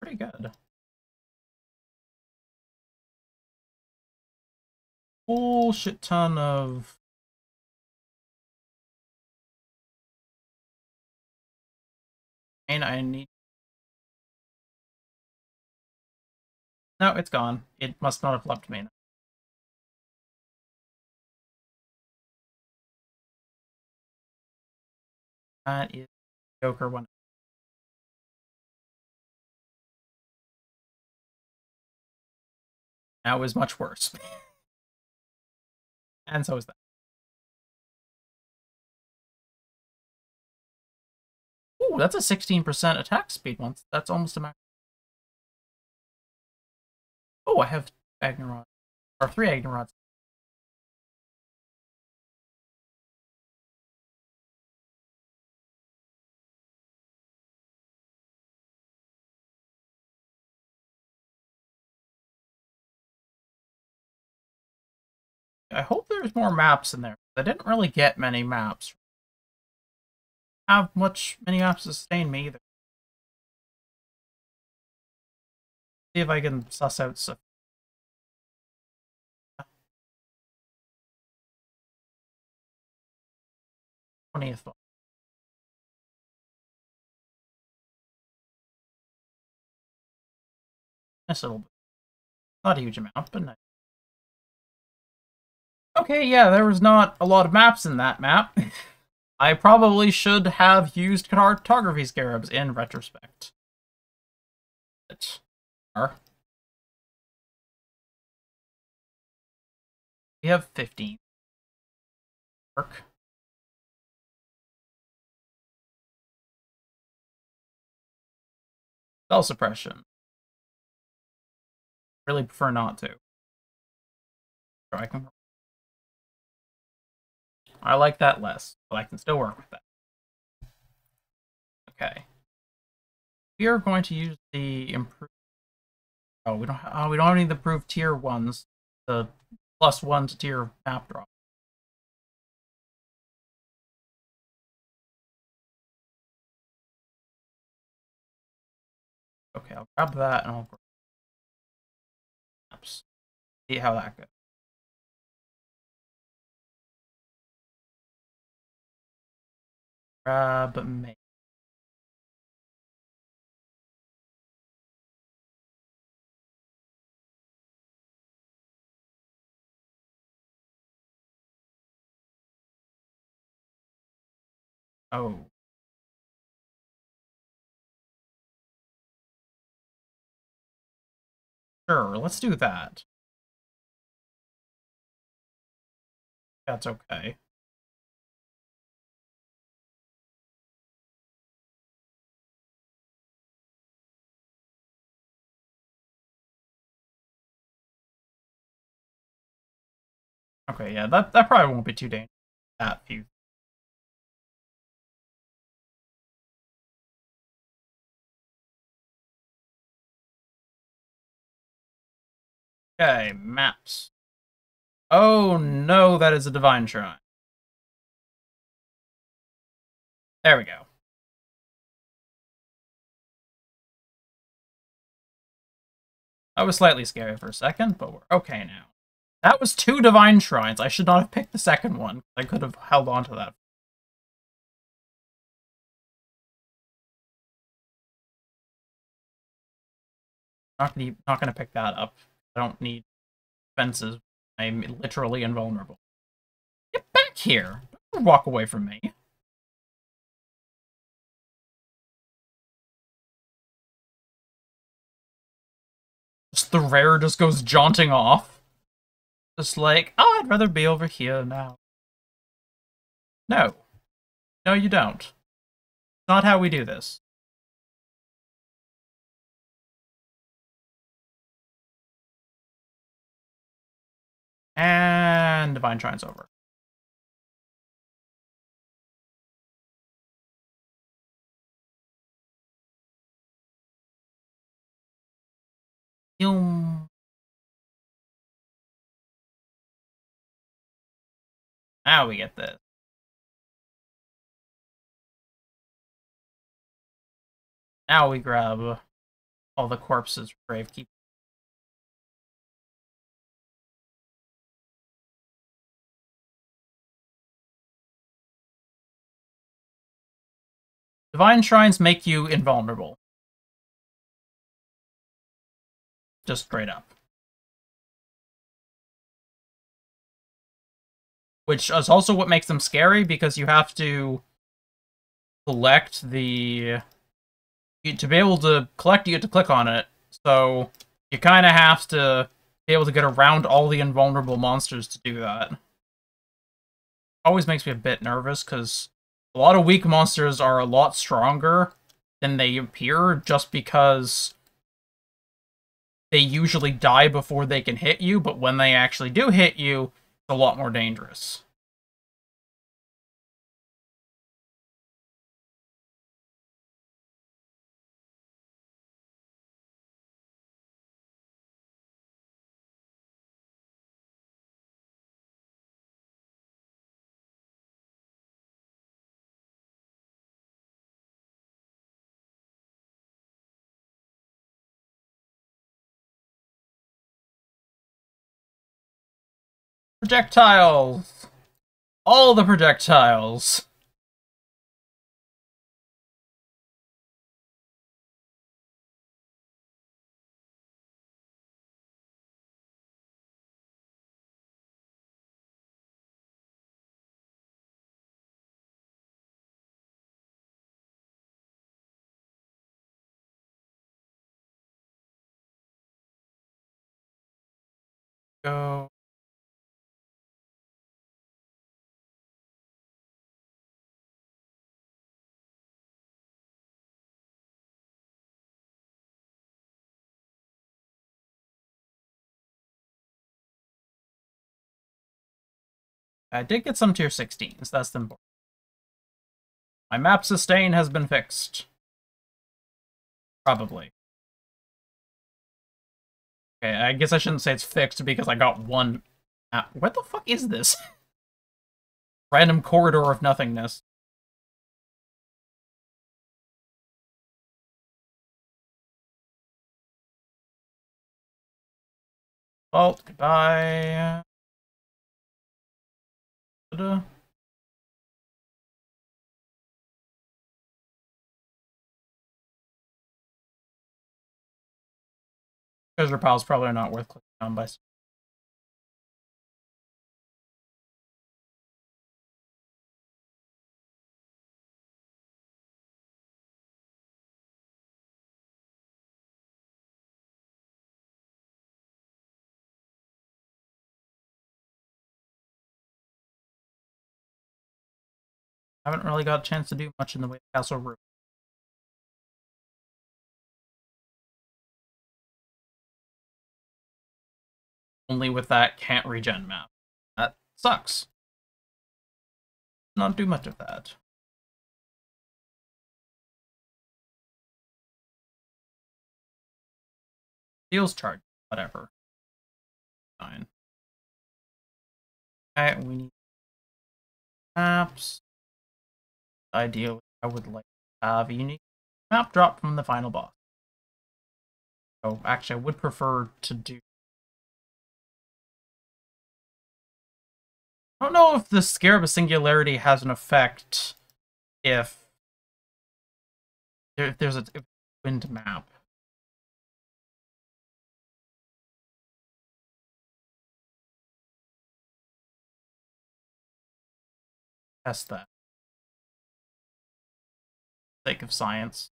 Speaker 1: Pretty good. Whole shit ton of and I need No, it's gone. It must not have left me. That is Joker one. That was much worse. and so is that. Ooh, that's a 16% attack speed once. That's almost a max. Oh, I have Agni Or three Agni I hope there's more maps in there. I didn't really get many maps. Have much many maps to sustain me either. See if I can suss out some. Twentieth one. Nice little bit. Not a huge amount, but nice. Okay, yeah, there was not a lot of maps in that map. I probably should have used cartography scarabs in retrospect. But. We have 15. Work. Cell suppression. Really prefer not to. Try I I like that less, but I can still work with that. Okay. We are going to use the improve. Oh, we don't. Oh, we don't need the improved tier ones. The plus one to tier map drop. Okay, I'll grab that and I'll grab. See how that goes. Uh, Grab me. Oh. Sure, let's do that. That's okay. Okay, yeah, that, that probably won't be too dangerous. That few Okay, maps. Oh no, that is a divine shrine. There we go. That was slightly scary for a second, but we're okay now. That was two divine shrines. I should not have picked the second one. I could have held on to that. Not gonna, not gonna pick that up. I don't need fences. I'm literally invulnerable. Get back here! Don't walk away from me. Just the rare just goes jaunting off. Just like, oh, I'd rather be over here now. No. No, you don't. Not how we do this. And Divine Shrine's over. Now we get this. Now we grab all the corpses Gravekeeper. Divine Shrines make you invulnerable. Just straight up. Which is also what makes them scary, because you have to collect the... To be able to collect, you have to click on it. So, you kind of have to be able to get around all the invulnerable monsters to do that. Always makes me a bit nervous, because a lot of weak monsters are a lot stronger than they appear just because they usually die before they can hit you, but when they actually do hit you, a lot more dangerous. Projectiles! All the projectiles! I did get some tier 16s, that's the important. My map sustain has been fixed. Probably. Okay, I guess I shouldn't say it's fixed because I got one... Map. What the fuck is this? Random corridor of nothingness. Vault, goodbye. Ta-da. Treasure piles probably are not worth clicking on by. Haven't really got a chance to do much in the way of castle room. Only with that can't regen map. That sucks. Not do much of that. Deals charge, whatever. Fine. Okay, we need maps ideally I would like to have a unique map drop from the final boss. So actually I would prefer to do I don't know if the Scarab of a Singularity has an effect if, if there's a wind map. Test that sake of science.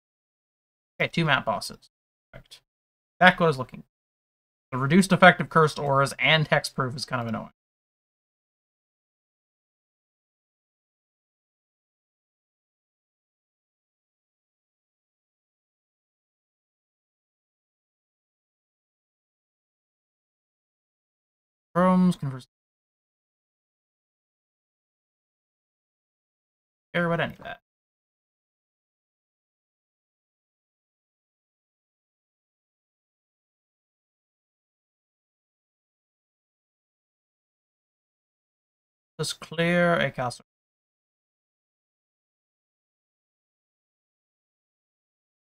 Speaker 1: Okay, two map bosses. Correct. Exactly what was looking. The reduced effect of cursed auras and hexproof is kind of annoying. Chromes converse. Care about any of that. Just clear a castle.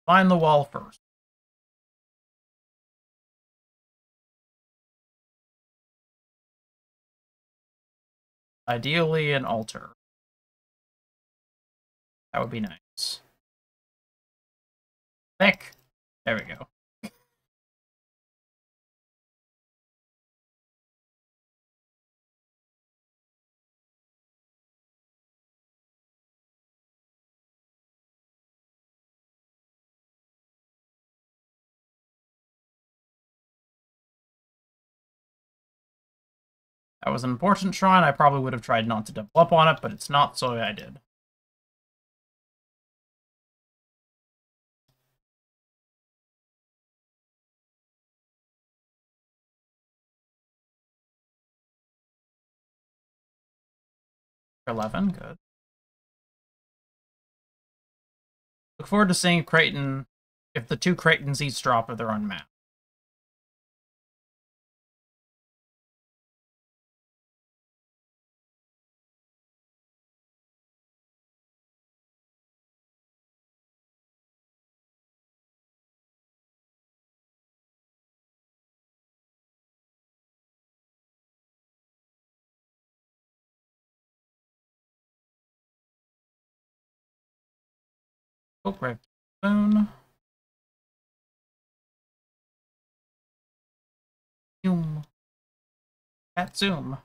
Speaker 1: Find the wall first. Ideally an altar. That would be nice. Thick. There we go. That was an important shrine. I probably would have tried not to double up on it, but it's not, so I did. Eleven, good. Look forward to seeing Creighton if the two Creightons each drop of their own map. Oh, grab phone. Zoom. At Zoom.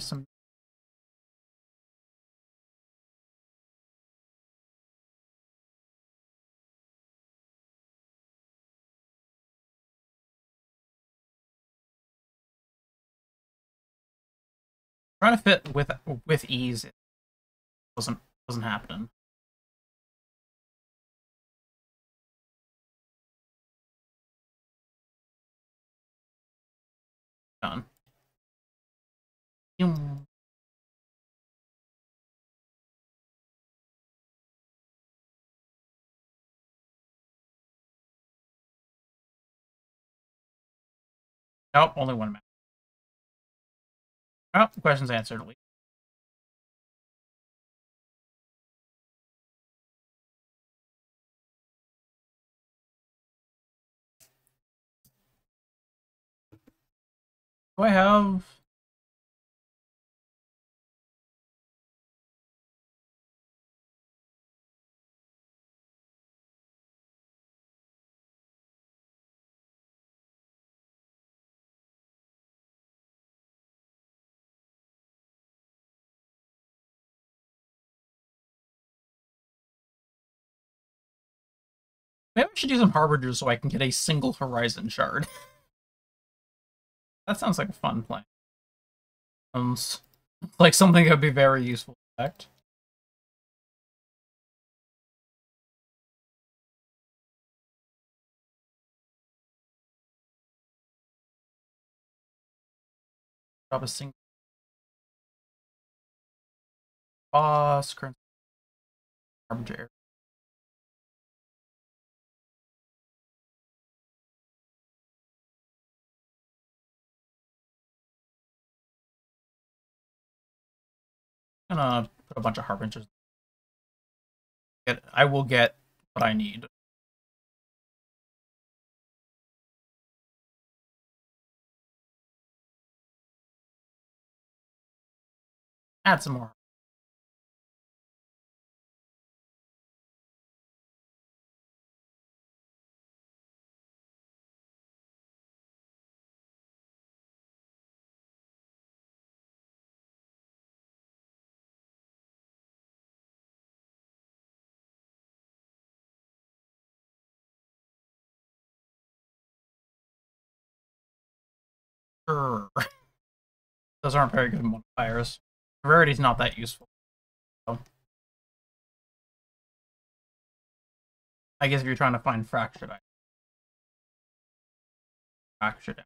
Speaker 1: Some trying to fit with with ease it wasn't wasn't happening. Done. Nope, only one match. Oh, questions answered. Do I have... Maybe I should do some Harbingers so I can get a single Horizon shard. that sounds like a fun plan. Sounds like something that would be very useful. Effect. Drop a single boss, ah, current harbinger. Gonna put a bunch of harbingers. Get, I will get what I need. Add some more. Those aren't very good modifiers. Rarity's not that useful. So. I guess if you're trying to find fractured items. Fractured.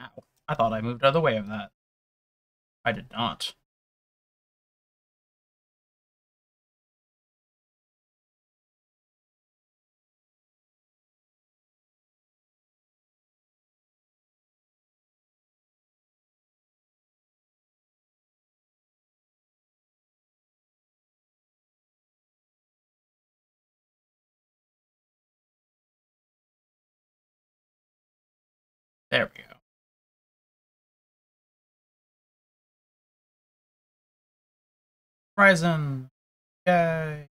Speaker 1: Ow. I thought I moved out of the way of that. I did not. There we go. Horizon. Yay.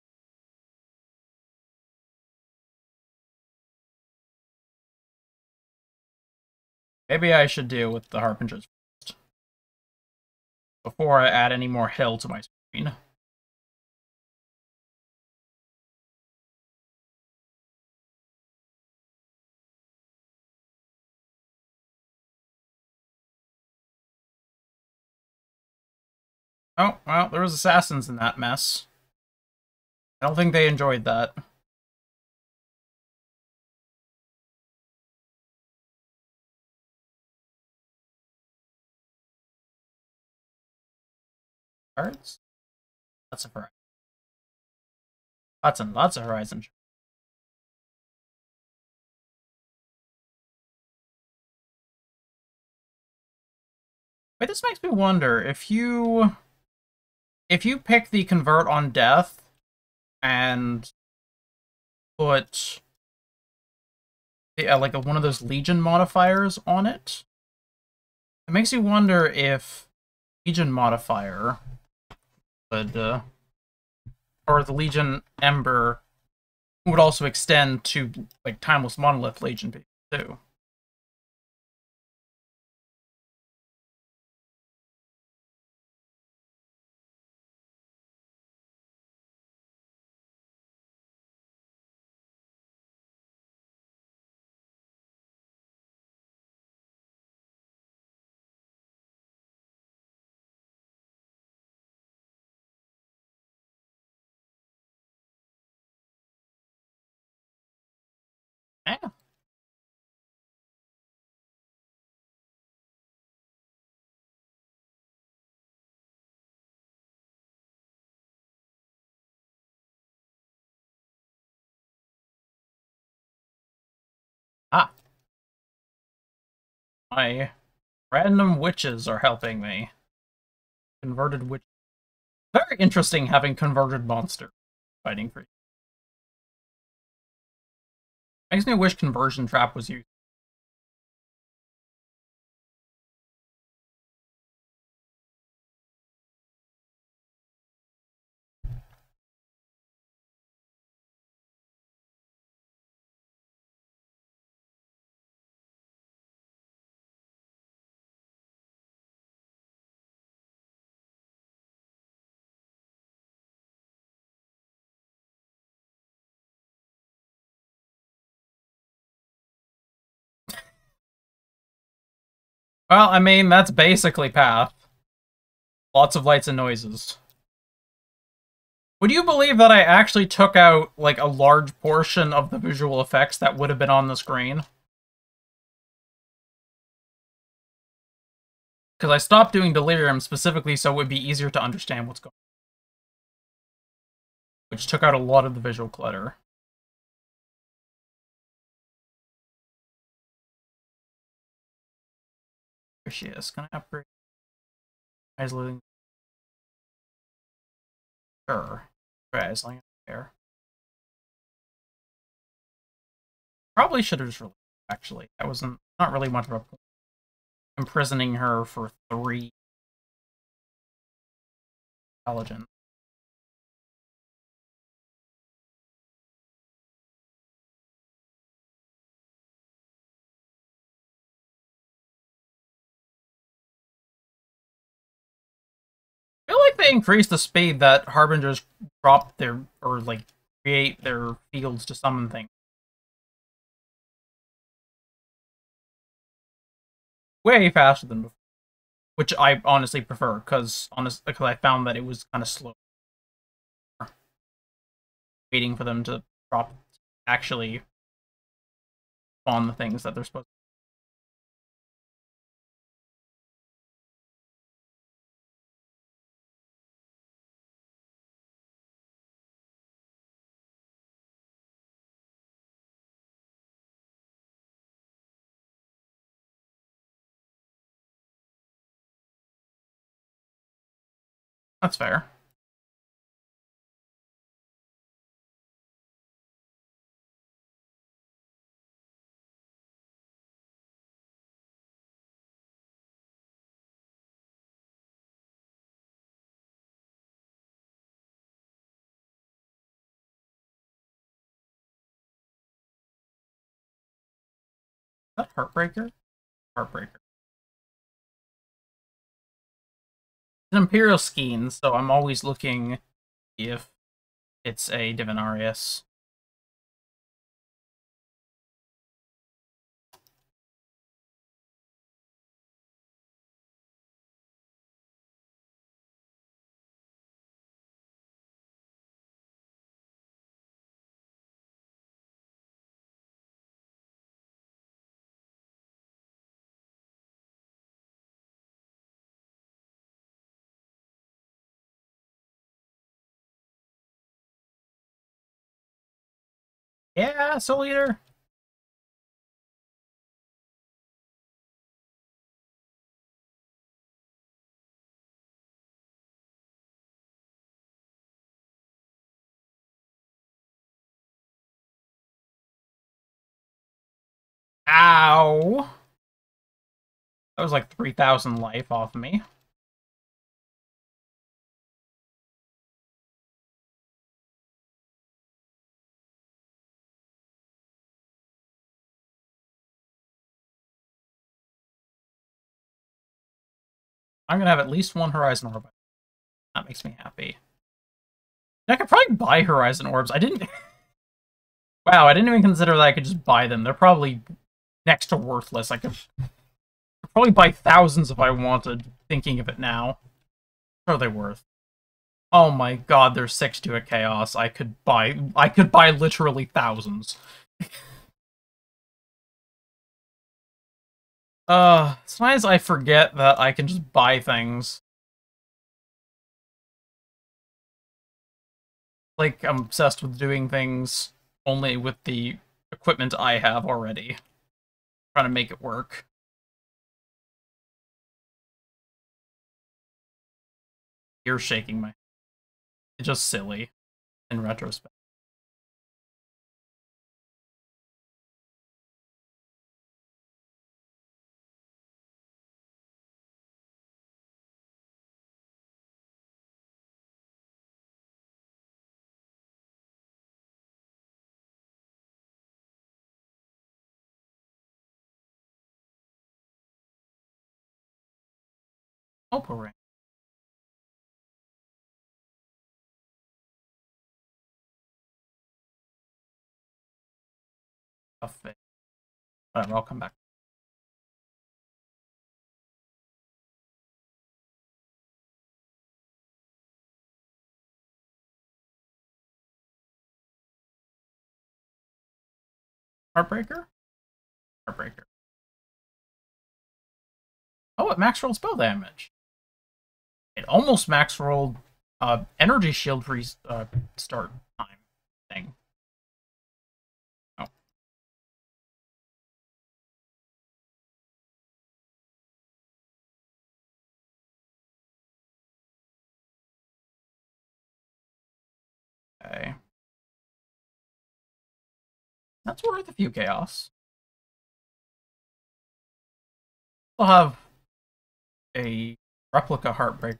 Speaker 1: Maybe I should deal with the Harbingers first. Before I add any more hell to my screen. Oh, well, there was assassins in that mess. I don't think they enjoyed that. Cards? Lots of horizon. Lots and lots of horizon. Wait, this makes me wonder if you if you pick the convert on death and put yeah, like a, one of those legion modifiers on it, it makes you wonder if legion modifier would uh, or the legion ember would also extend to like Timeless Monolith Legion too. My random witches are helping me. Converted witch. Very interesting having converted monster fighting for you. Makes me wish conversion trap was used. Well, I mean, that's basically Path. Lots of lights and noises. Would you believe that I actually took out, like, a large portion of the visual effects that would have been on the screen? Because I stopped doing Delirium specifically so it would be easier to understand what's going on. Which took out a lot of the visual clutter. There she is. Can I upgrade? Eyes living. Sure. Eyes lying there. Probably should have just released actually. That wasn't not really much of a point. Imprisoning her for three intelligence. Like they increase the speed that harbingers drop their or like create their fields to summon things. Way faster than before, which I honestly prefer because honestly, because I found that it was kind of slow. Waiting for them to drop actually on the things that they're supposed. to That's fair. that Heartbreaker? Heartbreaker. An Imperial Skean, so I'm always looking if it's a Divinarius. Yeah, Soul Eater. Ow! That was like 3,000 life off me. I'm gonna have at least one Horizon Orb. That makes me happy. I could probably buy Horizon Orbs. I didn't... wow, I didn't even consider that I could just buy them. They're probably next to worthless. I could, could probably buy thousands if I wanted, thinking of it now. What are they worth? Oh my god, there's six to a chaos. I could buy I could buy literally thousands. uh sometimes I forget that I can just buy things. Like I'm obsessed with doing things only with the equipment I have already. Trying to make it work. You're shaking my it's just silly in retrospect. Fit. Whatever, I'll come back. Heartbreaker? Heartbreaker. Oh, it max rolls spell damage. It almost max rolled uh, energy shield free uh, start time thing. Oh. Okay. That's worth a few chaos. We'll have a replica heartbreaker.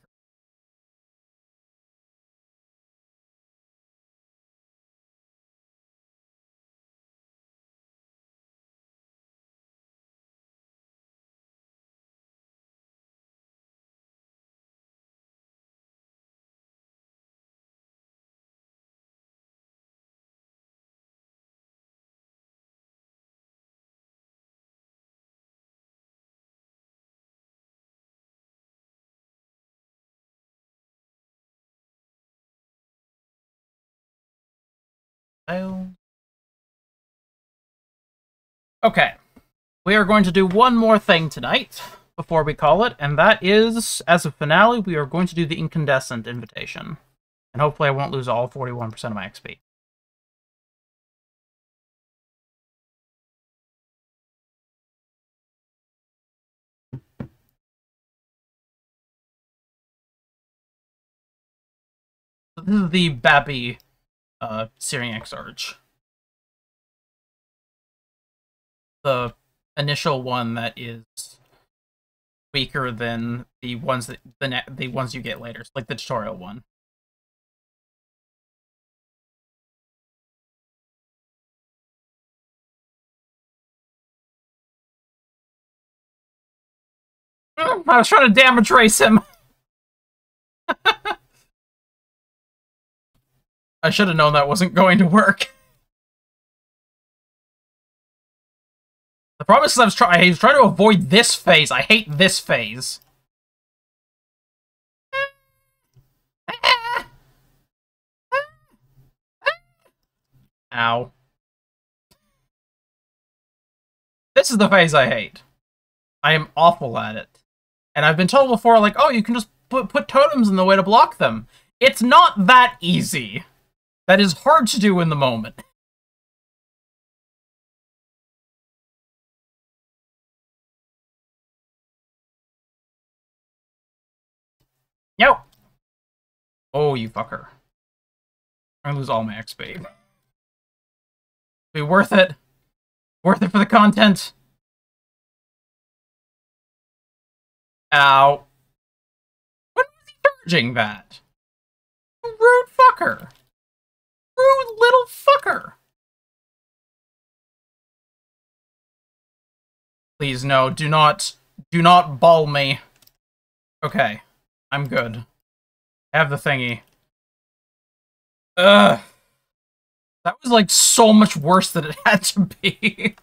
Speaker 1: Okay. We are going to do one more thing tonight before we call it, and that is, as a finale, we are going to do the Incandescent Invitation. And hopefully I won't lose all 41% of my XP. This is the Babby uh, Searing Exarch. The initial one that is weaker than the ones that the the ones you get later, like the tutorial one. I was trying to damage race him. I should have known that wasn't going to work. The problem is I was, try I was trying to avoid this phase. I hate this phase. Ow. This is the phase I hate. I am awful at it. And I've been told before, like, oh, you can just put, put totems in the way to block them. It's not that easy. That is hard to do in the moment. Yo! Oh, you fucker. I'm lose all my XP. Be worth it. Worth it for the content. Ow. When was he charging that? Rude fucker rude little fucker. Please, no, do not, do not ball me. Okay. I'm good. I have the thingy. Ugh. That was like so much worse than it had to be.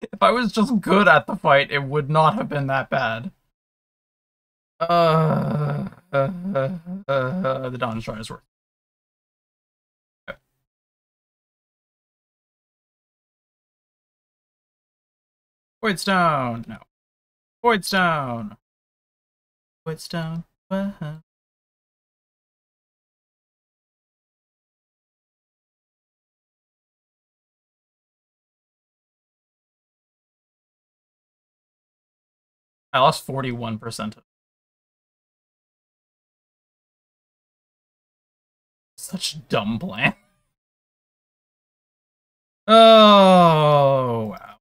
Speaker 1: if I was just good at the fight, it would not have been that bad. Uh, uh, uh, uh the Dawn Destroyer is worth. Void Stone, no. Void Stone. Void Stone. Uh-huh. I lost 41% of Such dumb plan. Oh, wow.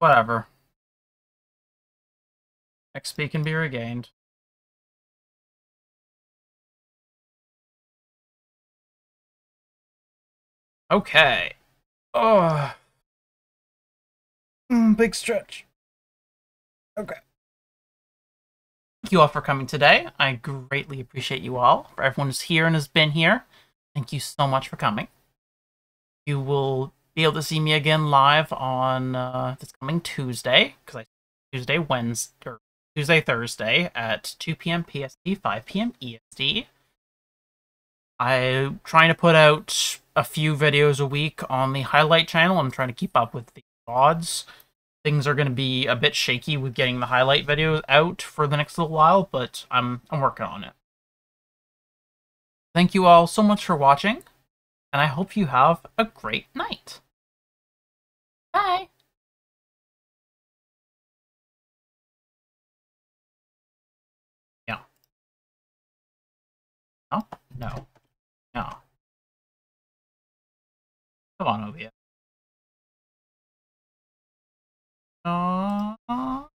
Speaker 1: Whatever. XP can be regained. Okay. Oh.
Speaker 2: Mm, big stretch. Okay.
Speaker 1: Thank you all for coming today. I greatly appreciate you all. For everyone who's here and has been here, thank you so much for coming. You will be able to see me again live on uh, this coming Tuesday, because I Tuesday, Wednesday, or Tuesday, Thursday at 2 p.m. PST, 5 p.m. EST. I'm trying to put out a few videos a week on the highlight channel. I'm trying to keep up with the odds things are going to be a bit shaky with getting the highlight videos out for the next little while, but I'm I'm working on it. Thank you all so much for watching, and I hope you have a great night. Bye. Yeah. No? No. No. Come on, Ovia. Aww.